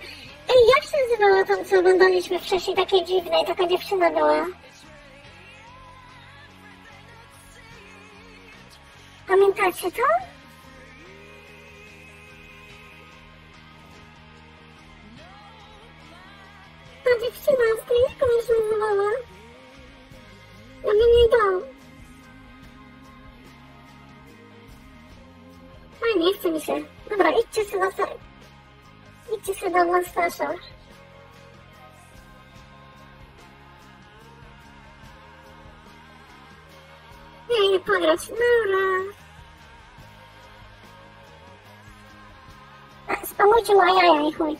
Speaker 4: Nazywała tam, co oglądaliśmy wcześniej, takie dziwne, taka dziewczyna była? Pamiętacie to? Ta dziewczyna, z ona się nazywała? Ja bym jej dał. Oj, nie chce mi się. Dobra, idźcie sobie na. Idźcie sobie do Monsterza. A, Spamujcie moje jaja i